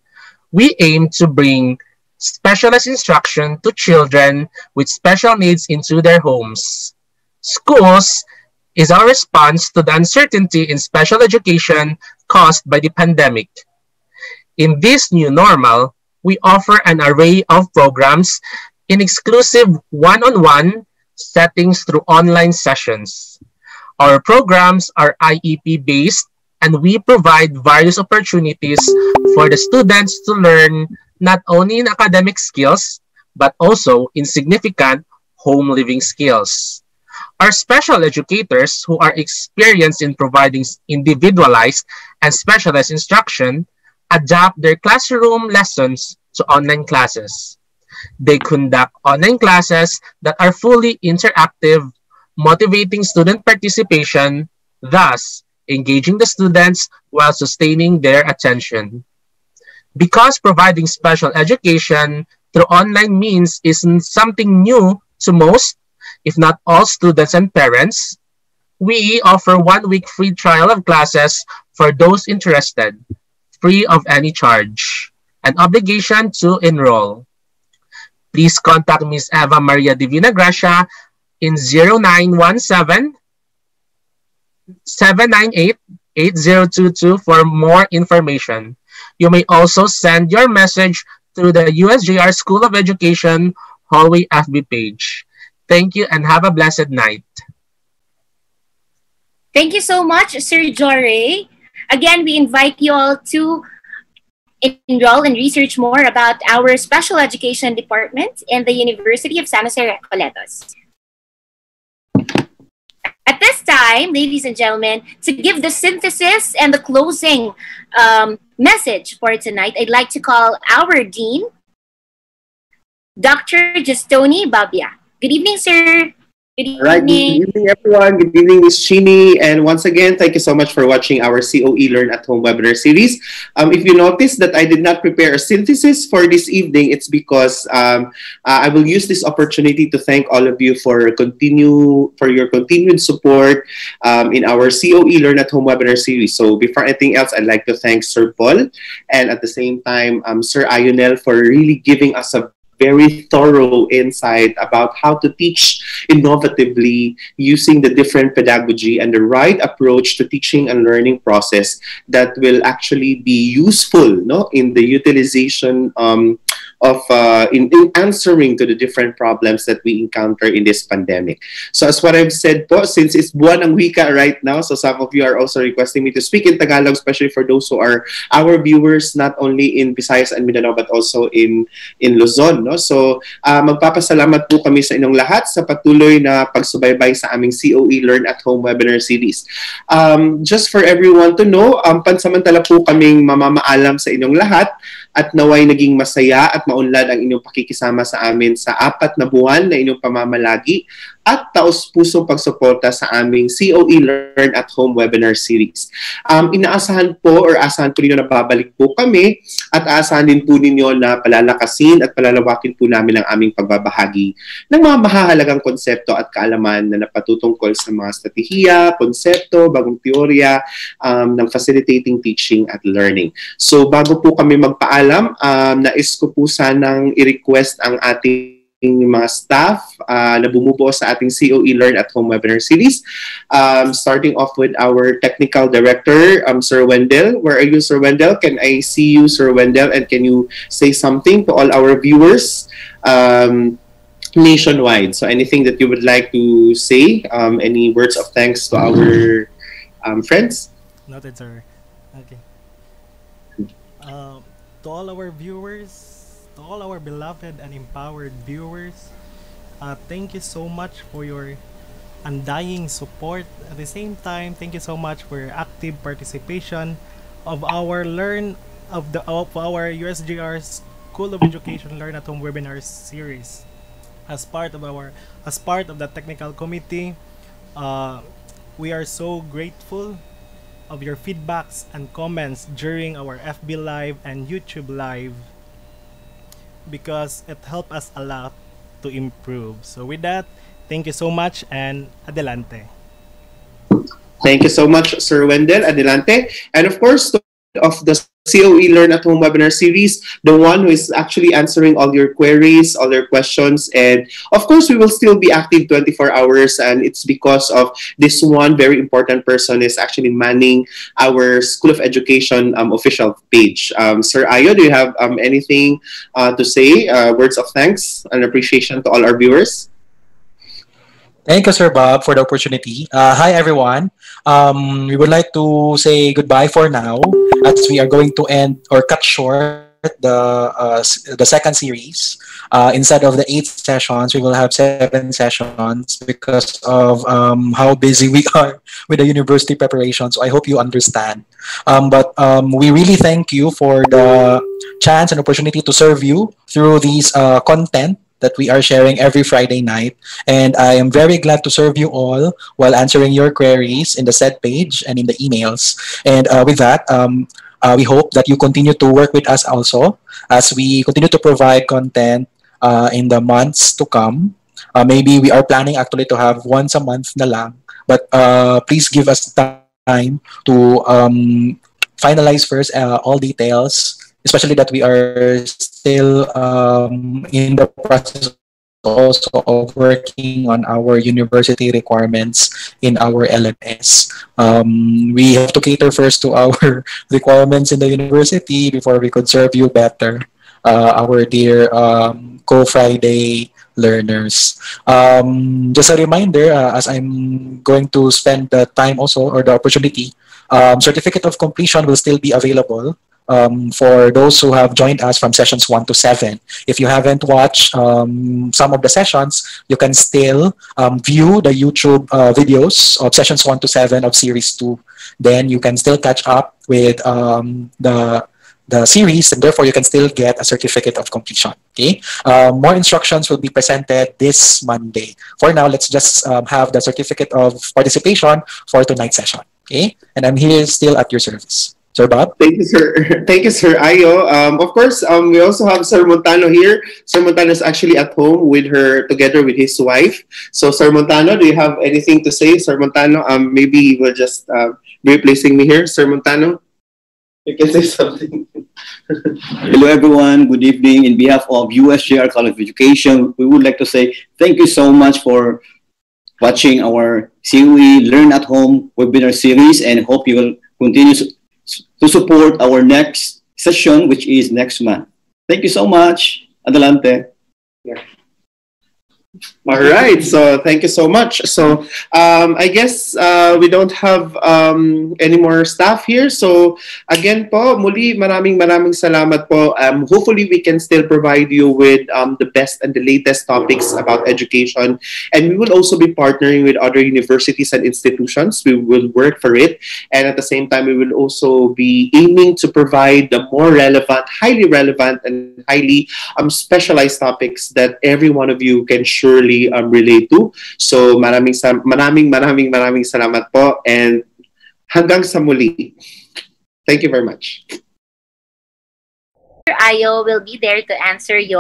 S6: We aim to bring specialized instruction to children with special needs into their homes. SCHOOLS is our response to the uncertainty in special education caused by the pandemic. In this new normal, we offer an array of programs in exclusive one-on-one settings through online sessions. Our programs are IEP-based and we provide various opportunities for the students to learn not only in academic skills, but also in significant home living skills. Our special educators who are experienced in providing individualized and specialized instruction adapt their classroom lessons to online classes. They conduct online classes that are fully interactive, motivating student participation, thus engaging the students while sustaining their attention. Because providing special education through online means isn't something new to most, if not all students and parents, we offer one week free trial of classes for those interested, free of any charge, an obligation to enroll. Please contact Ms. Eva Maria Divina Gracia in 0917 798 8022 for more information. You may also send your message through the USJR School of Education hallway FB page. Thank you and have a blessed night.
S1: Thank you so much, Sir Jore. Again, we invite you all to enroll and research more about our special education department in the University of San Jose Recoletos. This time, ladies and gentlemen, to give the synthesis and the closing um, message for tonight, I'd like to call our Dean, Dr. Justoni Babia. Good evening, sir. Good evening.
S7: Right. Good evening, everyone. Good evening, Ms. Chini. And once again, thank you so much for watching our COE Learn at Home webinar series. Um, if you notice that I did not prepare a synthesis for this evening, it's because um, uh, I will use this opportunity to thank all of you for continue for your continued support um, in our COE Learn at Home webinar series. So before anything else, I'd like to thank Sir Paul and at the same time, um, Sir Ayunel for really giving us a very thorough insight about how to teach innovatively using the different pedagogy and the right approach to teaching and learning process that will actually be useful no, in the utilization um, of uh, in, in answering to the different problems that we encounter in this pandemic. So as what I've said po, since it's buwan ng wika right now, so some of you are also requesting me to speak in Tagalog, especially for those who are our viewers not only in Visayas and Mindanao but also in in Luzon. No? So, uh, magpapasalamat po kami sa inyong lahat sa patuloy na pagsubaybay sa aming COE Learn at Home webinar series. Um, just for everyone to know, um, pansamantala po kaming mamamaalam sa inyong lahat at naway naging masaya at maunlad ang inyong pakikisama sa amin sa apat na buwan na inyong pamamalagi at taos-pusong pagsuporta sa aming COE Learn at Home webinar series. Um, inaasahan po or asahan po ninyo na babalik po kami at aasahan din po ninyo na palalakasin at palalawakin po namin ang aming pagbabahagi ng mga mahahalagang konsepto at kaalaman na napatutungkol sa mga strategiya, konsepto, bagong teorya um, ng facilitating teaching at learning. So bago po kami magpaalam, um, nais ko po sanang i-request ang ating mga staff uh, na bumubuo sa ating COE Learn at Home webinar series. Um, starting off with our technical director, um, Sir Wendell. Where are you, Sir Wendell? Can I see you, Sir Wendell? And can you say something to all our viewers um, nationwide? So anything that you would like to say? Um, any words of thanks to our um, friends?
S8: Noted, sir. Okay. Uh, to all our viewers, all our beloved and empowered viewers, uh, thank you so much for your undying support. At the same time, thank you so much for your active participation of our learn of the of our USJR School of Education Learn at Home webinar series. As part of our as part of the technical committee, uh, we are so grateful of your feedbacks and comments during our FB Live and YouTube Live because it helped us a lot to improve. So with that, thank you so much and adelante.
S7: Thank you so much, Sir Wendell. Adelante. And of course, of the COE Learn at Home webinar series, the one who is actually answering all your queries, all your questions. And of course, we will still be active 24 hours. And it's because of this one very important person is actually manning our School of Education um, official page. Um, Sir Ayo, do you have um, anything uh, to say? Uh, words of thanks and appreciation to all our viewers?
S3: Thank you, Sir Bob, for the opportunity. Uh, hi, everyone. Um, we would like to say goodbye for now as we are going to end or cut short the uh, the second series. Uh, instead of the eight sessions, we will have seven sessions because of um, how busy we are with the university preparation. So I hope you understand. Um, but um, we really thank you for the chance and opportunity to serve you through these uh, content that we are sharing every Friday night. And I am very glad to serve you all while answering your queries in the set page and in the emails. And uh, with that, um, uh, we hope that you continue to work with us also as we continue to provide content uh, in the months to come. Uh, maybe we are planning actually to have once a month na lang. But uh, please give us time to um, finalize first uh, all details especially that we are still um, in the process also of working on our university requirements in our LMS. Um, we have to cater first to our requirements in the university before we could serve you better, uh, our dear um, Co-Friday learners. Um, just a reminder, uh, as I'm going to spend the time also or the opportunity, um, certificate of completion will still be available um, for those who have joined us from sessions 1 to 7. If you haven't watched um, some of the sessions, you can still um, view the YouTube uh, videos of sessions 1 to 7 of series 2. Then you can still catch up with um, the the series and therefore you can still get a certificate of completion okay um, more instructions will be presented this monday for now let's just um, have the certificate of participation for tonight's session okay and i'm here still at your service Sir Bob?
S7: Thank you, sir. Thank you, Sir Ayo. Um, of course, um, we also have Sir Montano here. Sir Montano is actually at home with her, together with his wife. So, Sir Montano, do you have anything to say? Sir Montano, um, maybe you will just uh, be replacing me here. Sir Montano, you can say something.
S2: Hello, everyone. Good evening. In behalf of USJR College of Education, we would like to say thank you so much for watching our COE Learn at Home webinar series and hope you will continue to support our next session, which is next month. Thank you so much. Adelante. Yeah.
S7: All right. So thank you so much. So um, I guess uh, we don't have um, any more staff here. So again po, muli maraming maraming salamat po. Um, hopefully we can still provide you with um, the best and the latest topics about education. And we will also be partnering with other universities and institutions. We will work for it. And at the same time, we will also be aiming to provide the more relevant, highly relevant, and highly um, specialized topics that every one of you can surely um, relate to. So maraming maraming maraming maraming salamat po and hanggang sa muli. Thank you very much.
S1: Ayo will be there to answer your